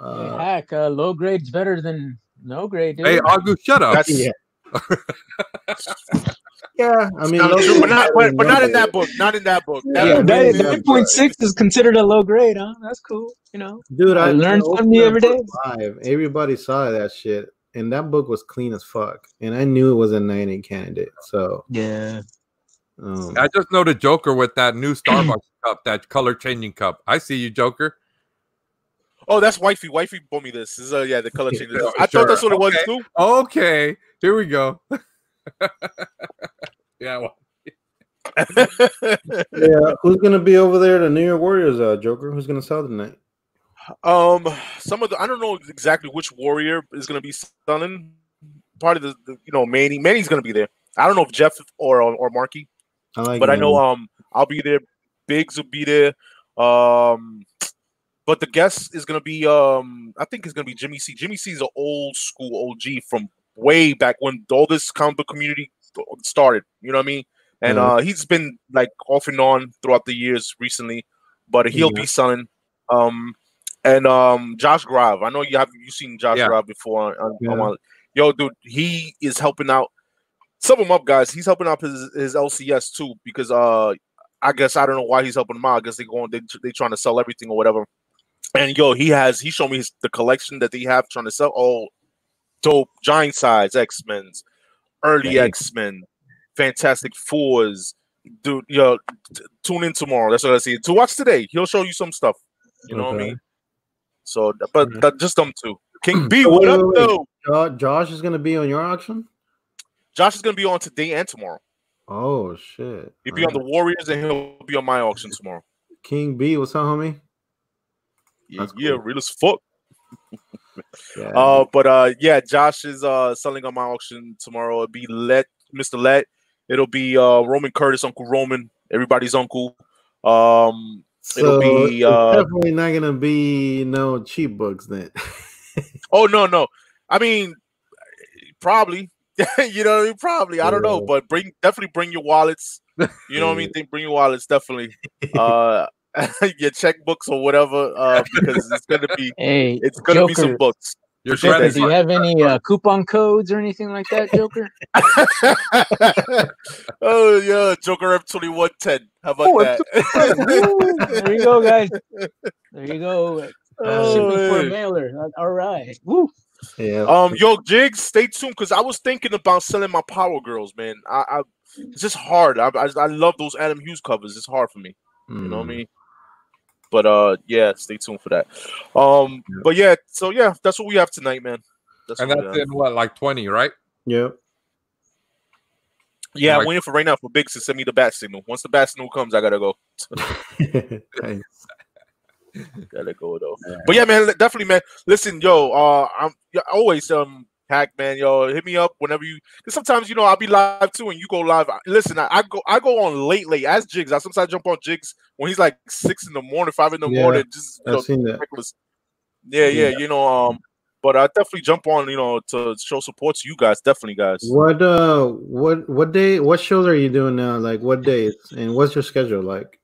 uh, Heck, uh, low grade's better than no grade, dude. Hey, Agu, shut up. That's yeah, yeah. I mean, not low- but not but, but not in that book. Not in that book. That yeah, book that, is- nine point six is considered a low grade, huh? That's cool. You know, dude. I I learn I something new every day. opened that book Live. Everybody saw that shit, and that book was clean as fuck. And I knew it was a 90 candidate. So Yeah. um, I just know the Joker with that new Starbucks cup, that color changing cup. I see you, Joker. Oh, that's wifey. Wifey bought me this. This is uh, yeah, the color changes. Yeah, I sure. thought that's what it was too. Okay, here we go. yeah, well, yeah, who's gonna be over there? The New York Warriors, uh, Joker. Who's gonna sell tonight? Um, some of the I don't know exactly which warrior is going to be selling. Part of the, the you know Manny. Manny's going to be there. I don't know if Jeff or or Marky, I like, but I know um I'll be there. Biggs will be there. Um, but the guest is going to be um I think it's going to be Jimmy C. Jimmy C is an old school OG from way back when all this comic book community started. You know what I mean? And Mhm. uh, he's been like off and on throughout the years recently, but he'll Yeah. be selling. Um, and um, Josh Grave. I know you have you seen Josh Yeah. Grave before. On, Yeah. on- yo, dude, he is helping out. Sum him up, guys. He's helping out his his LCS too because uh, I guess I don't know why he's helping them out. I guess they going they they trying to sell everything or whatever. And yo, he has he showed me his, the collection that they have trying to sell. Oh, dope! Giant size X Men's, early. X Men, Fantastic Fours. Dude, yo, t- tune in tomorrow. That's what I see. To watch today, he'll show you some stuff. You know what I mean? So, but that, just them two. King B, what up, though? Jo- Josh is gonna be on your auction. Josh is gonna be on today and tomorrow. Oh shit! He'll be on the Warriors and he'll be on my auction tomorrow. King B. What's up, homie? Yeah, That's yeah cool. real as fuck. Yeah, Uh, but uh, yeah, Josh is uh selling on my auction tomorrow. It'll be let Mr. Let. It'll be uh Roman Curtis, Uncle Roman, everybody's uncle. Um, so it'll be it's uh definitely not gonna be no cheap books then. oh no no, I mean probably you know what I mean probably I don't know, but bring definitely bring your wallets. You know what I mean? Think bring your wallets definitely. Uh, your checkbooks or whatever. Uh, because it's gonna be Hey, it's gonna be some books. Your Joker, credit do you have any uh, coupon codes or anything like that, Joker? oh yeah, Joker F twenty one ten. How about Oh, that? there you go, guys. There you go. Uh, Oh, shipping for a mailer. Uh, All right. Woo. yeah. Um, yo, Jigs, stay tuned because I was thinking about selling my Power Girls, man. I, I it's just hard. I, I I love those Adam Hughes covers. It's hard for me. You know what I Mm. mean? But uh, yeah, stay tuned for that. Um, but yeah, so yeah, that's what we have tonight, man. That's and that's in what, like twenty, right? Yeah. Yeah, I'm Like- waiting for right now for Biggs to send me the bat signal. Once the bat signal comes, I gotta go. Nice. Gotta go though. But yeah, man, definitely, man. Listen, yo, uh, I'm yeah, always um Haq, man. Yo, hit me up whenever you. Cause sometimes you know I'll be live too, and you go live. Listen, I, I go I go on late, late as Jigs. I sometimes jump on Jigs when he's like six in the morning, five in the Yeah, morning. Just you I've know, seen that. reckless. Yeah, yeah, you know, um, but I definitely jump on, you know, to show support to you guys. Definitely, guys. What uh what what day what shows are you doing now? Like what days and what's your schedule like?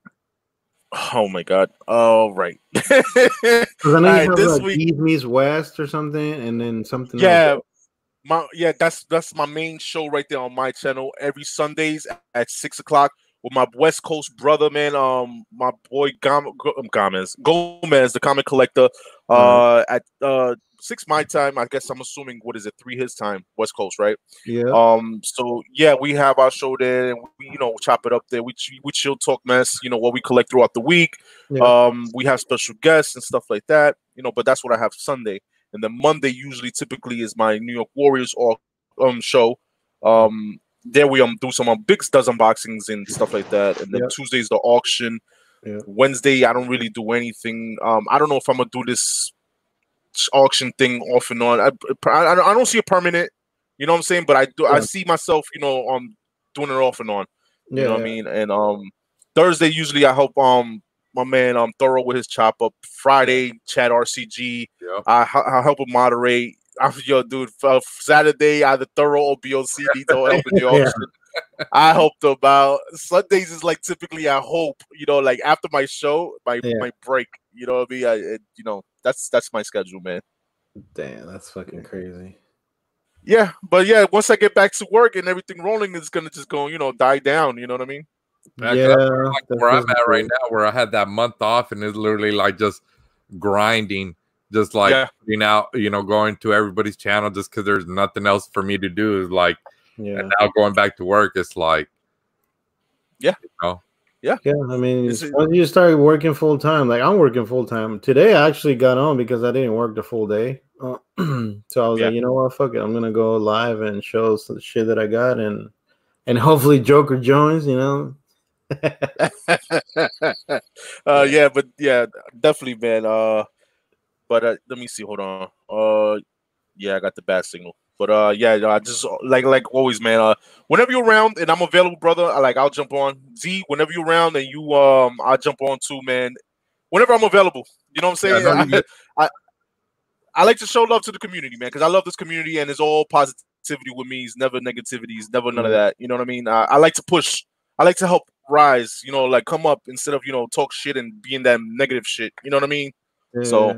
Oh my god. All right. Because I know you right, have this like week- East meets West or something, and then something. Yeah, else. My yeah, that's that's my main show right there on my channel every Sundays at six o'clock with my West Coast brother, man. Um, my boy Gom- Go- um, Gomez Gomez, the comic collector. Uh, at uh six my time. I guess I'm assuming what is it three his time West Coast, right? Yeah. Um. So yeah, we have our show there, and we you know chop it up there. We we chill talk mess. You know what we collect throughout the week. Yeah. Um. We have special guests and stuff like that. You know, but that's what I have Sunday, and then Monday usually typically is my New York Warriors or um show. Um. There we um do some um, big does unboxings and stuff like that, and then Yeah. Tuesday's the auction. Yeah. Wednesday I don't really do anything. Um. I don't know if I'm gonna do this auction thing off and on. I, I, I don't see a permanent. You know what I'm saying? But I do. I see myself, you know, um, doing it off and on. You Yeah, know what I mean? And um, Thursday usually I help um my man um thorough with his chop up. Friday chat RCG. Yep. I I help him moderate. I'm yo dude. Uh, Saturday either thorough or BOC needs help in the Yeah. auction. I helped them out. Sundays is like typically I hope you know like after my show my Yeah. my break. You know what I mean? I it, you know that's that's my schedule, man. Damn, that's fucking crazy. Yeah, but yeah, once I get back to work and everything rolling, it's gonna just go, you know, die down. You know what I mean? Yeah, 'cause Yeah, like where I'm definitely at right now, where I had that month off and it's literally like just grinding, just like Yeah. putting out, you know, going to everybody's channel just because there's nothing else for me to do. Is like, Yeah. and now going back to work, it's like, Yeah. you know, Yeah, I mean, Is it- once you start working full time, like I'm working full time today, I actually got on because I didn't work the full day. Uh, so I was Yeah. like, you know what, fuck it, I'm gonna go live and show some shit that I got, and and hopefully Joker joins. You know, uh, yeah, but yeah, definitely, man. Uh, but uh, let me see. Hold on. Uh, yeah, I got the bad signal. But uh, yeah, I just like like always, man. Uh, whenever you're around and I'm available, brother, I like I'll jump on. Z, whenever you're around and you um, I'll jump on too, man. Whenever I'm available, you know what I'm Yeah, saying. no, I, I I like to show love to the community, man, because I love this community and it's all positivity with me. It's never negativity. It's never none of that. You know what I mean? I, I like to push. I like to help rise. You know, like come up instead of you know talk shit and being that negative shit. You know what I mean? So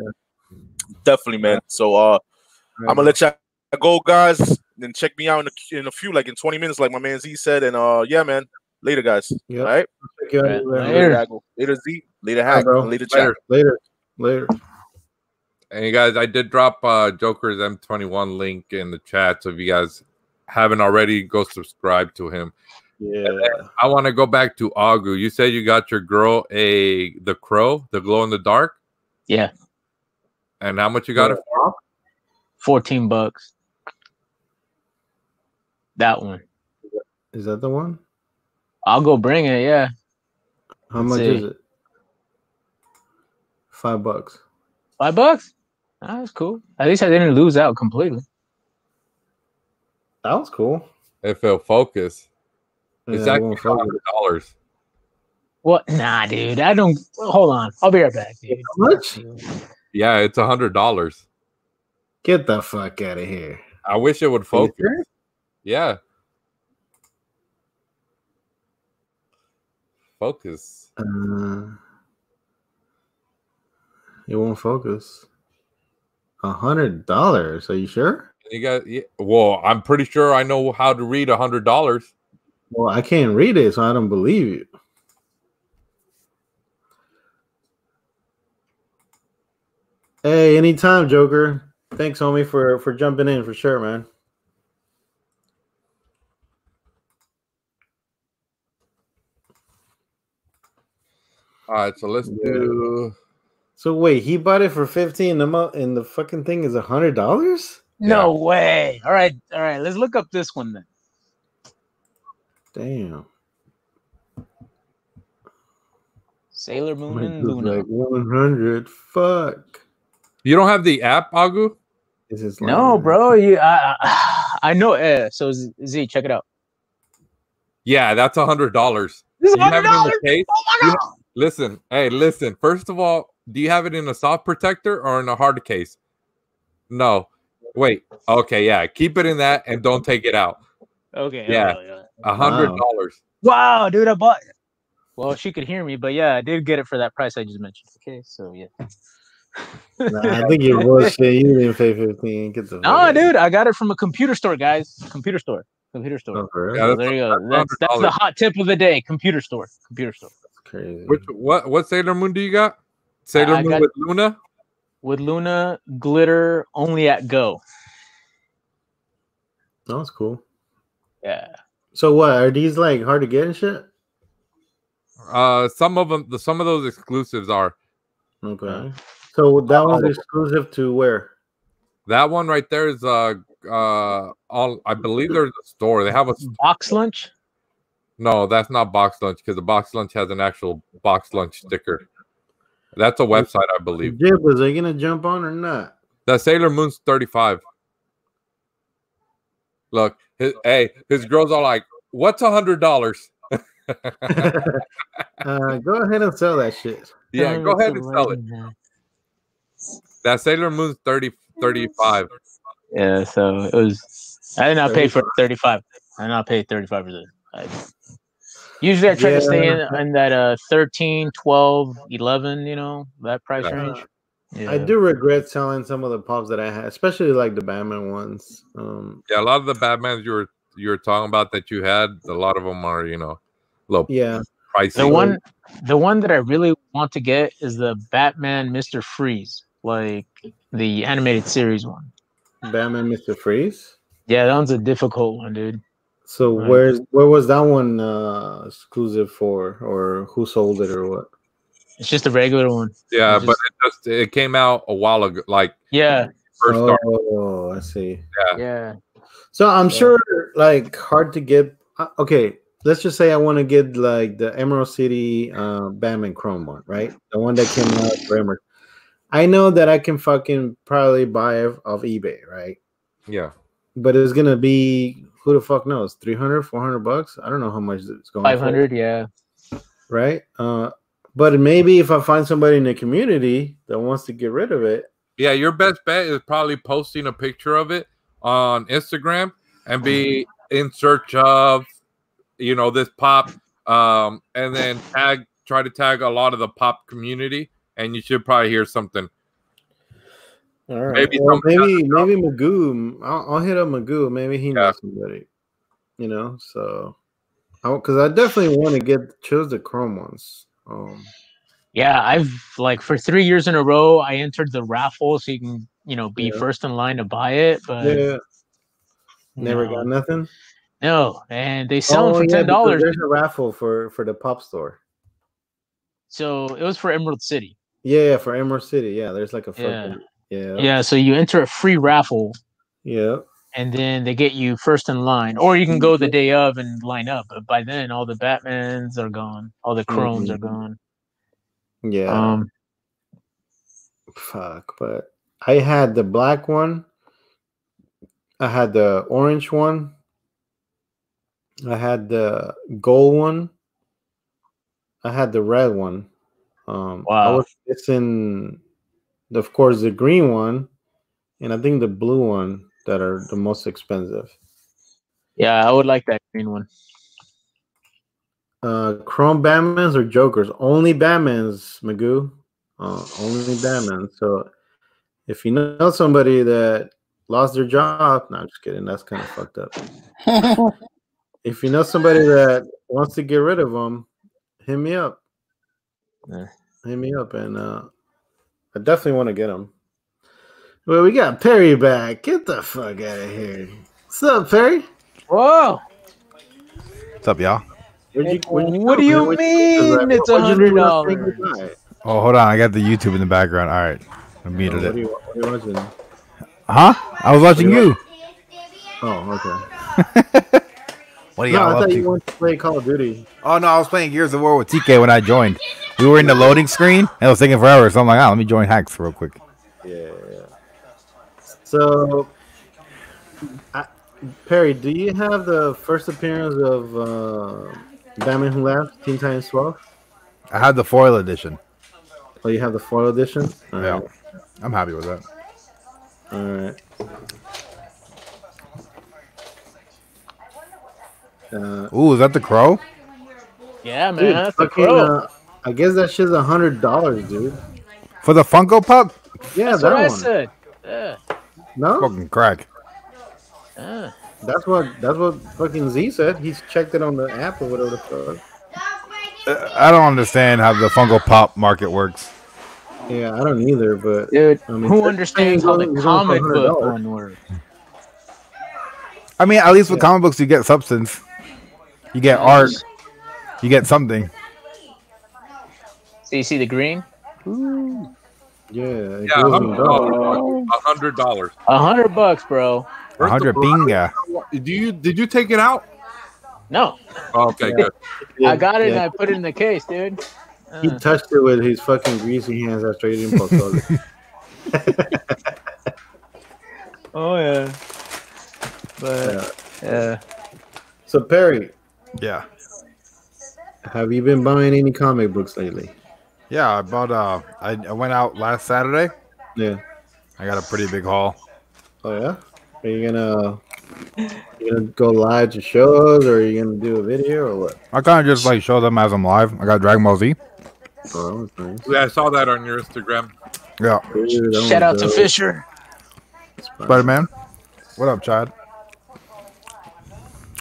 definitely, man. So uh, I'm gonna let you go, guys. Then check me out in a, in a few, like in 20 minutes, like my man Z said. And uh, yeah, man. Later, guys. Yep. All right. Check you out later. Later, later Z. Later, Haq. bro. Later, chat. Later. later, later. And you guys, I did drop uh Joker's M21 link in the chat. So if you guys haven't already, go subscribe to him. Yeah, I want to go back to Agu. You said you got your girl a the crow, the glow in the dark, Yeah, and how much you got it for? fourteen bucks. That one. is that the one? I'll go bring it. Yeah, How Let's much see. is it? Five bucks. five bucks. Ah, That's cool. At least I didn't lose out completely. That was cool. It felt focus, it's Yeah, I actually won't fuck with hundred dollars. What? Nah, dude. I don't. Hold on. I'll be right back, dude. Much? Yeah, it's a hundred dollars. Get the fuck out of here. I wish it would focus. Yeah. Focus. Uh, it won't focus. A hundred dollars? Are you sure? You got yeah, well, I'm pretty sure I know how to read a hundred dollars. Well, I can't read it, so I don't believe you. Hey, anytime, Joker. Thanks, homie, for for jumping in for sure, man. All right, so let's do So wait, he bought it for fifteen a month, and the fucking thing is a hundred dollars. No way. All right. All right. Let's look up this one then. Damn. Sailor Moon Mine and Luna. Like 100. Fuck. You don't have the app, Agu? This is No, bro. You, I, I, I know. Uh, so Z, Z, check it out. Yeah, that's a hundred dollars. This is You have it in $100? the case? Oh my You- Listen, hey, listen. First of all, do you have it in a soft protector or in a hard case? No. Wait. Okay, yeah. Keep it in that and don't take it out. Okay. Yeah. A hundred dollars. Wow, dude, I bought. Well, she could hear me, but yeah, I did get it for that price I just mentioned. Okay, so yeah. Nah, I think you're bullshit. You didn't pay 15. Get the No, out. dude, I got it from a computer store, guys. Computer store. Computer store. Oh, for real? Yeah, So that's there you go. that's That's, that's the hot tip of the day. Computer store. Computer store. That's Crazy. Which what what Sailor Moon do you got? Sailor I Moon got- with Luna? With Luna glitter only at Go. That was cool. Yeah. So what? Are these like hard to get and shit? Uh some of them the some of those exclusives are. Okay. So that one's exclusive to where? That one right there is uh uh all I believe there's a store. They have a box lunch. No, that's not box lunch because the box lunch has an actual box lunch sticker. That's a website, I believe. Jib, was they gonna jump on or not? The Sailor Moon's 35. Look, his, hey, his girls are like, what's a hundred dollars? Uh, go ahead and sell that shit. Yeah, go ahead and sell it. That Sailor Moon's 30, 35. Yeah, so it was. I did not pay for 35. I did not pay 35 for this. I, usually I try to stay in, in that uh 13, 12, 11, you know, that price Yeah. I do regret selling some of the pops that I had, especially like the Batman ones. Um, Yeah, a lot of the Batmans you were you were talking about that you had, a lot of them are, you know, low yeah. pricey. The one the one that I really want to get is the Batman Mr. Freeze, like the animated series one. Batman Mr. Freeze. Yeah, that one's a difficult one, dude. So Right. where's where was that one uh exclusive for, or who sold it, or what? It's just a regular one. Yeah, It's but just- it just it came out a while ago, like Yeah. first oh, started. I see. Yeah. Yeah. So I'm Yeah. sure like hard to get. uh, Okay, let's just say I want to get like the Emerald City uh, Batman Chrome one, right? The one that came out for Emerald. I know that I can fucking probably buy it off eBay, right? Yeah. But it's gonna be who the fuck knows 300 400 bucks i don't know how much it's going for, 500, yeah. right uh but maybe if i find somebody in the community that wants to get rid of it Yeah, your best bet is probably posting a picture of it on Instagram and be in search of, you know, this pop, um, and then tag, try to tag a lot of the pop community, and you should probably hear something. all right. Maybe well, maybe maybe magoo I'll, I'll hit up magoo. Maybe he knows somebody you know so. Because I, definitely want to get choose the chrome ones um Yeah, I've like for three years in a row, I entered the raffle so you can, you know, be Yeah. first in line to buy it. But yeah never no. got nothing No, and they sell them Oh, for ten dollars. there's a raffle for for the pop store so it was for Emerald City. yeah, yeah for emerald city yeah there's like a Yeah. yeah Yeah, so you enter a free raffle, yeah and then they get you first in line, or you can go the day of and line up. But by then, all the Batmans are gone, all the Chromes are Mhm. gone. yeah Um, fuck but i had the black one i had the orange one i had the gold one i had the red one um i Wow. was missing of course the green one and i think the blue one that are the most expensive. Yeah, I would like that green one. uh chrome batmans or jokers? Only batmans magoo. Uh, only batman so if you know somebody that lost their job no i'm just kidding. That's kind of fucked up. If you know somebody that wants to get rid of them hit me up. Yeah. hit me up and uh i definitely want to get them well we got perry back get the fuck out of here what's up perry Whoa! What's up, y'all? Where'd you- What do you? What'd do? mean it's a What'd you do hundred dollars? Oh, hold on. I got the YouTube in the background. All right. I Oh, muted what, are it. you, what are you watching? Huh? I was watching you. Oh, okay. What do No, y'all I thought to? you wanted to play Call of Duty. Oh no, I was playing Gears of War with TK when I joined. We were in the loading screen and it was taking forever, so I'm like, oh, let me join Haq's real quick. Yeah. So, I, Perry, do you have the first appearance of uh, Batman Who Laughs, Teen Titans 12? I had the foil edition. Oh, you have the foil edition? All Yeah. right. I'm happy with that. All right. Uh, Ooh, is that the crow? Yeah, man, dude, that's a fucking, crow. uh, I guess that shit's a hundred dollars, dude. For the Funko Pop? Yeah, that's that what I one. said. Yeah. No, Fucking crack. yeah. that's what that's what fucking Z said. He's checked it on the app or whatever the fuck. Uh, I don't understand how the Funko Pop market works. Yeah, I don't either, but Dude, I mean, who understands how the going- going comic for book $100. one works? I mean, at least with comic books, you get substance. You get art. You get something. So you see the green? Yeah, Yeah, a hundred dollars. dollars. A hundred dollars. Bucks, bro. A hundred binga. Do you did you take it out? No, Oh, okay, Yeah. good. I got it and I put it in the case, dude. He Uh, touched it with his fucking greasy hands after he didn't post it. oh yeah. But yeah. So Perry, Yeah. have you been buying any comic books lately? Yeah, I bought. Uh, I, I went out last Saturday. Yeah. I got a pretty big haul. Oh yeah. Are you gonna you gonna go live to shows, or are you gonna do a video, or what? I kind of just like show them as I'm live. I got Dragon Ball Z. Oh, that's nice. Yeah, I saw that on your Instagram. Yeah. Dude, Shout out one's to. Fisher. Spider Man. What up, Chad?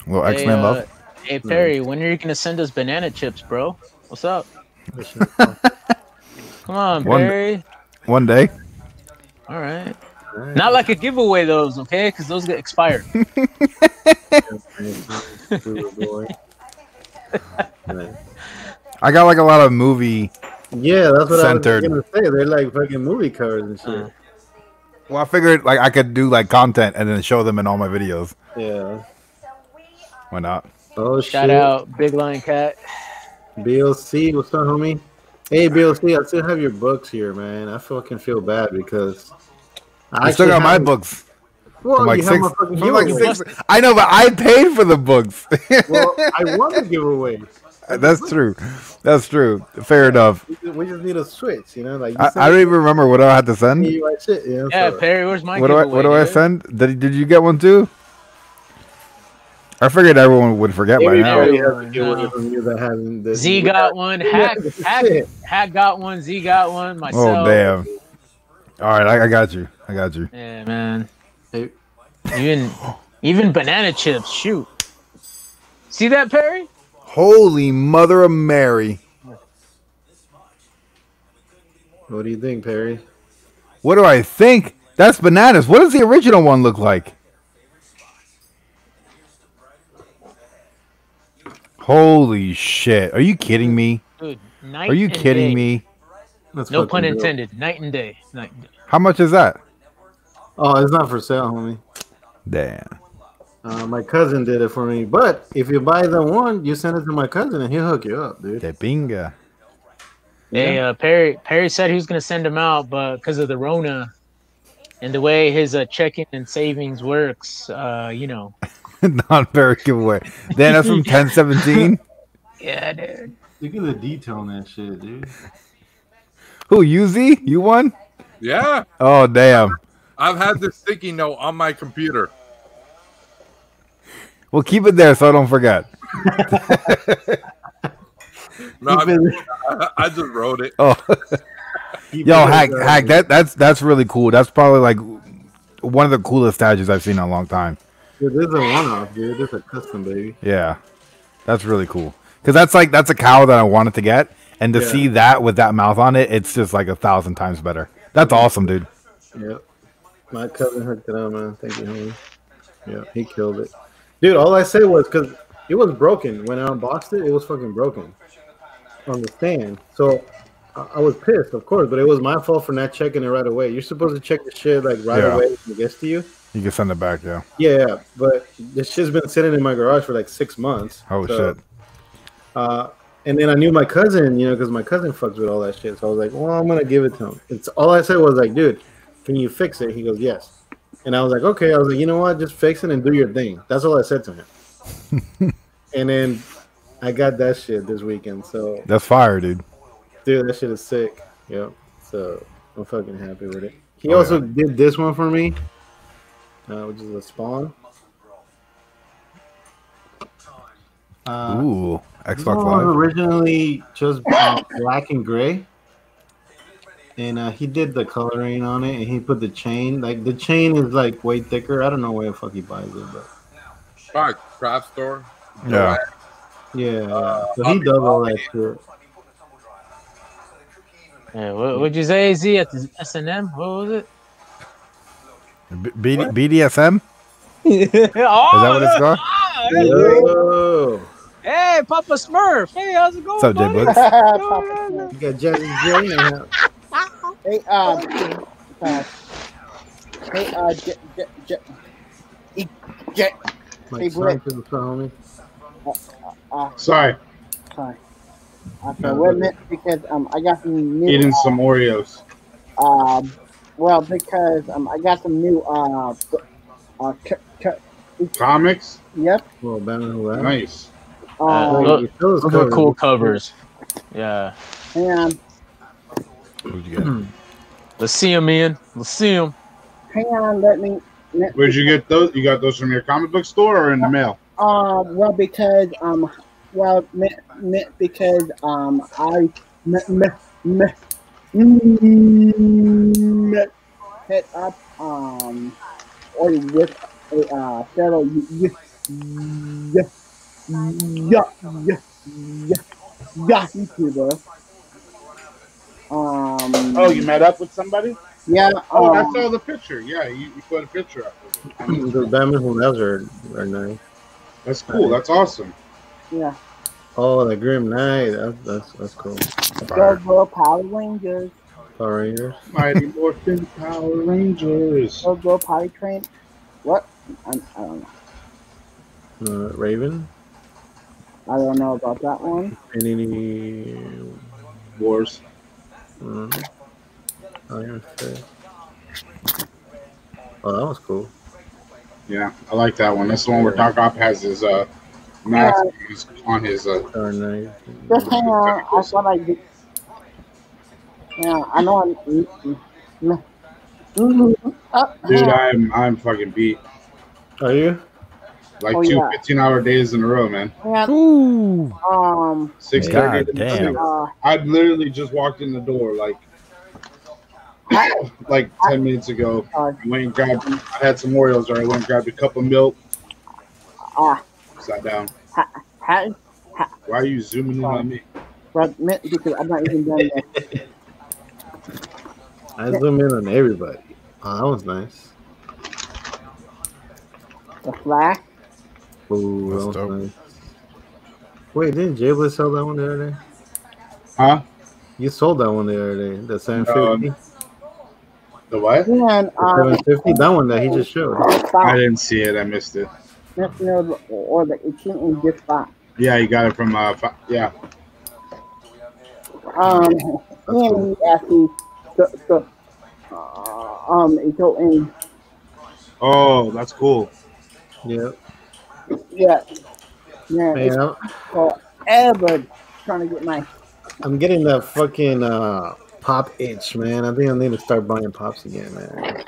Little X Men Hey, uh, love. Hey Perry, when are you gonna send us banana chips, bro? What's up? Come on, One- Perry. One day. All right. Not like a giveaway, those, okay? Because those get expired. I got like a lot of movie. Yeah, that's what Centered. I was gonna say. They're like fucking movie covers and shit. Uh, well, I figured like I could do like content and then show them in all my videos. Yeah. Why not? Oh Shout shit. out, Big Lion Cat. BLC, what's up, homie? Hey, BLC, I still have your books here, man. I fucking feel bad because I still actually got my books. Well, from like you have six. my fucking from like six. I know, but I paid for the books. Well, I won the giveaway. Uh, that's true. That's true. Fair enough. We just, need a switch, you know. Like you I, I don't even remember what I had to send. me my shit, you know, Yeah, Perry, where's my What do I giveaway? what do I send? Did did you get one too? I figured everyone would forget by Every- now. everybody No. giveaway from you that hasn't- that- Z got one. Haq, Haq, Haq got one. Z got one. Oh, myself. Oh damn! All right, I, I got you. I got you. Yeah, man. Even even banana chips. Shoot. See that, Perry? Holy Mother of Mary! What do you think, Perry? What do I think? That's bananas. What does the original one look like? Holy shit! Are you kidding me? Dude, night Are you and kidding day. me? That's No pun dope. intended. Night and day. Night. And day. How much is that? Oh, it's not for sale, homie. Damn. Uh, my cousin did it for me. But if you buy the one, you send it to my cousin and he'll hook you up, dude. De pinga. Hey, uh, Perry. Perry said he was gonna send them out, but because of the Rona and the way his uh, checking and savings works, uh, you know. Not very giveaway. Then that's from 1017. Yeah, dude. Look at the detail on that shit, dude. Who, UZ? You won? Yeah, Oh, damn. I've had this sticky note on my computer. Well, keep it there so I don't forget. No, Keep I, I just wrote it. Oh, Keep yo, Haq, Haq. That that's that's really cool. That's probably like one of the coolest statues I've seen in a long time. Dude, this is a one-off, dude. This is a custom, baby. Yeah, that's really cool. Because that's like that's a cow that I wanted to get, and to Yeah. see that with that mouth on it, it's just like a thousand times better. That's awesome, dude. Yep. My cousin hooked it up, man. Thank you, homie. Yeah, he killed it. Dude, all I say was because it was broken. When I unboxed it, it was fucking broken on the stand. So I, I was pissed, of course, but it was my fault for not checking it right away. You're supposed to check the shit like right Yeah. away when it gets to you. You can send it back, yeah. Yeah, but this shit's been sitting in my garage for like six months. Oh So, shit. Uh, and then I knew my cousin, you know, because my cousin fucks with all that shit. So I was like, well, I'm gonna give it to him. It's all I said was like, dude, can you fix it? He goes, yes. And I was like, okay. I was like, you know what? Just fix it and do your thing. That's all I said to him. and then I got that shit this weekend. So That's fire, dude. dude, that shit is sick. Yep. So I'm fucking happy with it. He Oh, also yeah. did this one for me, uh, which is a spawn. Uh, Ooh, Xbox one was Live. originally just uh, black and gray, and uh, he did the coloring on it, and he put the chain. Like the chain is like way thicker. I don't know where the fuck he buys it, but Probably craft store. Yeah. yeah. yeah. Uh, so he does all that shit. Yeah, what, what'd you say, Z at the S and M? What was it? B- BD- BDSM? oh, Is that what it's called? ah, hey, Papa Smurf. Hey, how's it going, What's up, J buddy? Buds? you got Jazzy J now. Hey, uh, uh, hey, uh, J, J, J, E- J, Hey, Like, Blake. sorry, homie. uh, Sorry, sorry. Okay, wait a minute, because um, I got some new. eating uh, some Oreos. Um, well, because um, I got some new uh, uh, c- c- Comics, yep. Well, Batman that? nice. Uh, Um, look, Those those are covers. cool covers. Yeah, and Who'd you get? let's see them, man. Let's see them. hang on, let me. Let, Where'd you get those? You got those from your comic book store or in the mail? Uh, well, because um, well, me, me, because um, I me, me, me, mm, hit up um, or with a uh, fellow y- y- y- y- y- y- y- YouTuber. Um. Oh, you met up with somebody? Yeah. Oh, I um, saw the picture. Yeah, you, you put a picture up. The Batman who loves are, are nice. That's cool. That's awesome. yeah. Oh, the Grim Knight. That's that's, that's cool. Go go Power Rangers. Power Rangers. Mighty Morphin Power Rangers. Go go Potty Train. What? I, I don't know. Uh, Raven. I don't know about that one. And any Wars. Uh, Iron Fist. Oh, that was cool. Yeah, I like that one. That's the one where Doc Ock has his uh mask on his- on his uh. Power Knight. Just hang on. I thought I did. Yeah, I know. I'm, Dude. I'm I'm fucking beat. Are you? Like Oh, two yeah. 15 hour days in a row, man. Hang on. Ooh. Um. Six God damn. Uh, I literally just walked in the door like like ten minutes ago. uh, I went and grabbed. I had some Oreos, or I went and grabbed a cup of milk. ah, Sat down. ha, ha, Why are you zooming in on me- because I'm not even done yet. I zoom in on everybody. Oh, that was nice. The Flash. Ooh, That's that was dope. nice. Wait, didn't Jabler sell that one the other day? Huh? You sold that one the other day. The 750. The what? And The um, 750. That one that he just showed. I didn't see it. I missed it. Or the 18 in this spot. Yeah, you got it from uh. Yeah. Um, That's cool. and he actually, the, the, uh, um, it go in, Oh, that's cool. Yeah. yeah, yeah, Man, it's forever trying to get my, I'm getting that fucking uh, pop itch, man. I think I need to start buying pops again, man.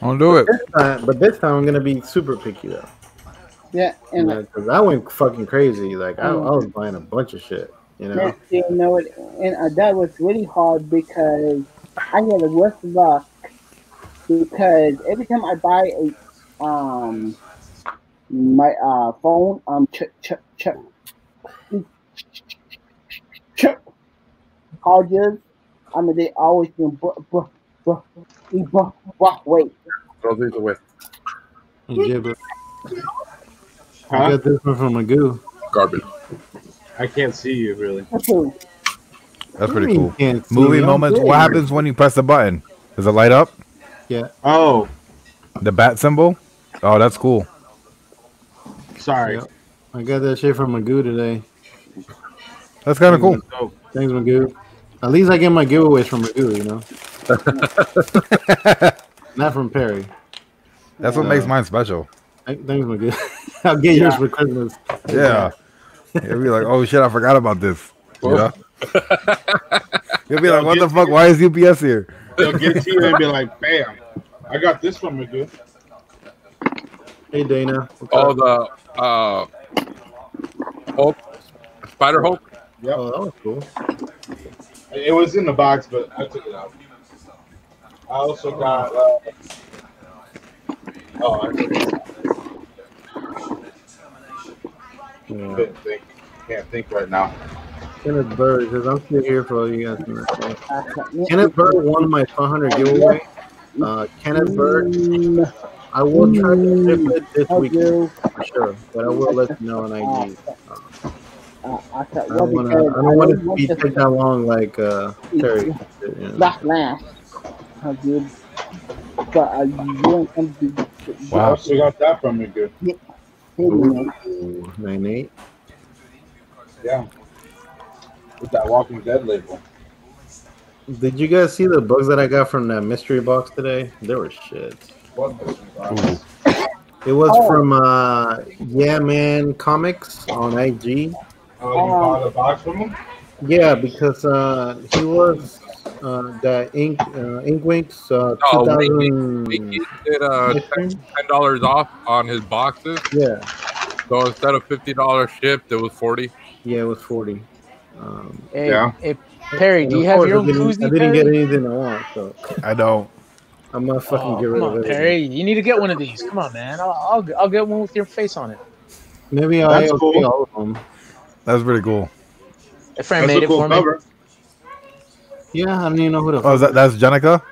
Don't do it. This time, but this time I'm gonna be super picky though. yeah, and Because I went fucking crazy. Like I, I was buying a bunch of shit. You know. You know it, and uh, that was really hard because I had the worst luck because every time I buy a um my uh phone um ch ch ch ch charges, I mean they always do bu bu bu bu bu bu wait. Throw these away. Yeah, but I got this one from Magoo. Garbage. I can't see you really. Okay. That's pretty do you mean cool. you Movie moments. What happens when you press the button? Does it light up? Yeah. Oh, The bat symbol. Oh, that's cool. Sorry. Yep. I got that shit from Magoo today. That's kind of cool. Thanks, Magoo. At least I get my giveaways from Magoo, you know. Not from Perry. That's what Uh, makes mine special. Thanks, Magoo. I'll get yours for Christmas. Yeah. it'll be like, oh shit, I forgot about this. You know? You'll be like, what the fuck? Why is UPS here? They'll get to you and be like, "Bam, I got this from Magoo." Hey, Dana. Oh, the uh, Hulk, Spider Hulk. Yeah, Oh, that was cool. It was in the box, but I took it out. I also got. Uh, oh, I took it out. Yeah. Couldn't think. Can't think right now. Kenneth Bird, because I'm still here for all you guys. in this thing. Kenneth Bird won my 500 giveaway. Uh, Kenneth Bird, I will try to ship it this weekend for sure, but I will let you know on IG. Uh, I, I don't want to. I don't want it to be take that long, like uh, Terry. You know. Last last. How good. But uh, you want them to. I also got that from Magoo. Ooh, nine eight. Yeah. With that Walking Dead label. Did you guys see the bugs that I got from that mystery box today? They were shit. What mystery box? It was Oh. from uh, Yeah Man Comics on IG. Oh, you bought a box from him? Yeah, because uh, he was uh, that Ink uh, Inkwinks uh, Oh, 2000. He did uh, ten dollars off on his boxes. Yeah, So instead of fifty dollars shipped, it was forty. yeah, it was 40. Um, Hey, Yeah. hey, Perry, do you have course your I own didn't, koozie? I didn't Perry? get anything I want, so I don't. I'm gonna fucking Oh, get rid come of it. Perry. You need to get one of these. Come on, man. I'll, I'll, I'll get one with your face on it. Maybe I'll That's cool. all of them. That was pretty cool. A friend That's made a it cool for me. Yeah, I don't even know who the. Oh, is that, that's Jennika?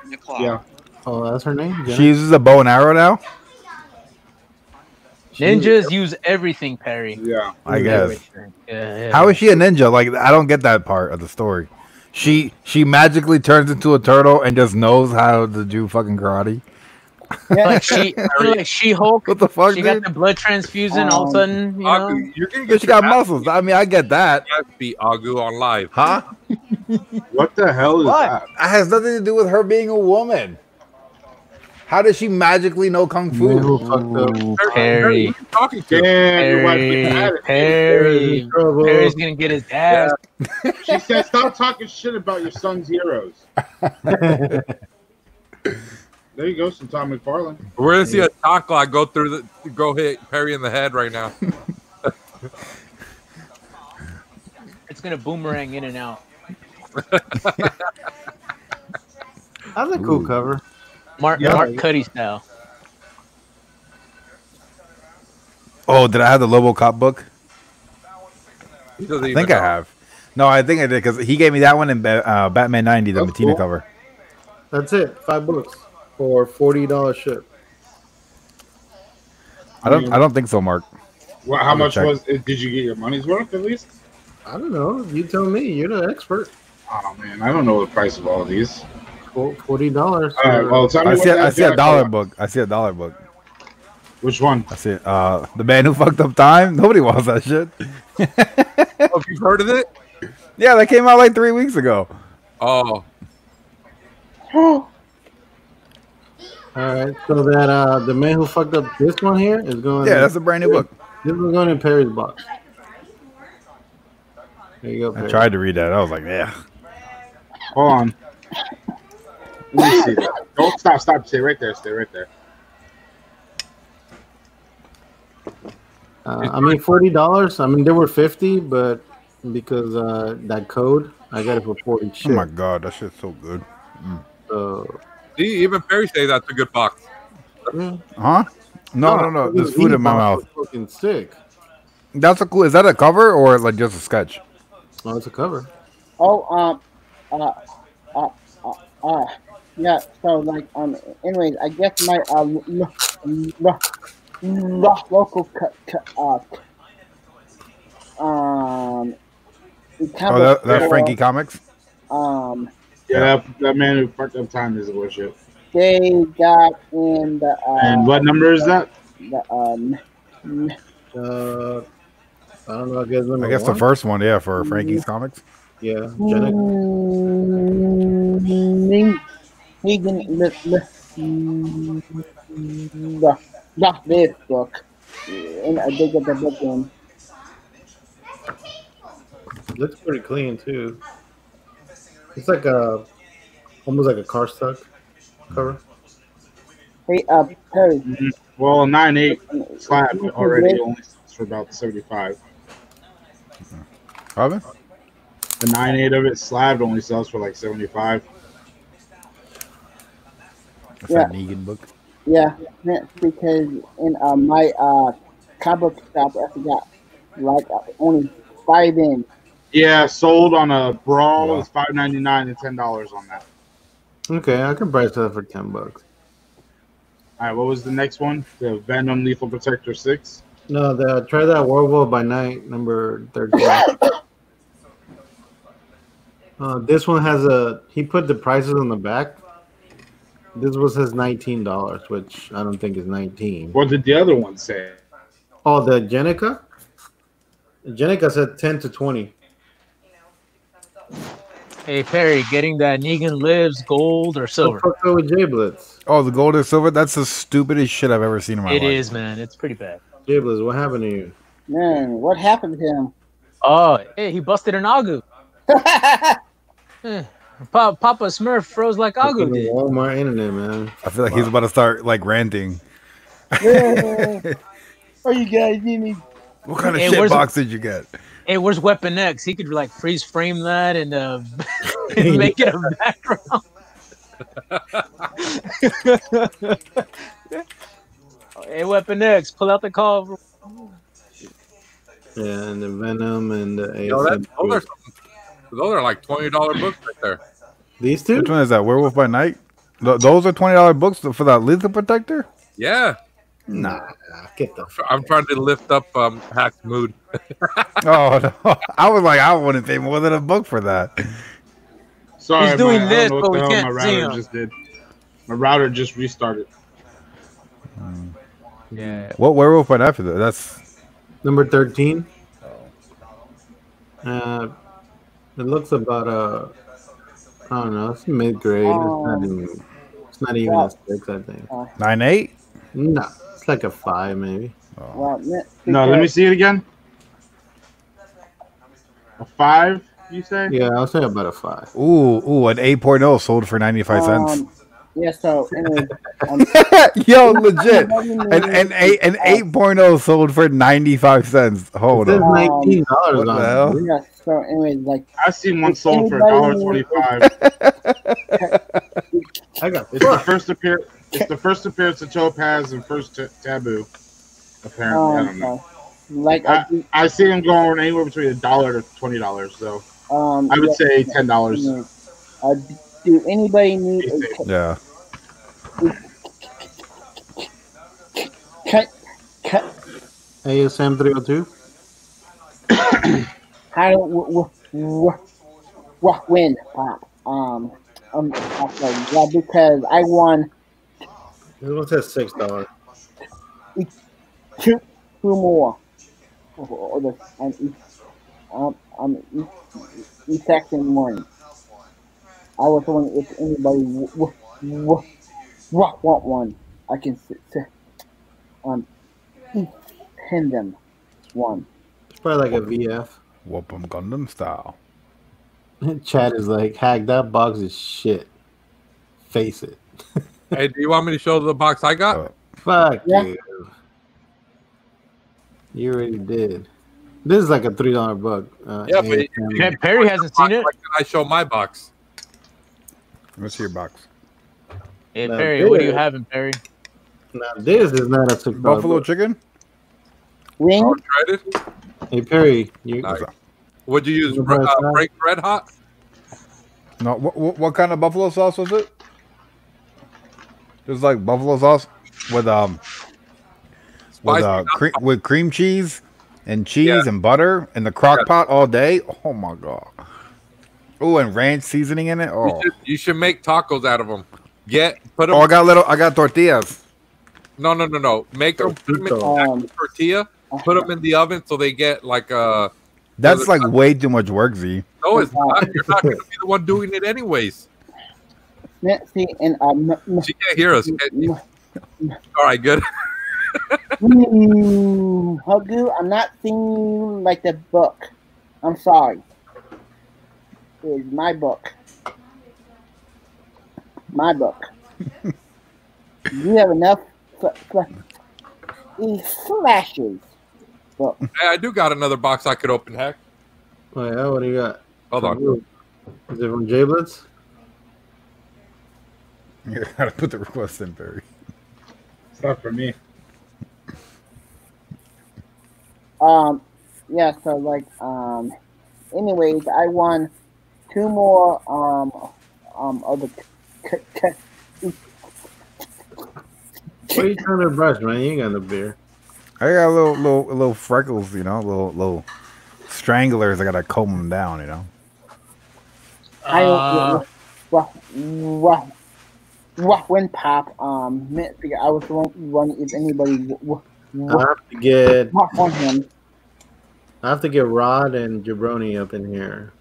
Yeah. Oh, that's her name. Jenna? She uses a bow and arrow now. Ninjas use everything, Perry. Yeah. I guess. Everything. Yeah, yeah. How is she a ninja? Like I don't get that part of the story. She she magically turns into a turtle and just knows how to do fucking karate. like she, like She Hulk. What the fuck, She got the blood transfusion. all of a um, sudden, you know. Agu, you're gonna get she got muscles. I mean, I get that. ass beat Agu on live. Huh? What the hell is What? that? That has nothing to do with her being a woman. How does she magically know kung fu? fucked up? Ooh, Perry, Perry. talking to? Damn, Perry, getting mad at me. Perry, Perry's gonna get his ass. She said, "Stop talking shit about your son's heroes." There you go, some Todd McFarlane. We're gonna see a chancla go through the go hit Perry in the head right now. It's gonna boomerang in and out. That's a cool cover. Mark Yeah. Mark Cuddy style. Oh, did I have the Lobo Cop book? I think I have. No, I think I did because he gave me that one in uh, Batman '90, the That's Matina cool. cover. That's it. Five books for forty dollars ship. I don't. I don't think so, Mark. Well, how much check. was? it? Did you get your money's worth at least? I don't know. You tell me. You're the expert. Oh man, I don't know the price of all of these. Forty dollars. All right, well, I see. that I see a dollar was. book. I see a dollar book. Which one? I see. it. Uh, the man who fucked up time. Nobody wants that shit. Oh, you've heard of it? Yeah, that came out like three weeks ago. Oh, All right. So that uh, the man who fucked up this one here is going. Yeah, that's a brand new book. This is going in Perry's box. There you go. I tried to read that. I was like, yeah. Hold on. Let me see that. Don't stop, stop. Stay right there. Stay right there. Uh, I mean, forty dollars. I mean, they were fifty, but because uh, that code, I got it for forty. Oh my god, that shit's so good. So, see, even Perry say that's a good box. yeah. Huh? No, no, no. There's food in my mouth. Fucking sick. That's a cool. Is that a cover or like just a sketch? Oh, it's a cover. Oh, um, uh, uh, uh, uh, yeah. So, like, um, anyways, I guess my uh, lo- lo- lo- local cut, cut, uh, um, Oh, that, that Frankie Comics. um, Yeah, that, that man who fucked up time is a bullshit. they got in the. Uh, And what number is that? The, um, Uh, I don't know. I guess I guess one? the first one, yeah, for Frankie's comics. Yeah, Jenna. Mm, I did get the book looks pretty clean too. It's like a almost like a cardstock cover. Hey, uh, Perry. Mhm. Well, a nine eight slab already only sells for about seventy five. Robin? The nine eight of it slabbed only sells for like seventy five. That's Yeah. that Negan book. Yeah, that's because in uh, my uh, comic book shop, I forgot, like uh, only five in. Yeah, sold on a brawl is five ninety nine and ten dollars on that. Okay, I can price that for ten bucks. All right, what was the next one? The Venom Lethal Protector six. No, the try that Werewolf by Night number thirteen. uh, this one has a. He put the prices on the back. This was his nineteen dollars, which I don't think is nineteen. What did the other one say? Oh, the Jennika. Jennika said ten to twenty. Hey Perry, getting that Negan lives gold or silver? Fuck up with Jay Blitz. Oh, the gold and silver? That's the stupidest shit I've ever seen in my It life. is, man. It's pretty bad. Jay Blitz, what happened to you? Man, what happened to him? Oh, hey, he busted an Agu. Eh. Pa- Papa Smurf froze like Agu Fucking did. Walmart internet, man. I feel like he's about to start like ranting. Yeah. oh, you guys need me. What kind of Hey, shit box did you get? Hey, where's Weapon X? He could like freeze frame that and uh, make it a background. hey, Weapon X, pull out the call. Yeah, and the Venom and the Yo, that, ASM. those, are some, those are like twenty dollar books right there. These two? Which one is that? Werewolf by Night? Th- those are twenty dollar books for that lethal protector? Yeah, Nah, get the. I'm trying to lift up um, Haq's mood. Oh no! I was like, I wouldn't pay more than a book for that. Sorry, He's doing my, I this, don't know but what we the hell can't my see router him. just did. My router just restarted. Yeah. What werewolf by night for that? That's Number 13. Uh, it looks about, a. I don't know, it's mid grade. it's not even, it's not even a six, I think. nine eight. No, it's like a five, maybe. Well, No, let me see it again. A five, you say? Yeah, I'll say about a five. Ooh, ooh, an 8.0 sold for ninety five cents. Um, yeah, so anyway, um, Yo, legit. An an eight an 8.0 sold for ninety five cents. Hold There's on. nineteen dollars What on the it. hell? yeah, so anyway, like I seen one sold for Anybody- $1.25. I got It's the first appear. It's the first appearance of Topaz and first t- Taboo. Apparently, I don't know. uh, like I, I, I see them going anywhere between a dollar to twenty dollars. So um, I would yeah, say ten dollars. Uh, do anybody need a Yeah. cut? Cut? ASM 302. How do w- w- w- win? Pop? Um, um, yeah, because I won This one says six dollars. two, two more. Oh, the, um, um, each, one. I was wondering if anybody w- w- w- want one. I can s- s- um each pin them one. It's probably like a VF. Whoop 'em Gundam style. Chad is like, Haq that box is shit. Face it. hey, do you want me to show the box I got? Uh, Fuck Yeah. you. You already did. This is like a three dollar book. Uh, Yeah, but ASM. Perry hasn't seen it. Why can I show my box? Let's see your box. Hey Now Perry, what do you this- have in Perry? Now this is not a Buffalo book. chicken? Wing? Oh, tried it? Hey Perry, you Nice. Would you use You uh, break red hot? No, what, what, what kind of buffalo sauce was it? Just like buffalo sauce with um with Spicy, uh cre- with cream cheese and cheese Yeah. and butter in the crock Yeah. pot all day. Oh my god. Oh, and ranch seasoning in it. You Oh, should, you should make tacos out of them. Get put them. Oh, I got little. I got tortillas. No, no, no, no. Make them put 'em in Um, a tortilla. Put them in the oven so they get like uh That's like way too much work, Z. No, it's not. You're not going to be the one doing it anyways. See, and um, She can't hear us. can you? All right, good. mm, Hagu, I'm not singing like the book. I'm sorry. It's my book. My book. you have enough f- f- these flashes. Well, Hey, I do got another box I could open. Heck, Oh yeah, what do you got? hold on. Is it from Jay Blitz? You gotta put the request in, Barry. It's not for me. Um, yeah, so like, um, anyways, I won two more, um, um, of the, c- c- What are you trying to brush, man? You ain't got no beer. I got a little little little freckles, you know, little little stranglers. I gotta comb them down, you know. I Uh, what what what when pop um meant figure I was wondering if anybody w- w- I have to get on him. I have to get Rod and Jabroni up in here.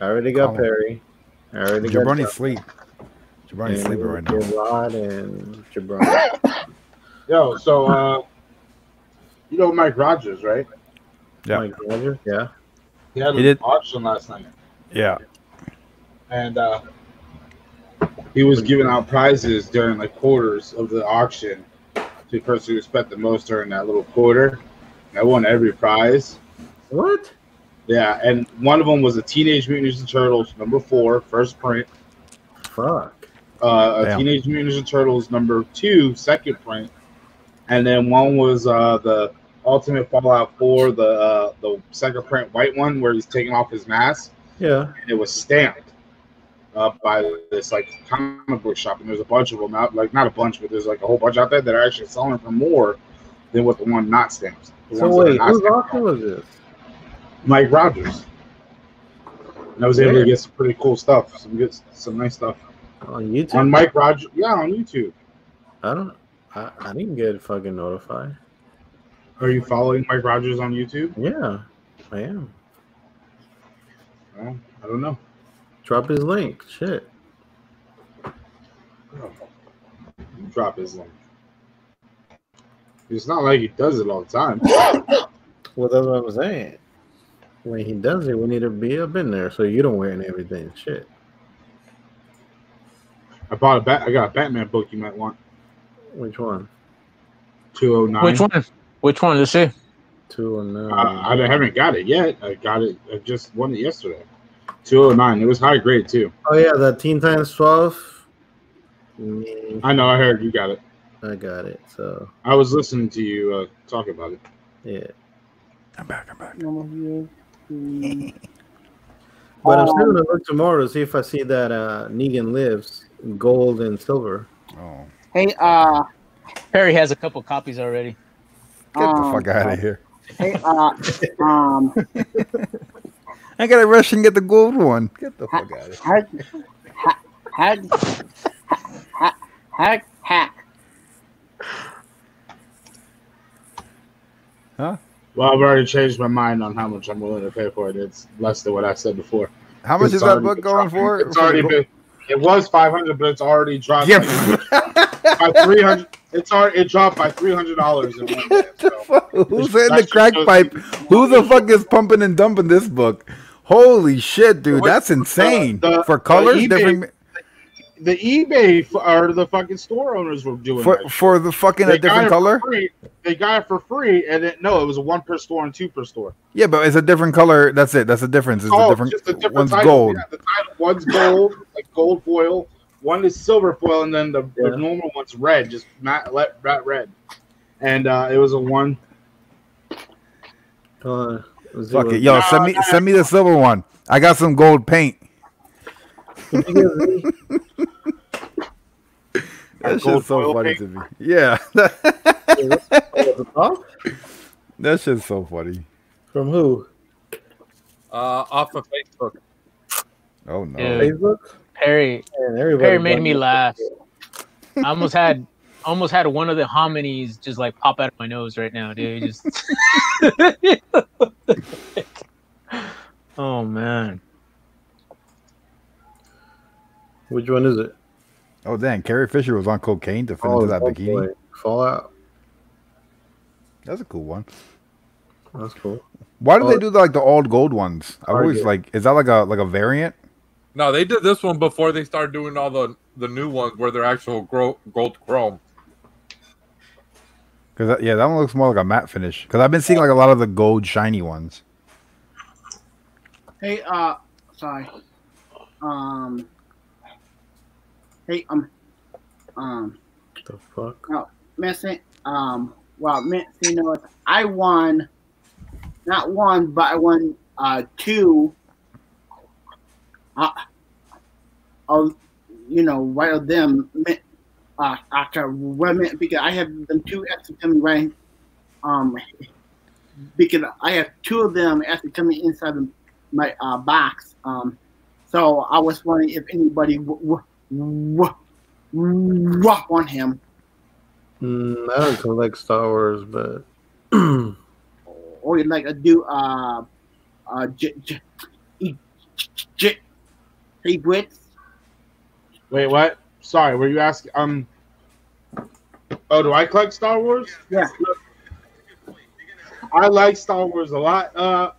I already got Oh. Perry. I already Jabroni got sleep. Jabroni's and sleeping right now. Rod and Jabroni. Yo, so uh, you know Mike Rogers, right? Yeah. Mike Rogers, yeah. He had He an did. auction last night, Yeah. and uh, he was giving out prizes during like quarters of the auction to the person who spent the most during that little quarter. And I won every prize. What? Yeah, and one of them was a Teenage Mutant Ninja Turtles number four, first print. Fuck. Uh, a Damn. Teenage Mutant Ninja Turtles number two, second print, and then one was uh, the Ultimate Fallout Four, the uh, the second print white one where he's taking off his mask, Yeah. and it was stamped uh, by this like comic book shop, and there's a bunch of them out, like not a bunch, but there's like a whole bunch out there that are actually selling for more than what the one not stamped. The So ones that are wait, whose stamped. was this? Mike Rogers. And I was able Where? to get some pretty cool stuff, some good, some nice stuff On YouTube? on Mike Rogers. Yeah, on YouTube. I don't I, I didn't get fucking notified. Are you following Mike Rogers on YouTube? Yeah, I am. Well, I don't know. Drop his link. Shit. Drop his link. It's not like he does it all the time. Well, that's what I'm saying. When he does it, we need to be up in there so you don't wear and everything. Shit. I bought a bat. I got a Batman book you might want. Which one? Two oh nine. Which one? Which one? Let's see. Two and nine. Uh, I haven't got it yet. I got it. I just won it yesterday. Two oh nine. It was high grade too. Oh yeah, the Teen Titans twelve. Me, I know. I heard you got it. I got it. So I was listening to you uh, talk about it. yeah, I'm back. I'm back. but I'm still Um, gonna look tomorrow to see if I see that uh Negan lives gold and silver. Oh, Hey, uh, Perry has a couple copies already. Get the um, fuck out of here! Hey, uh, um, I gotta rush and get the gold one. Get the fuck out of here! hack, hack, hack, hack, hack, hack. Huh? Well, I've already changed my mind on how much I'm willing to pay for it. It's less than what I said before. How much It's is that book going for? It's already been. It was 500, but it's already dropped. Yeah. by 300. It's already it dropped by 300 dollars in one day. So. Who's in the crack pipe? Who the fuck is pumping and dumping this book? Holy shit, dude! That's insane. the- for the colors, eBay- different The eBay or the fucking store owners were doing for for the fucking They a different color. For free. They got it for free, and it, no, it was a one per store and two per store. Yeah, but it's a different color. That's it. That's the difference. It's oh, a different. just a different One's title. gold. Yeah, the title, one's gold, like gold foil. One is silver foil, and then the, Yeah. the normal one's red, just matte, let, matte red. And uh, it was a one. Uh, let's Fuck it, yo, send me send me the silver one. I got some gold paint. Did you get me? That shit's so funny paint? to me. Yeah, Oh, the top? that shit's so funny. From who? Uh, off of Facebook. Oh no. Yeah. Facebook? Perry Man, everybody Perry made me laugh. I almost had almost had one of the hominies just like pop out of my nose right now, dude. Just oh man. Which one is it? Oh damn, Carrie Fisher was on cocaine to fit oh, into that oh bikini. boy. Fallout. That's a cool one. That's cool. Why do Oh. they do the, like the old gold ones? I always like. Is that like a like a variant? No, they did this one before they started doing all the the new ones where they're actual gro- gold chrome. Because yeah, that one looks more like a matte finish. Because I've been seeing like a lot of the gold shiny ones. Hey, uh, sorry. Um. Hey, um, um. The fuck? Oh, missing. Um. Well, Mint, you know, I won. Not one, but I won uh two. Uh, of you know, of them. Uh, after minute because I have them two extra coming right. Um, because I have two of them actually coming inside my uh, box. Um, so I was wondering if anybody w- w- w- w- want him. Mm, I don't collect Star Wars, but or you'd like to do uh uh j- j- j- hey Brits. Wait, what? Sorry, were you asking? Um. Oh, do I collect Star Wars? Yeah. I like Star Wars a lot, uh,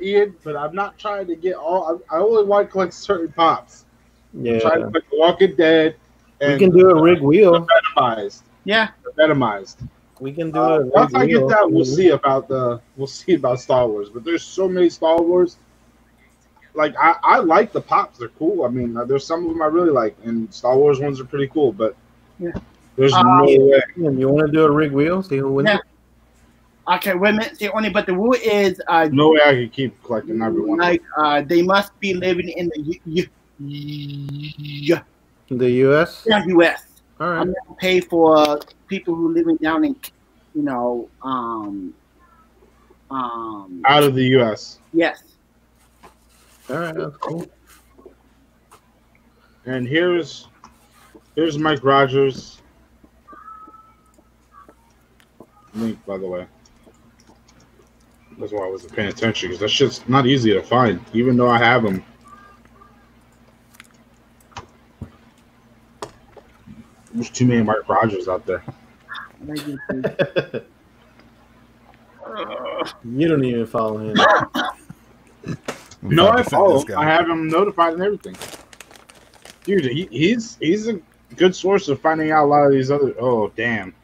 Ian, but I'm not trying to get all. I, I only want to collect certain pops. yeah, I'm trying to collect Walking Dead. we can do a rig wheel. Venomized. Yeah. Venomized. We can do Uh, a rig once I get that, we'll see about the we'll see about Star Wars. But there's so many Star Wars. Like I, I like the pops; they're cool. I mean, uh, there's some of them I really like, and Star Wars ones are pretty cool. But Yeah. there's Uh, no way. You want to do a rig wheel? See who wins? Yeah. Okay, wait a minute. See, only but the rule is uh No way I can keep collecting everyone. like uh they must be living in the U- U- U- The U.S. yeah, U.S. All right. I'm gonna pay for people who living down in, you know, um, um, Out of the U.S. yes. All right. That's cool. And here's here's Mike Rogers. Link, by the way. That's why I wasn't paying attention because that shit's not easy to find, even though I have them. There's too many Mike Rogers out there. You don't even follow him. No, I follow. this him. guy. I have him notified and everything. Dude, he, he's he's a good source of finding out a lot of these other. Oh, damn.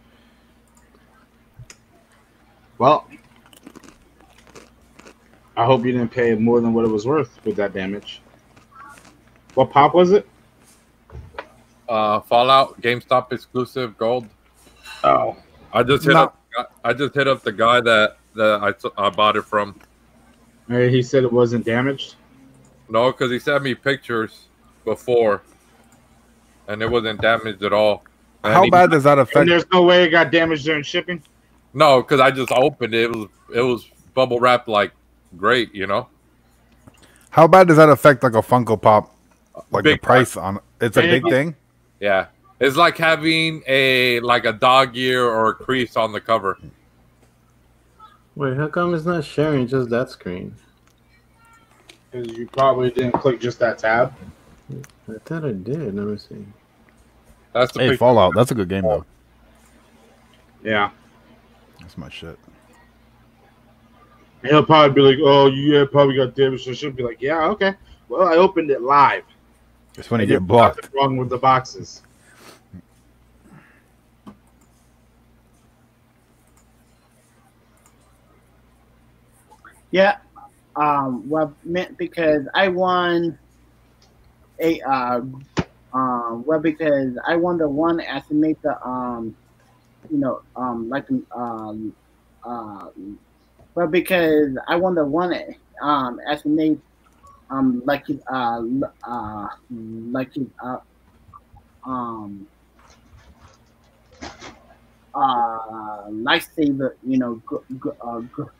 Well, I hope you didn't pay more than what it was worth with that damage. What pop was it? Uh, Fallout GameStop exclusive gold. Oh, I just hit No. up. I just hit up the guy that that I, t- I bought it from. Hey, he said it wasn't damaged. No, because he sent me pictures before, and it wasn't damaged at all. And How he- bad does that affect? And there's no way it got damaged during shipping. No, because I just opened it. It was it was bubble wrapped like great, you know. How bad does that affect like a Funko Pop? Like Big the price on it's a big thing. Yeah, it's like having a like a dog ear or a crease on the cover. Wait, how come it's not sharing just that screen? Because you probably didn't click just that tab. I thought I did. Let me see. That's the Hey, picture. Fallout. That's a good game though. Yeah. That's my shit. He'll probably be like, "Oh, yeah, probably got damaged." So she'll be like, "Yeah, okay. Well, I opened it live." It's when you And get blocked. Wrong with the boxes. Yeah. Um, well, because I won a uh, um, well because I won the one as to make the um, you know, um, like um, uh, well because I won the one um as to make um like uh uh like uh um uh lightsaber you know go, go, uh, go,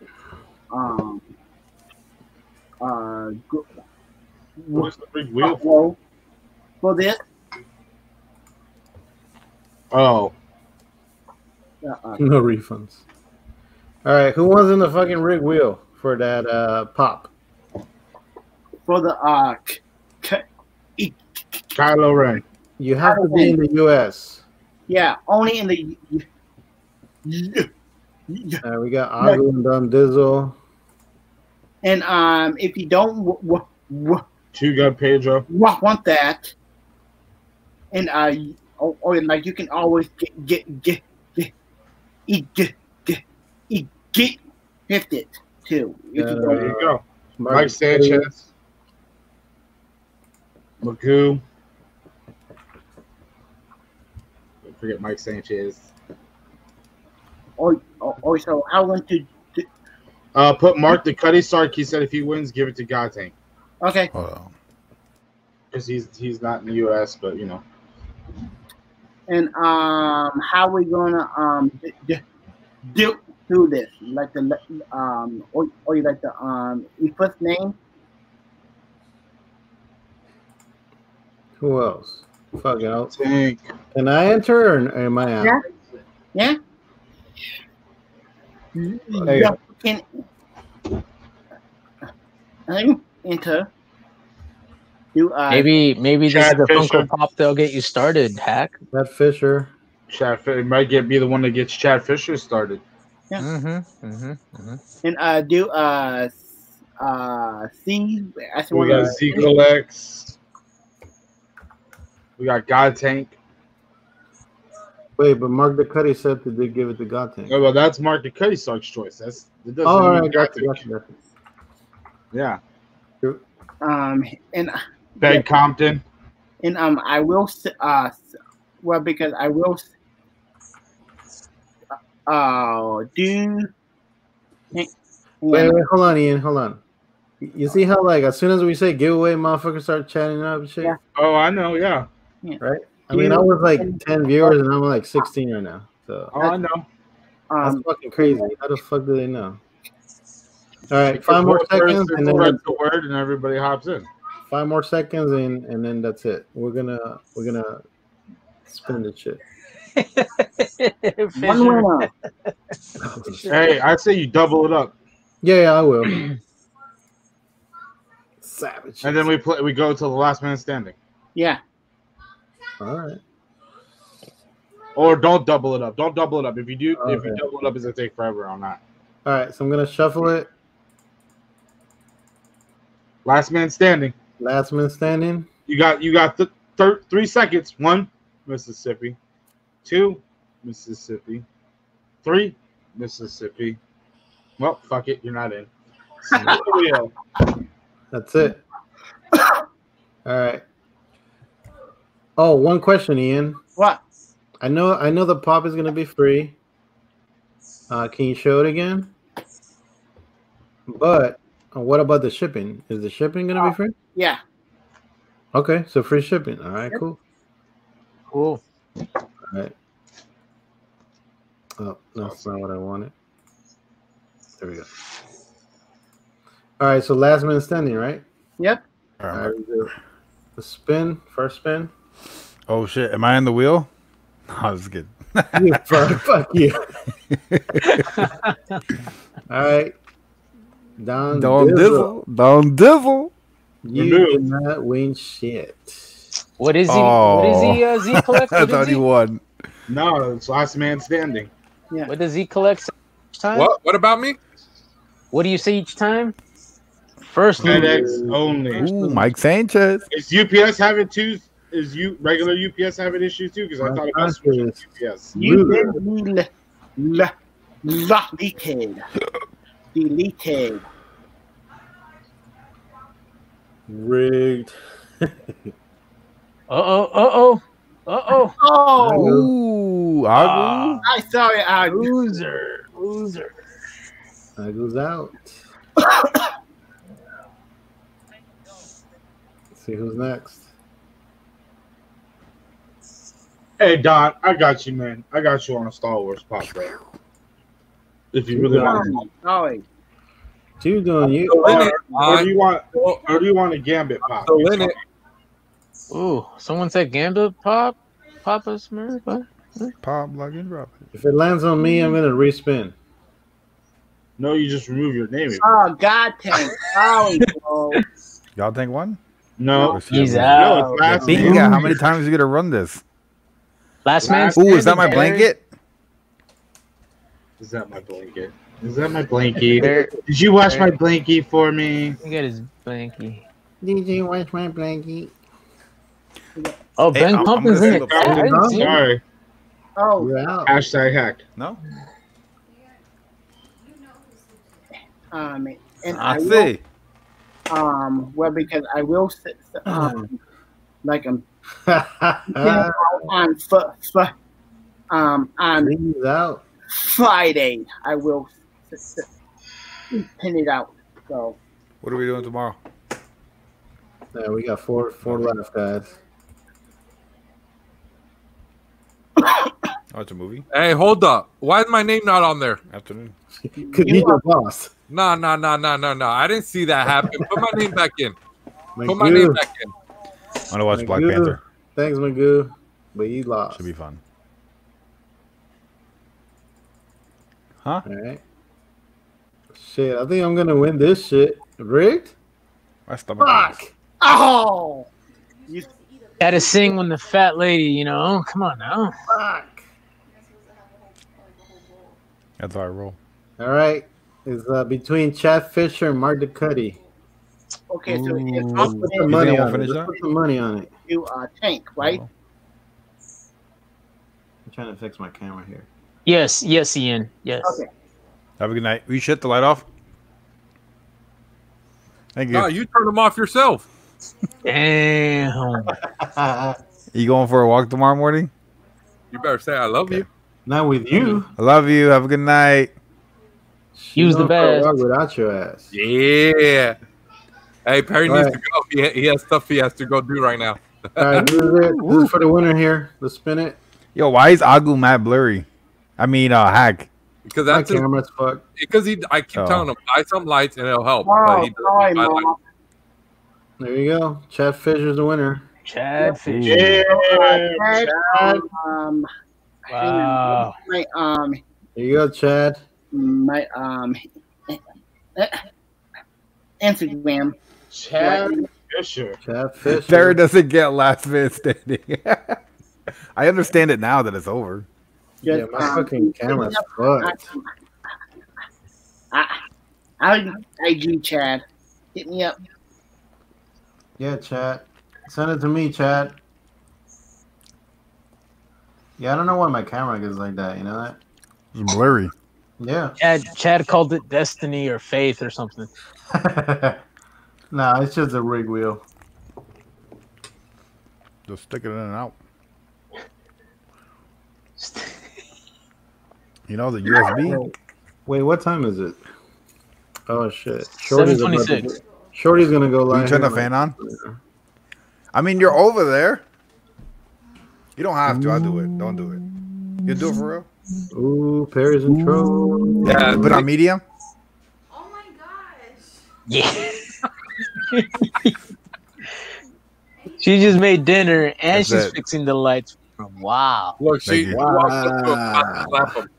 um uh go, What's the big wheel? for? for this Oh, Uh-uh. No refunds. All right, who was in the fucking rig wheel for that uh pop? For the uh, c- c- Kylo Ren. You have to be in the U.S. yeah, only in the. Uh, we got Agu and Don Dizzle. And um, if you don't w- w- w- Two Gun Pedro. wa- want that, and uh, y- or, or like you can always get get get get get get get, get, get gifted too. If you Uh, don't- There you go. Mark Mike Sanchez. Magoo. Forget Mike Sanchez. or, or or so I want to. To Uh, put Mark the Cuddy Sark. He said if he wins, give it to God Tank okay, because he's he's not in the U.S. But you know, and um, how we gonna um d- d- do do this? Like the le- um or or you like the um your first name? Who else? Fuck out. Tank. Can I enter or am I out? Yeah. Yeah. Hey. Yeah, can I enter? Do uh Maybe maybe this is Chad the Fisher. Funko Pop that'll get you started, hack. That Fisher. Chad Fi- it might get be the one that gets Chad Fisher started. Mm-hmm. Mm-hmm. mm-hmm. and uh do uh uh see We got Zeke Alex. We got God Tank. Wait, but Mark the Cuddy said that they give it to God Tank. Oh, well, that's Mark the Cuddy Sark's choice. That's it doesn't Oh, all right, gotcha, gotcha, gotcha. Yeah. um and Ben Yeah. Compton. and um I will uh well because I will uh do Wait, wait, hold on, Ian, hold on. You see how like as soon as we say giveaway, motherfuckers start chatting up and shit, Yeah. Oh, I know. Yeah. right? I mean, I was like ten viewers and I'm like sixteen right now, so Oh, I know. That's um fucking crazy. How the fuck do they know? All right, five more seconds, and then spreads the word, and everybody hops in. five more seconds, and and then that's it. We're gonna we're gonna spin the shit. one winner. Hey, I say you double it up, Yeah, yeah, I will. Savage. and then we play. We go to the last man standing, Yeah. All right. Or don't double it up. Don't double it up. If you do, if you double it up, it's gonna take forever on that. All right. So I'm gonna shuffle it. Last man standing. Last man standing. You got you got th- thir- three seconds. One, Mississippi. Two, Mississippi. Three, Mississippi. Well, fuck it, you're not in. Spin. That's it. All right. Oh, one question, Ian. What? I know I know the pop is gonna be free. Uh, can you show it again? But uh, what about the shipping? Is the shipping gonna be free? Yeah. Okay, so free shipping. All right, cool. Cool. All right. Oh, that's not what I wanted. There we go. All right, so last man standing, right? Yep. All right, we do the spin, first spin. Oh shit! Am I in the wheel? No, I was good. You fuck, fuck you. All right. Don, Don Dizzle. Dizzle. Don Dizzle. You did not win shit. What is he? Oh. What is he? Uh, Z collect? I thought he he? won. No, it's last man standing. Yeah. What does he collect each time? What? What about me? What do you say each time? First FedEx only. Ooh, Mike Sanchez. Is UPS having two? Is you regular UPS having issues too? Because I thought about switching to UPS. You did me l- l- deleted. Deleted. Rigged. Uh oh. Uh oh. Uh oh. Oh, Ooh, Agu. I sorry, I Loser. Loser. I goes out. See who's next. Hey Don, I got you, man. I got you on a Star Wars pop, bro. If you really want, to. Sorry. What you doing? You Still in or do you want, Well, or do you want a Gambit pop? still in it. Ooh, someone said Gambit Pop? Papa Smurf? What? Pop, lock, and drop it. If it lands on me, I'm gonna respin. No, you just remove your name. Oh God, Tank. Oh. Y'all think one? No, He's No, out. it's last Binga, how many times are you gonna run this? Last man. Ooh, is that my blanket? Is that my blanket? Is that my blankie? There- Did you wash my there- blankie for me? Look at his blankie. DJ, wash my blankie. Oh, Hey, Ben I'm- I'm Pumpkin's in it. the I didn't see him. Sorry. Oh, You're out. Hashtag hack. No? um, and I I will, see. um, well, because I will, s- s- um, like um, Uh, on f- f- um on He's out. Friday, I will s- s- pin it out. So What are we doing tomorrow? Yeah, we got four four left, guys. Oh, it's a movie. Hey, hold up. Why is my name not on there? Afternoon. Cause he's your boss. No, no, no, no, no, no. I didn't see that happen. Put my name back in. Put my Magoo. name back in. I'm gonna watch Black Panther. Thanks, Magoo. But he lost. Should be fun. Huh? All right. Shit, I think I'm gonna win this shit. Rigged? My stomach. hurts. Fuck. oh, you Gotta sing when the fat lady, you know. Come on now. Fuck. That's how I roll. All right. It's uh, between Chad Fisher and Mark Ducati. Okay? So Ooh. it's Let's put some money I'll on it. finish Let's that? put some money on it. you uh tank right? Oh. I'm trying to fix my camera here. Yes, yes, Ian. Yes. Okay. Have a good night. Will you shut the light off? Thank you. No, you turn them off yourself. Damn. You going for a walk tomorrow morning? You better say I love you. Not with you. I love you. Have a good night. Use the Going for a best. Without your ass. Yeah. Hey, Perry All needs right. to go. He, he has stuff he has to go do right now. All right, this is it. This is for the winner here. Let's spin it. Yo, why is Agu mad blurry? I mean, uh, hack. Because that's his, camera's fucked. because he. I keep Oh. telling him buy some lights and it'll help. But he sorry, buy There you go. Chad Fisher's the winner. Chad Fisher. Yeah, Chad, Chad. um, Wow. my um There you go, Chad. my um Instagram. Chad Fisher. Chad Fisher. Barry doesn't get last man standing. I understand it now that it's over. Yeah, Just, my um, fucking camera's fucked. I, I, IG Chad. Hit me up. Yeah, Chad. Send it to me, Chad. Yeah, I don't know why my camera gets like that. You know that? It's blurry. Yeah. Chad, Chad called it destiny or faith or something. nah, it's just a rig wheel. Just stick it in and out. You know the USB. Wait, what time is it? Oh shit. Shorty's about to 7:26. Shorty's gonna go Will live. you turn the fan on? I mean, you're over there. You don't have to. I'll do it. Don't do it. You do it for real. Ooh, Perry's in trouble. Yeah, Put on medium. Oh my gosh. Yeah. She just made dinner and That's she's it. fixing the lights. Wow. Look, she Thank you. walks up to a cop and slap him.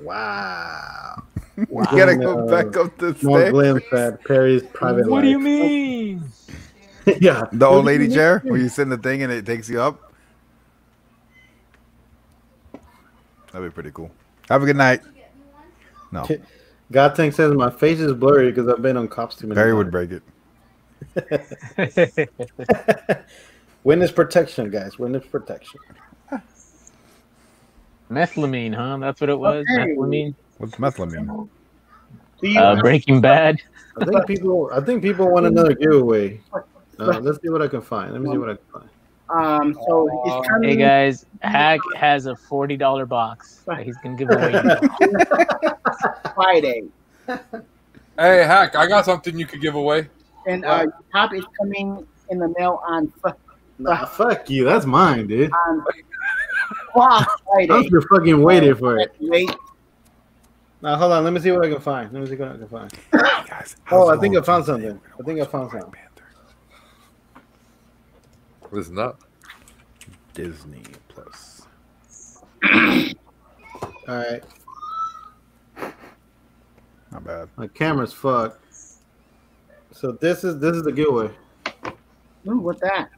Wow. You gotta go back up the More stairs. glimpse at Perry's private What do you mean? yeah. The old lady chair where you sit in the thing and it takes you up. That'd be pretty cool. Have a good night. No, God Tank says my face is blurry because I've been on cops too many Barry would break it. Witness protection, guys. Witness protection. Methylamine, huh? That's what it was. Okay. Methylamine. What's methylamine? Uh, Breaking Bad. I think people. I think people want another giveaway. Uh, let's see what I can find. Let me see what I can find. Um so it's coming Hey guys, Hack has a forty dollar box that he's gonna give away. Friday. Hey, Hack, I got something you could give away. And uh top is coming in the mail on fr- Nah, fuck you. That's mine, dude. on wow, I'm Friday. just fucking waiting for it. Wait, Now hold on. Let me see what I can find. Let me see what I can find. Guys, Oh, I think I found something. I think I found Black something. Panther. Listen up. Disney Plus. All right, Not bad. my camera's fucked. So this is this is the giveaway. Ooh, what's that?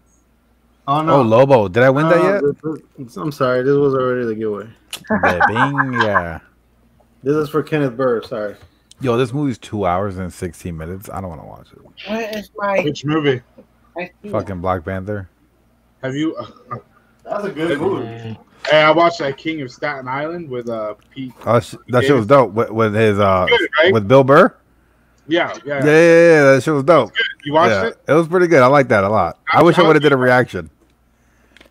Oh Oh, Lobo, did I win that No, yet? this- this- I'm sorry, this was already the giveaway. Bing, yeah. This is for Kenneth Burr. Sorry. Yo, this movie's two hours and sixteen minutes. I don't want to watch it. Where is my? Which movie? Fucking Black Panther. Have you? That's a good movie. Hey, I watched that King of Staten Island with uh Pete. Oh, sh- that shit was dope with, with his uh Good, right? with Bill Burr. Yeah, yeah. Yeah, yeah, yeah, yeah, that shit was dope. You watched Yeah, it? It was pretty good. I like that a lot. I wish I would have did a reaction.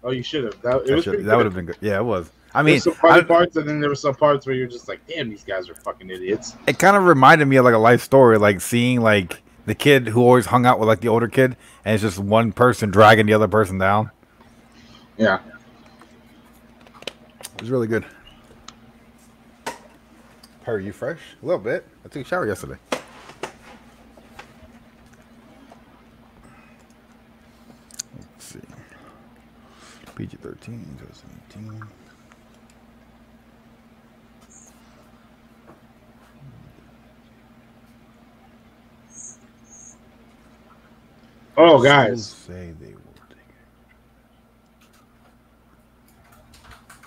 Oh, you should have. That, That, was that would have been good. Yeah, it was. I mean, some funny I- parts, and then there were some parts where you're just like, "Damn, these guys are fucking idiots." it kind of reminded me of like a life story, like seeing like the kid who always hung out with like the older kid, and it's just one person dragging the other person down. Yeah. It was really good. Are you fresh? A little bit. I took a shower yesterday. Let's see. PG 13, 2018. Oh, guys. Say they will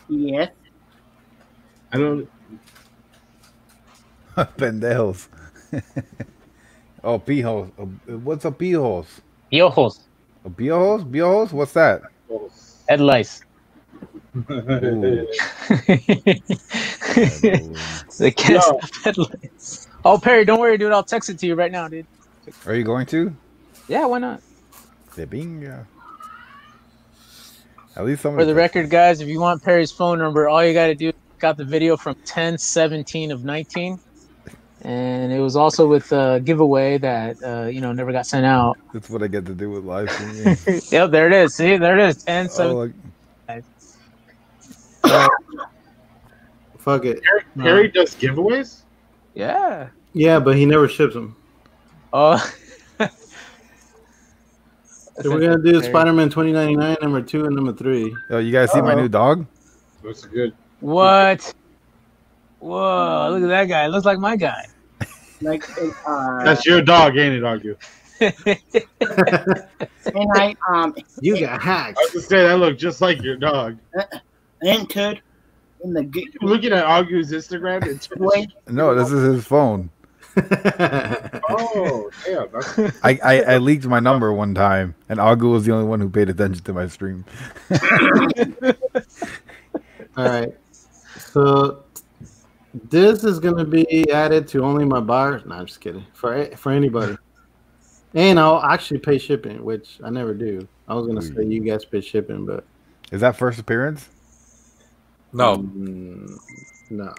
Yes. I don't. Pendejos. oh, pijos. What's a pijos? Piojos. A piojos? Piojos? What's that? Head lice. They can't Yo. stop head lice. Oh, Perry, don't worry, dude. I'll text it to you right now, dude. Are you going to? Yeah, why not? De binga. At least For the record, guys, if you want Perry's phone number, all you got to do is got the video from 10 17 of 19. And it was also with a giveaway that, uh, you know, never got sent out. That's what I get to do with live streaming. yep, there it is. See, there it is. 10 17. Oh, Fuck it. Perry does giveaways. Yeah. Yeah, but he never ships them. Oh. So we're gonna do Spider-Man 2099 number two and number three. Yo, you guys see my new dog? Looks good. What? Whoa, look at that guy. Looks like my guy. Like, uh, That's your dog, ain't it, Agu? and I um You got hacked. I was gonna say that looked just like your dog. entered in the g- Looking at Agu's Instagram, it's way. No, this is his phone. Oh, damn. I, I, I leaked my number one time, and Agu was the only one who paid attention to my stream. All right. So this is gonna be added to only my buyers. No, I'm just kidding. For for anybody. And I'll actually pay shipping, which I never do. I was gonna say you guys pay shipping, but Is that first appearance? No. Mm, no.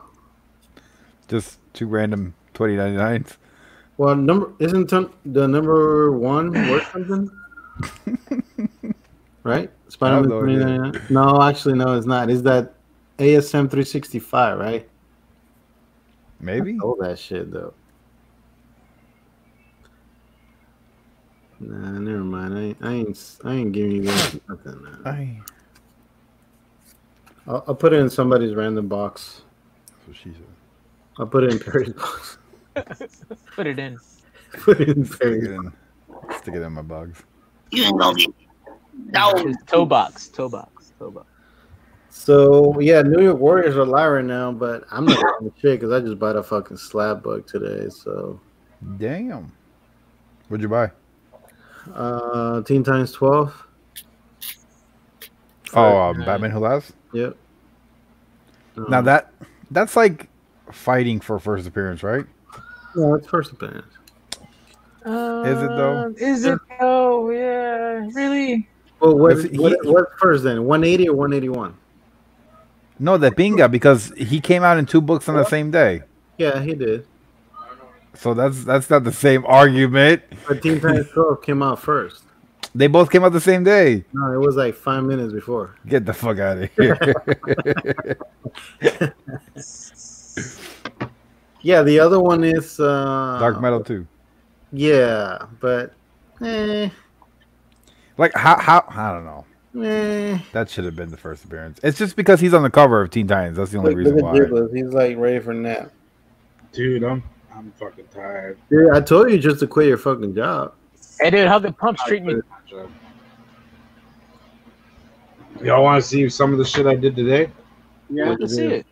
Just two random 2099s. Well, number isn't the number one worth something? right? Spider-Man no idea. 2099? No, actually, no, it's not. Is that ASM 365, right? Maybe. All that shit though. Nah, never mind. I ain't, I ain't, I ain't giving you guys nothing. Man. I, I'll, I'll put it in somebody's random box. that's what she said. I'll put it in Perry's box. Put it in. put it in Stick it in, stick it in my bugs. You ain't gonna get no. Toe box. Toe box. Toe box. So yeah, New York Warriors are live right now, but I'm not gonna shit because I just bought a fucking slab bug today. So Damn. What'd you buy? uh, Teen Titans 12. Oh, um, Batman Who Laughs. Yep. Now that that's like fighting for first appearance, right? No, it's first appearance. Is it though? Uh, Is it though? Yeah. Really? Well, what, he- what, what first then? 180 or 181? No, that Binga because he came out in two books on the same day. Yeah, he did. So that's that's not the same argument. But Teen Titans 12 came out first. They both came out the same day. No, it was like five minutes before. Get the fuck out of here. Yeah, the other one is uh, Dark Metal too. Yeah, but eh, Like how how I don't know. Eh. That should have been the first appearance. It's just because he's on the cover of Teen Titans. That's the only Look, reason look at why. Jiggles. He's like ready for a nap. Dude, I'm I'm fucking tired. Dude, I told you just to quit your fucking job. Hey, dude, how the pumps treat me? Y'all want to see some of the shit I did today? Yeah, let's see it.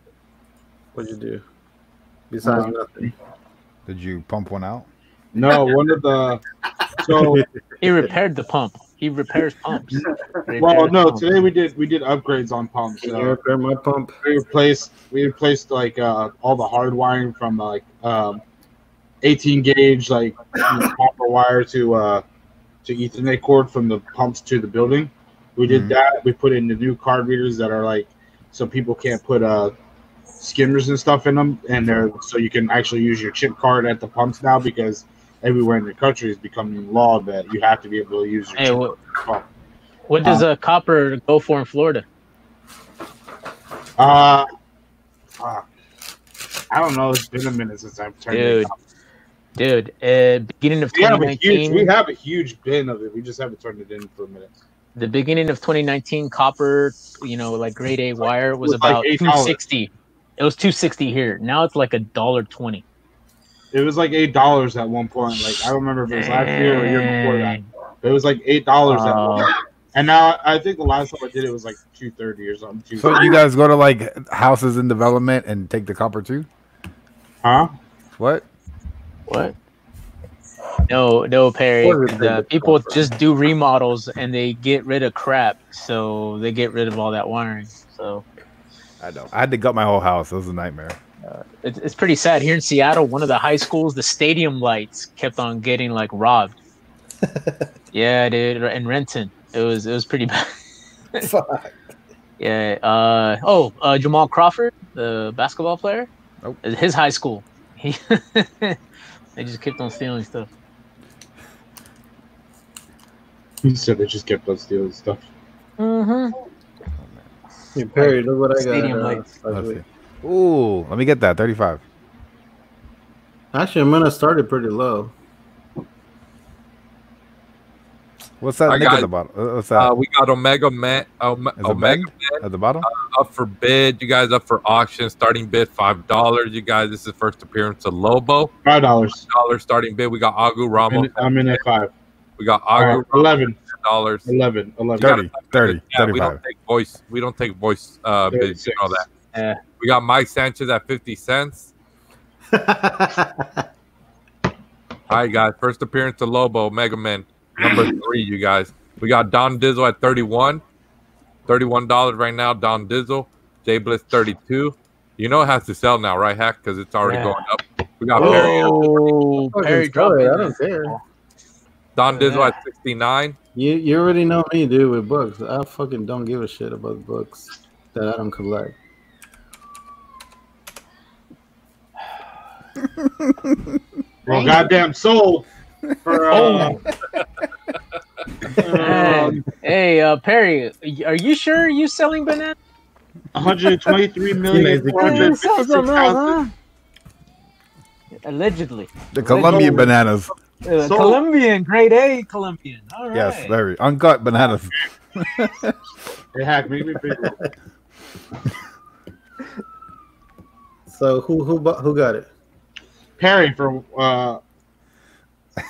What'd you do? Besides Uh, nothing. Did you pump one out? No, one of the so He repaired the pump. He repairs pumps. well, no. Today we did we did upgrades on pumps. Can you repair my pump? we replaced we replaced like uh, all the hard wiring from like um, 18 gauge like you know, copper wire to uh, to Ethernet cord from the pumps to the building. We did Mhm. that. We put in the new card readers that are like so people can't put uh skimmers and stuff in them, and they're so you can actually use your chip card at the pumps now because everywhere in the country is becoming law that you have to be able to use your Hey, chip what, card. what does a copper go for in Florida? Uh, fuck. I don't know. It's been a minute since I've turned it Dude, on. dude, uh, beginning of We have huge, 2019, we have a huge bin of it. We just haven't turned it in for a minute. the beginning of 2019, copper, you know, like grade A wire was was about $8. 260. It was 260 here. Now it's like a dollar twenty. It was like eight dollars at one point. Like I remember if it was last year or a year before that. But it was like eight dollars at oh. one. Oh. point. And now I think the last time I did it was like two thirty or something. So you guys go to like houses in development and take the copper too? Huh? What? What? No, no, Perry. What is it The people just do remodels and they get rid of crap, so they get rid of all that wiring. So I know. I had to gut my whole house. It was a nightmare. it's, it's pretty sad here in Seattle. One of the high schools, the stadium lights kept on getting like robbed. yeah, dude, in Renton, it was it was pretty bad. Fuck. Yeah. Uh, oh, uh, Jamal Crawford, the basketball player. Nope. His high school. He they just kept on stealing stuff. He said they just kept on stealing stuff. Mm-hmm. Hey, Perry, look what I got. Stadium uh, lights. last Let's see. Ooh, let me get that. 35. Actually, I'm gonna start it pretty low. What's that I nick at got- the bottom? Uh, What's that? Uh, we got Omega Man, Ome- Omega Ben? Man at the bottom? up for bid. You guys up for auction? Starting bid five dollars. You guys, this is first appearance of Lobo. Five dollars. Dollar starting bid. We got Agu I'm in, I'm in at five. We got Agu right, eleven. Dollars. 11. 11. 30, 30, Yeah, we don't take voice. We don't take voice uh, bids. You know that. Yeah. We got Mike Sanchez at fifty cents. All right, guys. First appearance to Lobo, Mega Man, number three. You guys. We got Don Dizzle at 31 $31 right now. Don Dizzle, Jay Blitz 32 You know it has to sell now, right, Hack? Because it's already Yeah. going up. We got Perry. Oh, Fucking Perry dropped it, it. I don't care. Don Look at Dizzle that. at 69 You you already know me, dude, with books. I fucking don't give a shit about books that I don't collect. Well, goddamn soul. for uh, Man. Hey, uh, Perry, are you sure you selling banana? 123 million. Amazing. 456,000. Allegedly. The Colombian bananas. Uh, So- Colombian, grade A Colombian. All right. Yes, very uncut bananas. Hey, hack, make me bigger. So who who who got it? Perry for uh,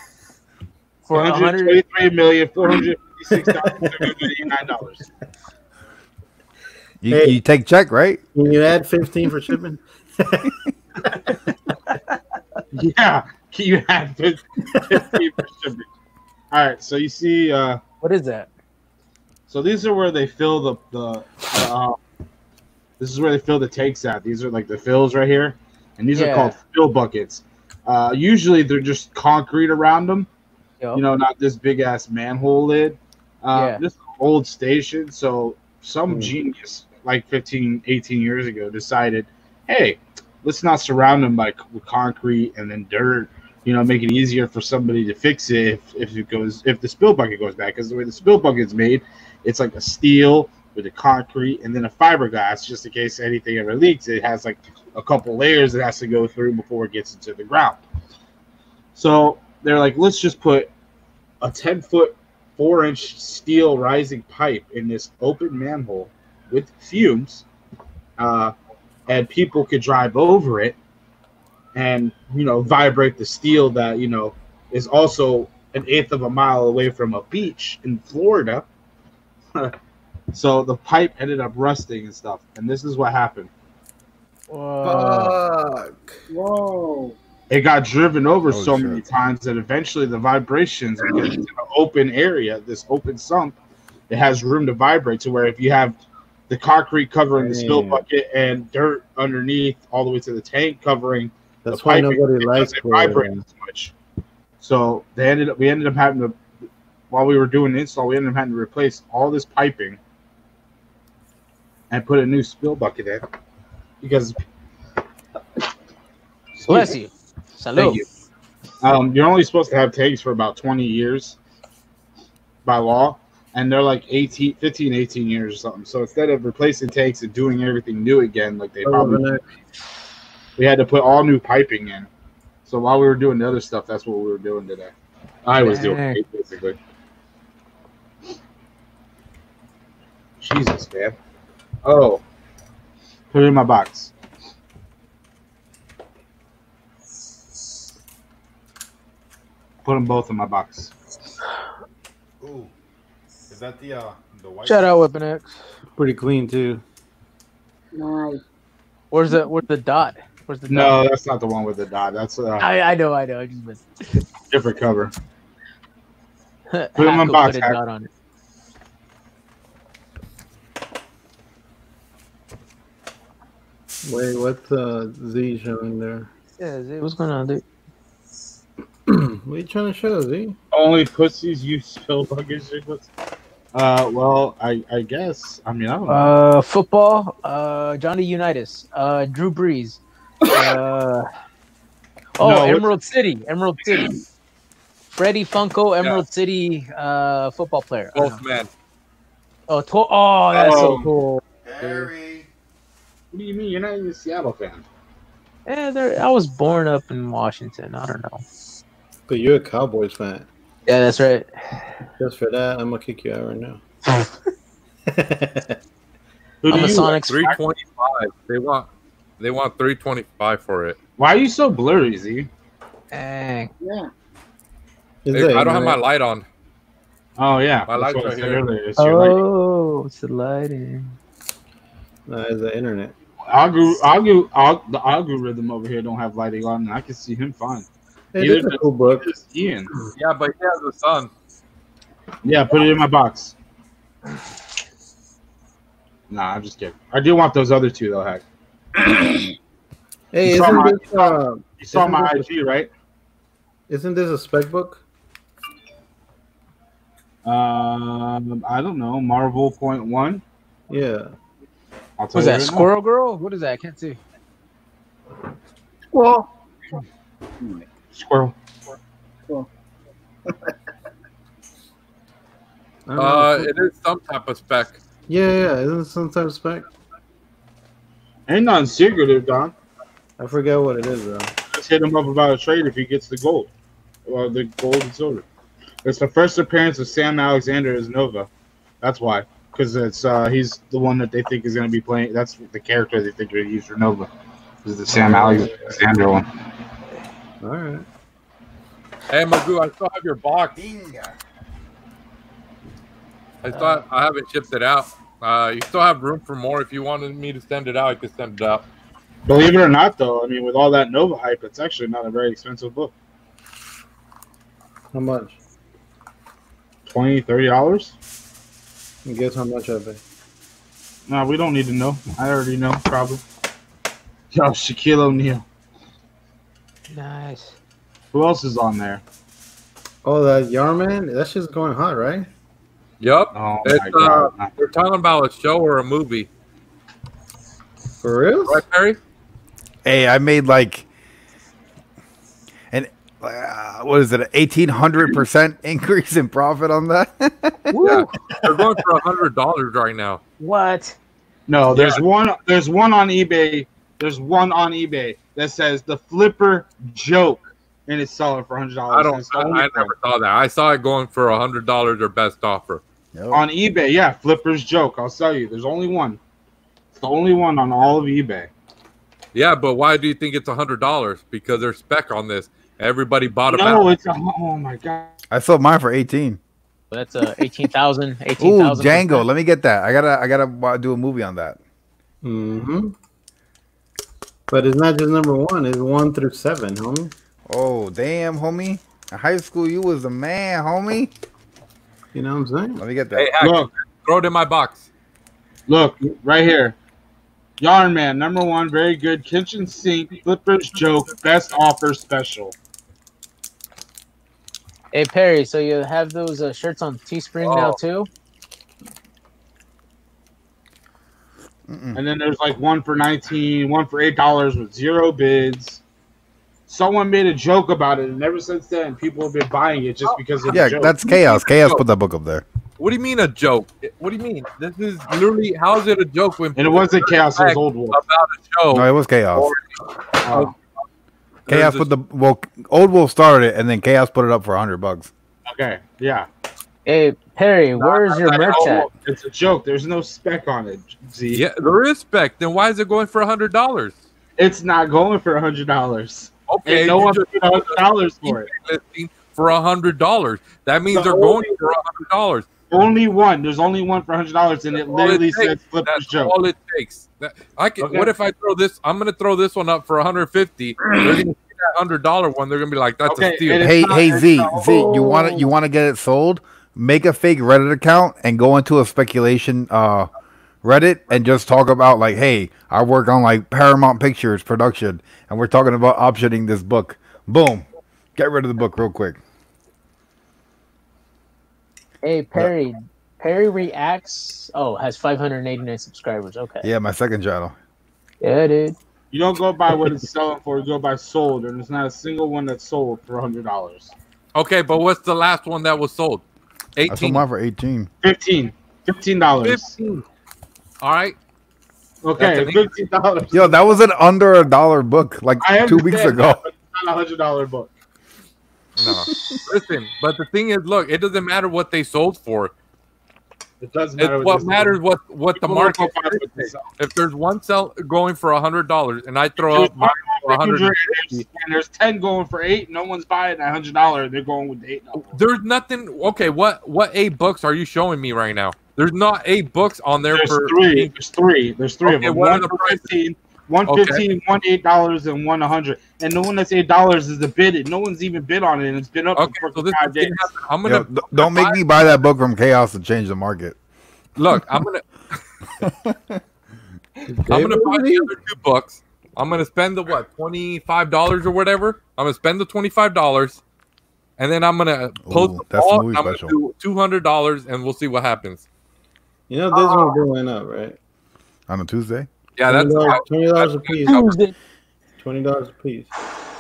For a hundred, 123 million 456,789 dollars. You, Hey. you take check, right? Can you add fifteen for shipping? Yeah, you have 15 for shipping? All right, so you see, uh, what is that? so these are where they fill the the. Uh, this is where they fill the takes at. These are like the fills right here, and these are called fill buckets. Uh, usually they're just concrete around them. Yo. you know, not this big ass manhole lid. Uh, Yeah. This is an old station, so some Hmm. genius like 15, 18 years ago decided, hey, let's not surround them by with concrete and then dirt. You know, make it easier for somebody to fix it if, if it goes if the spill bucket goes bad. Because the way the spill bucket's made, it's like a steel with a concrete and then a fiberglass, just in case anything ever leaks. It has like a couple layers it has to go through before it gets into the ground. So they're like, let's just put a 10 foot four inch steel rising pipe in this open manhole with fumes, uh, and people could drive over it and you know vibrate the steel that you know is also an eighth of a mile away from a beach in Florida. so the pipe ended up rusting and stuff, and this is what happened. Fuck. Whoa. It got driven over Oh, so shit. many times that eventually the vibrations because it's an open area, this open sump, it has room to vibrate to where if you have the concrete covering the spill bucket and dirt underneath all the way to the tank covering That's the why nobody likes doesn't vibrate as much. So they ended up we ended up having to while we were doing the install, we ended up having to replace all this piping and put a new spill bucket in because Bless you. Salud. Thank you. Um, you're only supposed to have tanks for about 20 years by law, and they're like 18, 15, 18 years or something. So instead of replacing tanks and doing everything new again, like they oh, probably we had to put all new piping in. So while we were doing the other stuff, that's what we were doing today. I was doing it basically. Jesus, man. Oh, put it in my box. Put them both in my box. Ooh, is that the uh the white? Shout out Whipping X. Pretty clean too. Nice. Where's the where's the dot? Where's the No, dot? that's not the one with the dot. That's I I know, I know. I just missed. different cover. Put Put 'em in box, Put a dot on it. Wait, what's uh, Z showing there? Yeah, Z, what's going on, dude? what are you trying to show, Z? Only pussies use spill bucket shit. Uh, well, I I guess. I mean, I don't know. Uh, football. Uh, Johnny Unitas. Uh, Drew Brees. Uh, oh, No, what- Emerald City. Emerald City. Freddie Funko, Emerald City. Uh, football player. I don't Both men. Oh, to- oh, that's so Oh. cool. Harry. What do you mean? You're not even a Seattle fan. Yeah. I was born up in Washington. I don't know. But you're a Cowboys fan. Yeah, that's right. Just for that, I'm gonna kick you out right now. Who do I'm a you Sonic. Three twenty five. They want they want three twenty five for it. Why are you so blurry, Z? Dang. Yeah. Is Hey, that I don't have my light on. Oh yeah, My that's light's what I right said here. earlier. It's your light. Oh, it's the lighting. No, it's the internet. Algor- algor- al- the algorithm over here don't have lighting on, and I can see him fine. Hey, Neither this is a cool book. Ian. Yeah, but he has a son. Yeah, put it in my box. Nah, I'm just kidding. I do want those other two though, Haq. Hey, You saw isn't my- this uh, You saw Isn't my this IG, right? isn't this a spec book? Um, I don't know. Marvel point one. Yeah. I'll tell Was you that right now. Squirrel Girl? What is that? I can't see. Well, Squirrel. I don't Uh, it is some type of spec. yeah, yeah. Isn't it some type of spec? Ain't nothing secretive, Don. I forget what it is though. Just hit him up about a trade if he gets the gold, or the gold and silver. It's the first appearance of Sam Alexander as Nova. That's why, because it's uh, he's the one that they think is going to be playing. That's the character they think they're going to use for Nova. Is the Sam Alexander one? All right. Hey Magoo, I still have your box. Binga. I thought I haven't shipped it out. Uh, you still have room for more. If you wanted me to send it out, I could send it out. Believe it or not, though, I mean, with all that Nova hype, it's actually not a very expensive book. How much? 20 dollars. And guess how much I pay? No, we don't need to know. I already know, probably. Yo, Shaquille O'Neal. Nice. Who else is on there? Oh, that Yarman. That shit's going hot, right? Yup. Oh it's, uh, they're talking about a show or a movie. For real? Right, Perry? Hey, I made like an uh, what is it? An eighteen hundred percent increase in profit on that. Woo. They're going for a hundred dollars right now. What? No, there's one. There's one on eBay. There's one on eBay that says the flipper joke and it's selling for hundred dollars. I dollars. don't. I, I never saw that. I saw it going for a hundred dollars or best offer. on eBay. Yeah, Flipper's joke. I'll sell you. There's only one. It's the only one on all of eBay. Yeah, but why do you think it's a hundred dollars? Because there's spec on this. Everybody bought a No, battle. it's a, oh my god. I sold mine for eighteen. That's uh, 18,000. Ooh, 18,000. Django. Let me get that. I gotta, I gotta do a movie on that. Mm-hmm. But it's not just number one; it's one through seven, homie. Oh, damn, homie. In high school, you was the man, homie. You know what I'm saying? Let me get that. Hey, Haq, Look, throw it in my box. look, right here. Yarn Man, number one, very good. Kitchen sink, Flipper's joke, best offer special. Hey, Perry, so you have those uh, shirts on Teespring now, Oh. Too? And then there's like one for 19, one for $8 with zero bids. Someone made a joke about it, and ever since then, people have been buying it just because of Yeah, the joke. that's chaos. Chaos put that book up there. What do you mean a joke? What do you mean? This is literally how is it a joke when And it wasn't chaos, it was old wolf. about a show? No, it was chaos. Oh, Chaos put the well, Old Wolf started it, and then Chaos put it up for hundred bucks. okay, yeah. Hey, Perry, where's your merch at? It's a joke. There's no spec on it, Z. Yeah, there is spec. Then why is it going for a hundred dollars? It's not going for a hundred dollars. Okay, and no you one just paid a hundred dollars for it. listing for a hundred dollars. That means The they're going only- for a hundred dollars. Only one. There's only one for hundred dollars, and it it literally takes. says Flipper's That's joke. all it takes. That, I can. Okay. What if I throw this? I'm gonna throw this one up for 150. They're gonna see that hundred dollar one. They're gonna be like, "That's Okay, a steal." Hey, not- hey, Z, Z, you want to you want to get it sold? Make a fake Reddit account and go into a speculation uh Reddit and just talk about like, hey, I work on like Paramount Pictures production, and we're talking about optioning this book. Boom, get rid of the book real quick. Hey, Perry. Perry reacts. Oh, has 589 subscribers. Okay. Yeah, my second channel. Yeah, dude. You don't go by what it's selling for. You go by sold, and there's not a single one that's sold for hundred dollars. Okay, but what's the last one that was sold? I sold 18. mine for eighteen. Fifteen. Fifteen dollars. 15. All right. Okay, fifteen dollars. Yo, that was an under a dollar book like I two weeks ago. that, but it's not a hundred dollar book. No. Listen, but the thing is, look, it doesn't matter what they sold for. It doesn't matter. It, what matters what what the market is. If there's one sell going for a hundred dollars, and I throw up mine for and there's ten going for eight, no one's buying a hundred dollar. They're going with the eight. Dollars. There's nothing. Okay, what what eight books are you showing me right now? There's not eight books on there. There's for, three. There's three. There's three okay, of them. One, of the price? fifteen. 115 okay. one eight dollars and one hundred. And the one that's eight dollars is the bid. No one's even bid on it and it's been up okay, so this five days. i'm gonna Yo, don't gonna make buy me buy that book from chaos to change the market. Look i'm gonna i'm gonna buy the other two books. I'm gonna spend the what 25 dollars or whatever? I'm gonna spend the 25 dollars and then i'm gonna post Ooh, the ball, i'm special. gonna do 200 dollars and we'll see what happens. You know this uh, ah. one going up right? On a tuesday? Yeah, that's twenty dollars a piece. Twenty dollars a piece.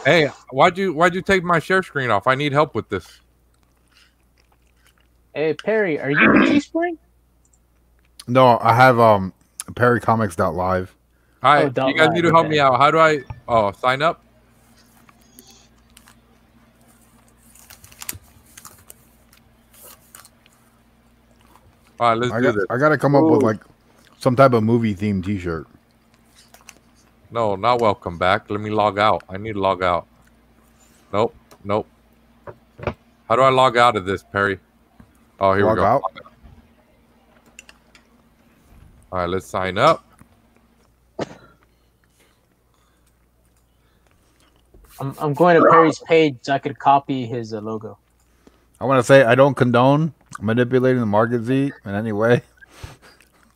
Hey, why'd you why'd you take my share screen off? I need help with this. Hey, Perry, are you in Teespring? No, I have um perrycomics.live. All right, Oh, don't you guys lie, need to help okay. me out. How do I? Oh, sign up. All right, let's I do got this. I got to come up with like some type of movie themed T-shirt. No, not welcome back. Let me log out. I need to log out. Nope, nope. How do I log out of this, Perry? Oh, here Log we go. out? All right, let's sign up. I'm, I'm going to Perry's page so I could copy his uh, logo. I want to say I don't condone manipulating the market Z in any way.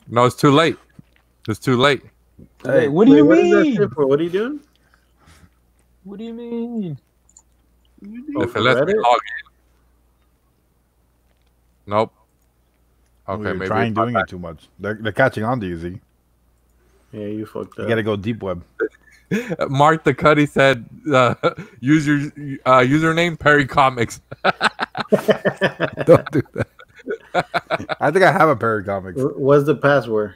No, it's too late. It's too late. Hey, what do you Wait, what is that mean? for? What are you doing? What do you mean? Oh, if for it lets me log in. Nope. Okay, You're maybe trying it's my doing it too much. They're, they're catching on to you, Z. Yeah, you fucked up. You got to go deep web. Mark the Cuddy said, uh, "Use your uh, username Perry Comics." don't do that. I think I have a Perry Comics. Wh- What's the password?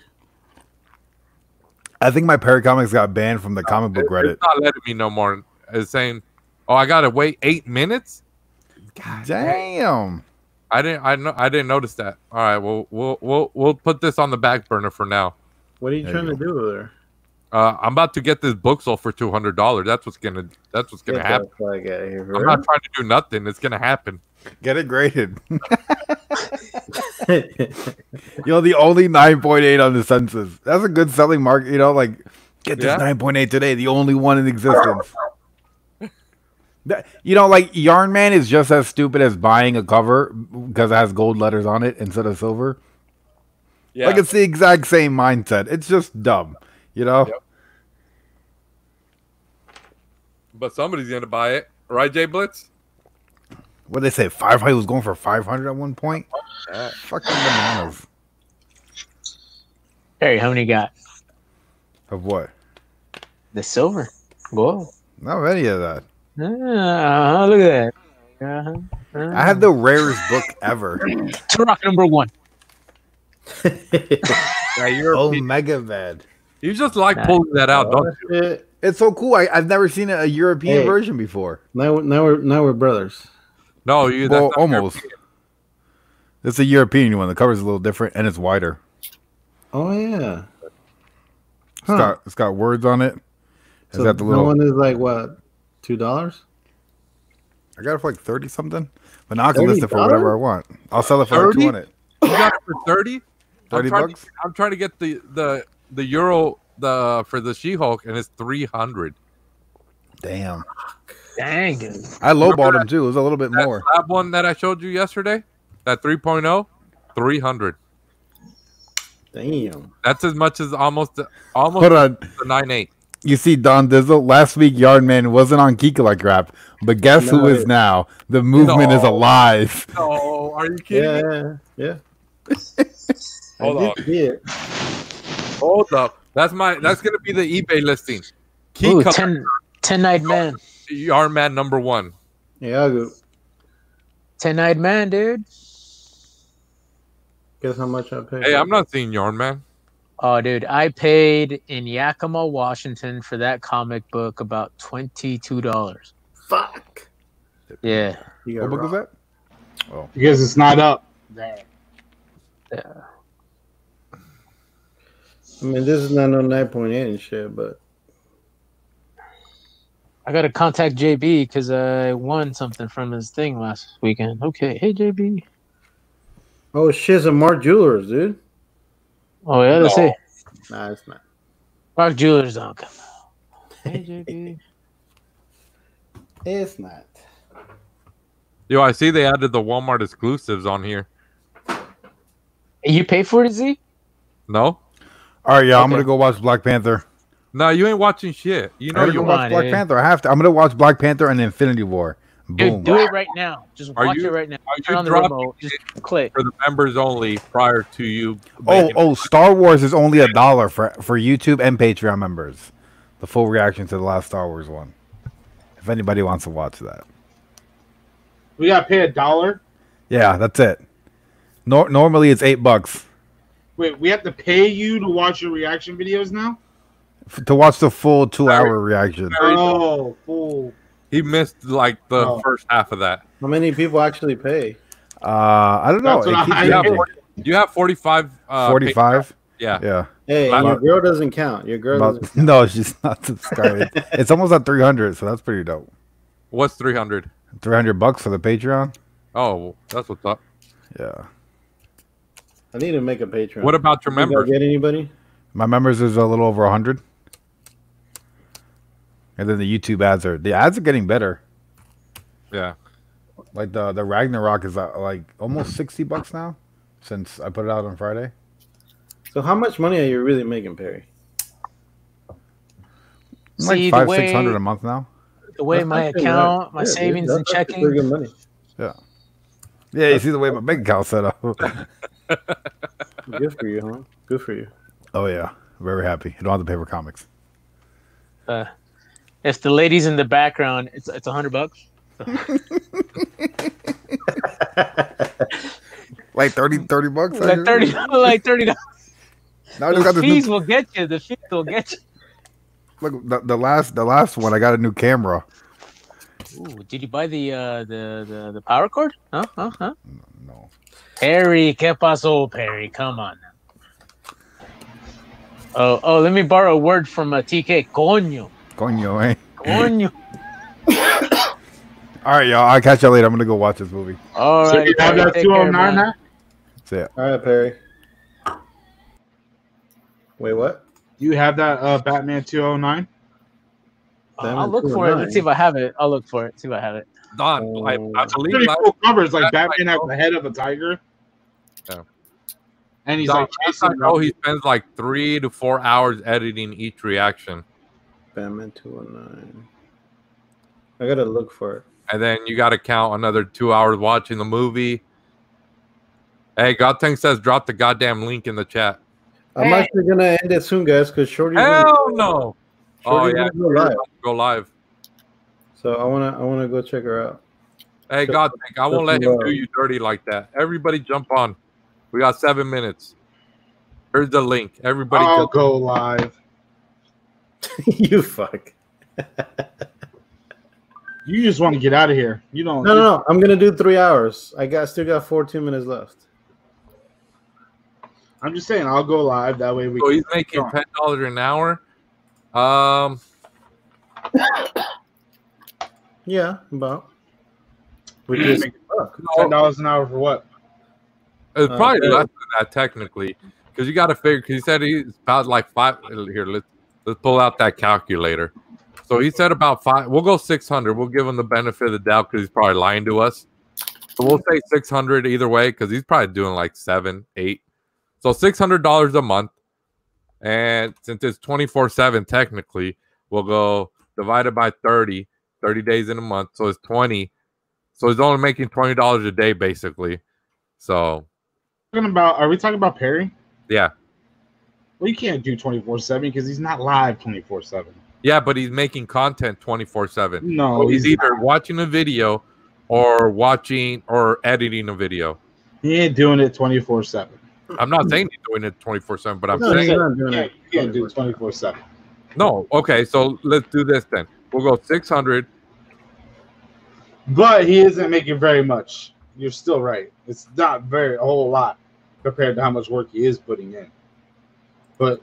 I think my Perry Comics got banned from the comic book It's Reddit. not letting me no more. It's saying Oh, I gotta wait eight minutes. Damn. I didn't. I know. I didn't notice that. All right. Well, we'll we'll we'll put this on the back burner for now. What are you There trying you to do over there? Uh, I'm about to get this book sold for two hundred dollars. That's what's gonna. That's what's gonna Get happen. that flag out of here, I'm not trying to do nothing. It's gonna happen. Get it graded. you know, the only 9.8 on the census. That's a good selling mark. You know, like get this Yeah. 9.8 today, the only one in existence. You know, like Yarn Man is just as stupid as buying a cover because it has gold letters on it instead of silver. Yeah. Like it's the exact same mindset. It's just dumb. You know? Yep. but somebody's gonna buy it, right, Jay Blitz? What they say? 500 was going for 500 at one point. Yeah. Fucking bananas. Harry, how many you got? Of what? The silver. Whoa. Not any of that. Uh, look at that. Uh-huh. I have the rarest book ever. Turok number one. Yeah, you're. Oh, Mega Man. You just like Nah. pulling that out, don't you? shit. It's so cool. I, I've never seen a, a European Hey. version before. Now, now we're now we're brothers. No, you. Well, That's not fair. almost. It's a European one. The cover's a little different and it's wider. Oh yeah. It's Huh. got it's got words on it. It's So got the that little. one is like what, two dollars? I got it for like thirty something, but now I can list it for whatever I want. I'll sell it for like 30? two hundred. You got it for thirty. 30 I'm trying bucks? To, I'm trying to get the the the euro the for the She-Hulk, and it's three hundred. Damn. Dang, dude. I lowballed Remember him too. It was a little bit That more. slab one that I showed you yesterday, that 3.0, 300. Damn. That's as much as almost almost Hold on. the nine eight. You see, Don Dizzle, last week Yardman wasn't on Kika like rap, but guess No, who is it- now? The movement is No. alive. No, are you kidding? me? Yeah, yeah. Hold I on. did see it. Hold up. That's my. That's gonna be the eBay listing. Key Ooh, color, 10, 10 eyed man. Yarn Man number one. Yeah, I'll 10 eyed man, dude. Guess how much I paid? Hey, I'm not seeing Yarn Man. Oh, dude, I paid in Yakima, Washington for that comic book about $22. Fuck. Yeah. You What got book was robbed. that? Oh, because it's not up there. yeah. I mean, this is not no nine point eight and shit, but I got to contact JB because I won something from his thing last weekend. Okay. Hey, JB. oh shit, it's a Mark Jewelers, dude. Oh, yeah, let's No. see. Nah, it's not. Mark Jewelers don't come out. Hey, JB. It's not. Yo, I see they added the Walmart exclusives on here. you pay for it, Z? No, all right, yeah. I'm gonna go watch Black Panther. No, you ain't watching shit. You I know gotta you watch on, Black eh? Panther. I have to. I'm gonna watch Black Panther and Infinity War. Boom. Dude, do it right now. Just Are watch you- it right now. are Turn you on the remote. Just click. for the members only prior to you. Oh, making- oh, Star Wars is only a dollar for for YouTube and Patreon members. The full reaction to the last Star Wars one. If anybody wants to watch that, We got to pay a dollar. yeah, that's it. Nor- normally it's eight bucks Wait, we have to pay you to watch your reaction videos now? F- to watch the full two hour reaction. Oh, fool. he missed like the Oh. first half of that. How many people actually pay? Uh, I don't know. It keeps I- You have, 40 you have 45. Uh, Forty five. Yeah. Yeah. Hey, About- your girl doesn't count. Your girl About- doesn't. no, she's not subscribed. it's almost at three hundred, so that's pretty dope. What's 300? Three hundred bucks for the Patreon. Oh, that's what's up. Yeah. I need to make a Patreon. What about your You guys members? Get anybody? My members is a little over hundred. And then the YouTube ads are the ads are getting better. Yeah. Like the the Ragnarok is uh, like almost sixty bucks now, since I put it out on Friday. So how much money are you really making, Perry? Like See, the five way- six hundred a month now. The way That's my account, right. my Yeah, savings that's and checking. Pretty good money. Yeah, you see the way my bank account set up. Good for you, huh? Good for you. oh yeah, very happy. You don't have to pay for comics. Uh, if the ladies in the background, it's it's a hundred bucks. Like 30, 30 bucks. Like thirty, like thirty dollars. Now The this new fees will get you. The fees will get you. Look, the, the last the last one, I got a new camera. Ooh, did you buy the uh the the, the power cord? Huh? Huh? Huh? No. Perry, ¿qué pasó, Perry? Come on now. Oh, oh, let me borrow a word from a TK. Coño. Coño, eh? Coño. All right, y'all. I'll catch y'all later. I'm gonna go watch this movie. All So you have Perry, that take care, 209 man. now? That's it. All right, Perry. Wait, what? Do you have that uh, Batman 209? Uh, I'll look for it. Let's see if I have it. I'll look for it. See if I have it. Don, I, I believe Pretty cool covers. Like last I Batman has the head of a tiger. Yeah. And he's Don, like last I know he spends like three to four hours editing each reaction. Batman 209. I gotta look for it. and then you got to count another two hours watching the movie. Hey, God, Godtank says drop the goddamn link in the chat. I'm actually gonna end it soon, guys, because Shorty. Hell no! Oh yeah, go live. go live. So I wanna, I wanna go check her out. Hey, God, Godtank, I won't let him do you dirty like that. Everybody jump on. We got seven minutes. Here's the link. Everybody, I'll jump- go live. you fuck. You just want to get out of here. You don't. No, no, no. I'm gonna do three hours. I got still got 14 minutes left. I'm just saying, I'll go live. That way we. so he's can- making ten dollars an hour. Um, Yeah, about. We ten dollars an hour for what? It's Uh, probably yeah. less than that technically, because you got to figure. Because he said he's about like five. Here, let's let's pull out that calculator. So he said about five. We'll go six hundred. We'll give him the benefit of the doubt because he's probably lying to us. So we'll say six hundred either way because he's probably doing like seven, eight. So six hundred dollars a month, and since it's twenty four seven, technically, we'll go divided by 30, 30 days in a month. So it's twenty. So he's only making twenty dollars a day basically. So Talking about? Are we talking about Perry? yeah. Well, you can't do 24 seven because he's not live 24 seven. Yeah, but he's making content 24 7. No, So he's, he's either watching a video or watching or editing a video. He ain't doing it 24 seven. I'm not saying he's doing it 24 7, but I'm No, he's saying not doing You it. can't, you can't do 24 seven. no. Okay, so let's do this then. We'll go 600. But he isn't making very much. You're still right. It's not very a whole lot compared to how much work he is putting in. But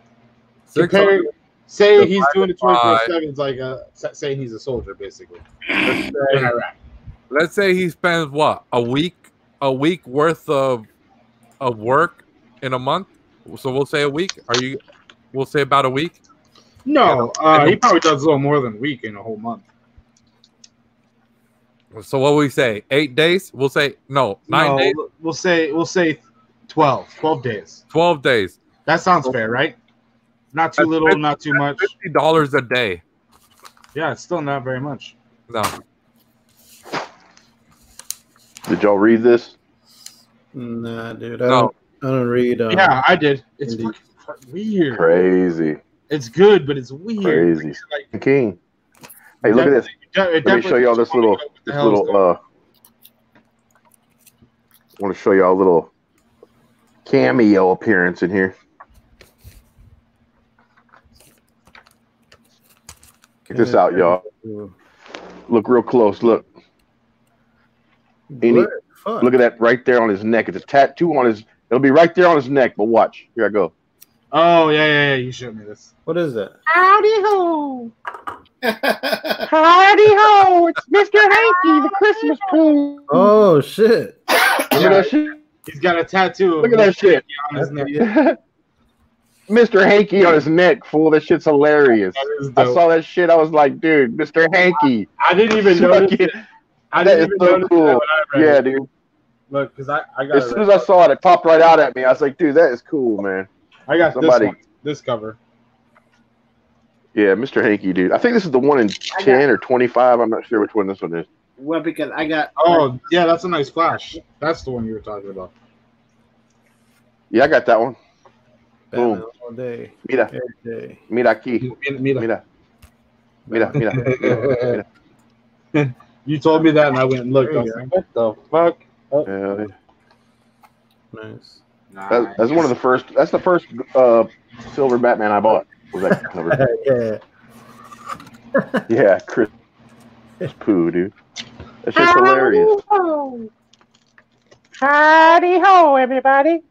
compare, say he's doing it 24 by- 7 it's like a, sa- saying he's a soldier, basically. let's, In say, Iraq. let's say he spends what a week, a week worth of of work in a month. So we'll say a week. Are you? We'll say about a week. No, uh, he probably does a little more than a week in a whole month. So what we say? Eight days. We'll say no. Nine No, days. We'll say we'll say 12, 12 days. Twelve days. That sounds fair, right? Not too That's little, fifty- not too much. Fifty dollars a day. Yeah, it's still not very much. No. Did y'all read this? Nah, dude. I No. don't. I don't read. Um, yeah, I did. It's weird. Crazy, It's good, but it's weird. crazy. Like, King. Hey, look at this. Let me show y'all this little, this little. uh I want to show y'all a little cameo appearance in here. Check this out, y'all. Look real close. Look. Any, look at that right there on his neck. It's a tattoo on his. It'll be right there on his neck. But watch. Here I go. Oh yeah, yeah, yeah. You showed me this. What is it? Howdy ho! Howdy ho! It's Mr. Hanky, the Christmas poo. Oh shit! Look at that shit. He's got a tattoo. Look at that shit. on his neck. Mr. Hanky on his neck, fool. That shit's hilarious. That is I saw that shit. I was like, dude, Mr. Hanky. I didn't even know. I didn't is even so notice cool. that when I read Yeah, it. dude. Look, because I, I got As soon as I saw it, it popped right out at me. I was like, dude, that is cool, man. I got somebody- this one, this cover. Yeah, Mr. Hanky, dude. I think this is the one in 10 or 25. I'm not sure which one this one is. Well, because I got Oh yeah, that's a nice flash. That's the one you were talking about. Yeah, I got that one. Batman Boom. all day, Mira, every day. mira aquí. Mira, mira. Mira, mira, mira. mira. You told me that, and I went and looked. I There was like, what the fuck? Oh, Yeah, Nice. that, that's one of the first. That's the first uh, silver Batman I bought. Was that cover? yeah. yeah, Chris Poo, dude. That shit's hilarious. Howdy ho, everybody.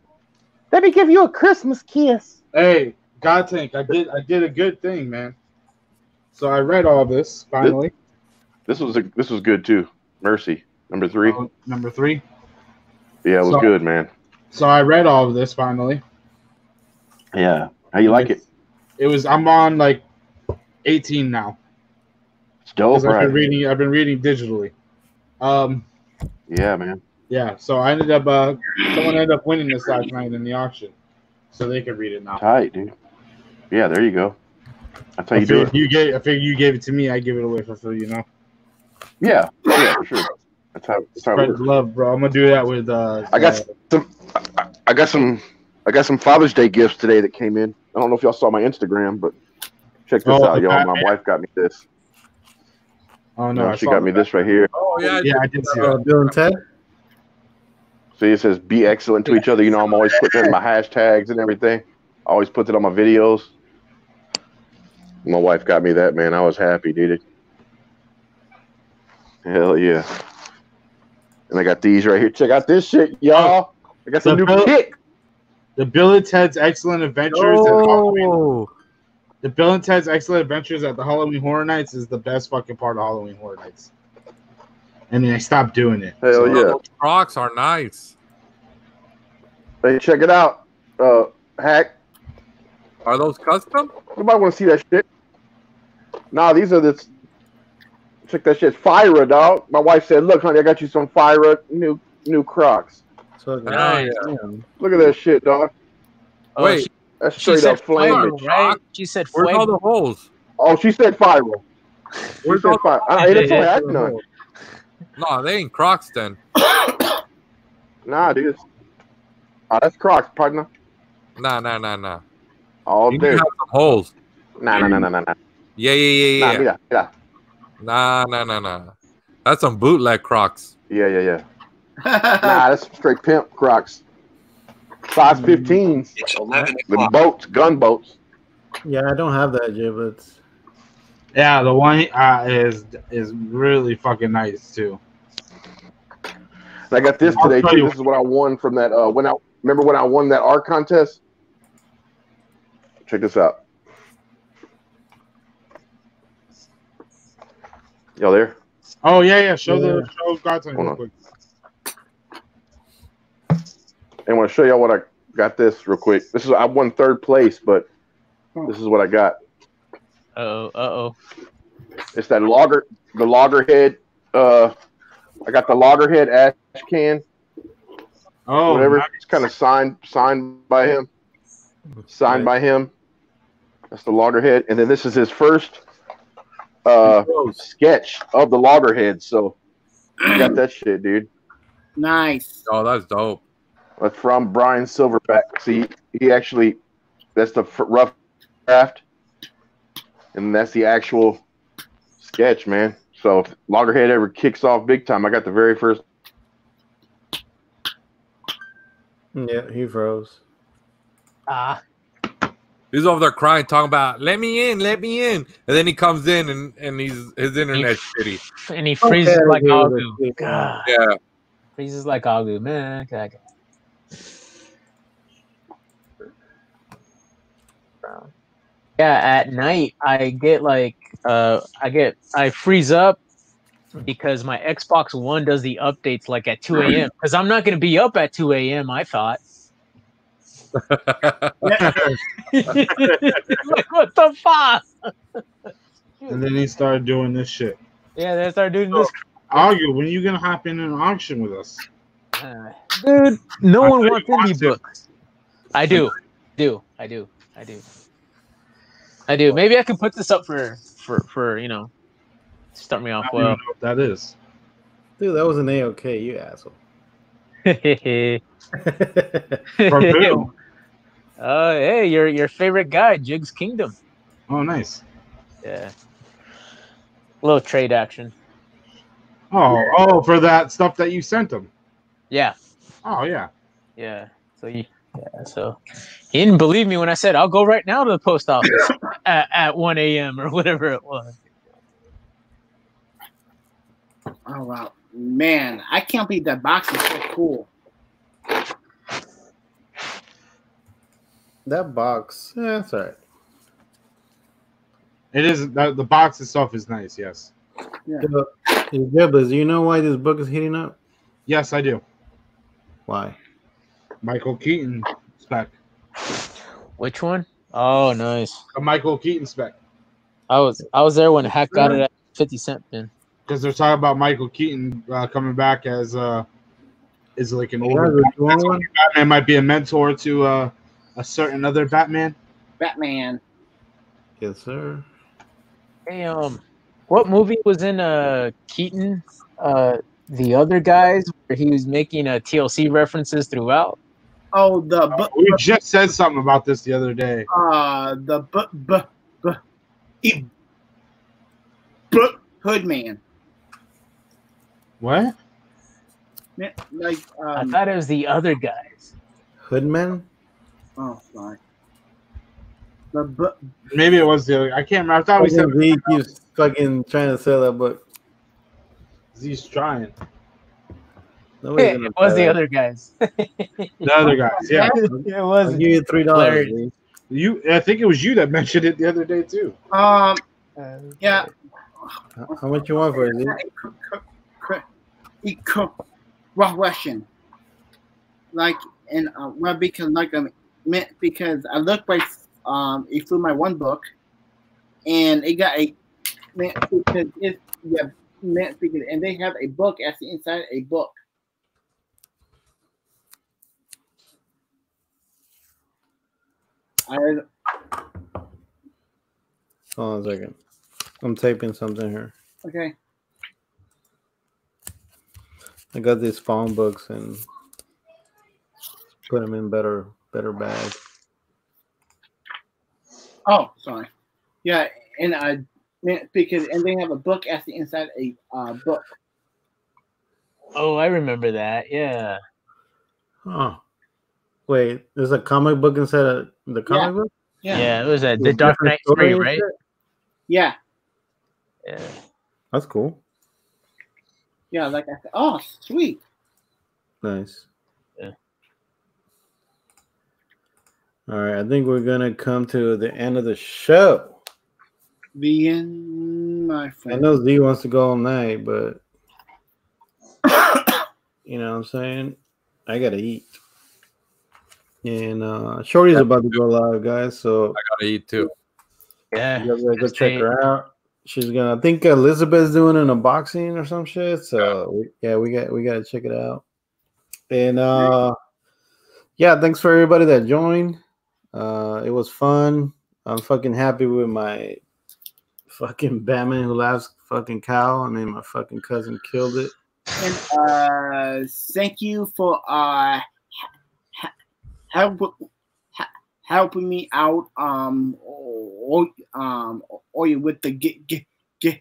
Let me give you a Christmas kiss. Hey, God Tank, I did I did a good thing, man. So I read all this finally. This was a, this was good too. Mercy number three. Oh, number three. Yeah, it was So- good, man. So I read all of this finally. Yeah. How you like it? It was I'm on like 18 now. It's dope, 'Cause I've right? been reading I've been reading digitally. Um Yeah, man. Yeah, so I ended up uh someone ended up winning this last night in the auction. So they can read it now. Tight, dude. Yeah, there you go. That's how I you do it. you gave I figured you gave it to me, I give it away for free, you know. Yeah, yeah, for sure. That's how. That's how it Spread works. love, bro. I'm gonna do that with uh I got uh, some. I- I got some. I got some Father's Day gifts today that came in. I don't know if y'all saw my Instagram, but check this Oh, out, y'all. My wife got me this. Oh no, No, I she got me that. this right here. Oh yeah, Yeah, I did see Uh. Bill and Ted. See, it says "Be excellent to each other." You know, I'm always putting in my hashtags and everything. I always put it on my videos. My wife got me that, man. I was happy, dude. Hell yeah! And I got these right here. Check out this shit, y'all. I got some The new Bill- kit. The Bill and Ted's Excellent Adventures at oh. Halloween. Oh, The Bill and Ted's Excellent Adventures at the Halloween Horror Nights is the best fucking part of Halloween Horror Nights. And then I stopped doing it. Hell yeah! Those Crocs are nice. Hey, check it out. Uh, Haq. Are those custom? Nobody want to see that shit. Nah, these are the. Check that shit. Fira, dog. My wife said, "Look, honey, I got you some Fira new new Crocs. so Nice. damn. Look at that shit, dog. Oh, Wait, she, That's straight said up flamage. right? She said where's all the holes? Oh, she said Fira. She Where's said all Fira. I, hey, that's all I had none. No, they ain't Crocs then. Nah, dude. Oh, that's Crocs, partner. Nah, nah, nah, nah. All You day. have some holes. Nah, nah, nah, nah, nah, nah. Yeah, yeah, Nah, yeah, yeah. mira, mira. Nah, nah, nah, nah. That's some bootleg Crocs. Yeah, yeah, yeah. Nah, that's straight pimp Crocs. Size 15s. It's 11 The boats, gun boats. Yeah, I don't have that giblets. Yeah, the one uh, is is really fucking nice too. I got this today too. This is what I won from that. Uh, when I remember when I won that art contest. Check this out. Y'all there? Oh yeah, yeah. Show the show Godson Hold real on. quick. I want to show y'all what I got. This real quick. This is I won third place, but this is what I got. Uh oh, uh oh. It's that logger, the loggerhead. Uh, I got the loggerhead ash can, Oh, whatever. nice. It's kind of signed, signed by him, signed by him. That's the loggerhead, and then this is his first uh sketch of the loggerhead. So you got that shit, dude. Nice. Oh, that's dope. That's from Brian Silverback. See, he actually, that's the rough draft, and that's the actual sketch, man. So if Loggerhead ever kicks off big time, I got the very first. Yeah, he froze. Ah, He's over there crying, talking about "Let me in, let me in," and then he comes in and and he's his internet's shitty. and he freezes Okay, like dude, Agu. that's- God, Yeah, freezes like Agu, man. God. Yeah, at night I get like uh I get I freeze up because my Xbox One does the updates like at 2 a.m. Because I'm not gonna be up at 2 a.m. I thought. like, what the fuck? And then he started doing this shit. Yeah, they start doing this. Agu, when you gonna hop in an auction with us? Uh, dude, no I one wants you indie books. I do, do, I do, I do, I do. Maybe I can put this up for for for you know, start me I off don't well. know what that is. Dude, that was an AOK, you asshole. For who? Uh, hey, your your favorite guy, Jigs Kingdom. Oh, nice. Yeah, A little trade action. Oh, oh, for that stuff that you sent him. Yeah, Oh yeah. yeah. So you, yeah, so he didn't believe me when I said I'll go right now to the post office at, at 1 a.m. or whatever it was. Oh wow. man, I can't believe that box is so cool. That box, yeah, that's all right. It is the, the box itself is nice. Yes. Yeah. So, yeah, but do you know why this book is heating up? Yes, I do. Why? Michael Keaton spec. Which one? Oh, nice. A Michael Keaton spec. I was I was there when Haq got it at fifty cent bin. Because they're talking about Michael Keaton uh, coming back as uh is like an older Batman. Batman might be a mentor to uh, a certain other Batman. Batman. Yes, sir. Hey, um, what movie was in uh Keaton? Uh, the other guys where he was making uh, TLC references throughout. Oh, the bu- We just said something about this the other day. uh the bu- bu- bu- e- bu- Hoodman. What? Man, Like I um, thought it was the other guys. Hoodman. oh sorry. The bu- Maybe it was the other. I can't remember. I thought we said Fucking Z keeps fucking trying to sell that book. he's trying. Nobody's it was the that. other guys. The other guys, yeah. it I'll was. give you three dollars. You, I think it was you that mentioned it the other day too. um yeah. How much you want for it? Z? He cook Russian. Like and uh, well because like I meant because I looked by um it through my one book and it got a meant because it's yeah meant because and they have a book as the inside a book. I Hold on a second. I'm typing something here. okay. I got these phone books and put them in better better bags. Oh, sorry. Yeah, and I meant because and they have a book as the inside a uh, book. Oh, I remember that. Yeah. Huh. Wait, there's a comic book inside of the comic Yeah. book? Yeah. Yeah, it was a the With Dark different Knight three, right? Yeah, Yeah. That's cool. Yeah. Like I said, oh, sweet. Nice. Yeah. All right, I think we're gonna come to the end of the show. The end, my friend. I know Z wants to go all night, but you know what I'm saying? I gotta eat. And uh Shorty's about to go live, guys. So I gotta eat too. Yeah. you guys gotta go check her out. She's gonna I think Elizabeth's doing an unboxing or some shit. So we, yeah, we got we gotta check it out. And uh yeah, thanks for everybody that joined. Uh it was fun. I'm fucking happy with my fucking Batman who laughs fucking cowl. I mean my fucking cousin killed it. And uh, thank you for uh ha- help ha- helping me out um or um or you with the get get get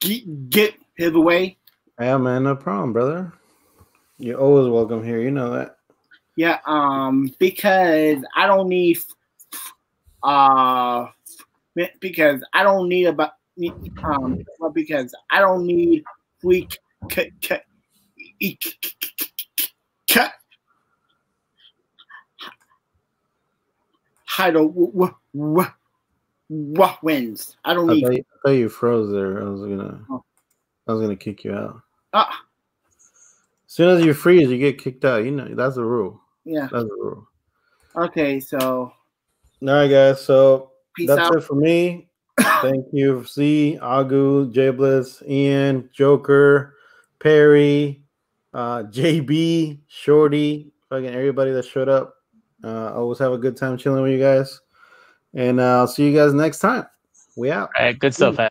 get get his away. Yeah, man, no problem, brother. You're always welcome here. You know that. Yeah, um, because I don't need, uh, because I don't need about, um, because I don't need free cut, cut, cut, how to what what wins. I don't I need. thought, you, I thought you froze there. I was gonna, Oh. I was gonna kick you out. Ah, As soon as you freeze, you get kicked out. You know that's the rule. yeah. That's the rule. Okay, so All right, guys. So Peace that's out. it for me. Thank you, C, Agu, Jay Blitz, Ian, Joker, Perry, uh, JB, Shorty, fucking everybody that showed up. Uh, always have a good time chilling with you guys. And uh, I'll see you guys next time. We out. All right. Good stuff. Hat.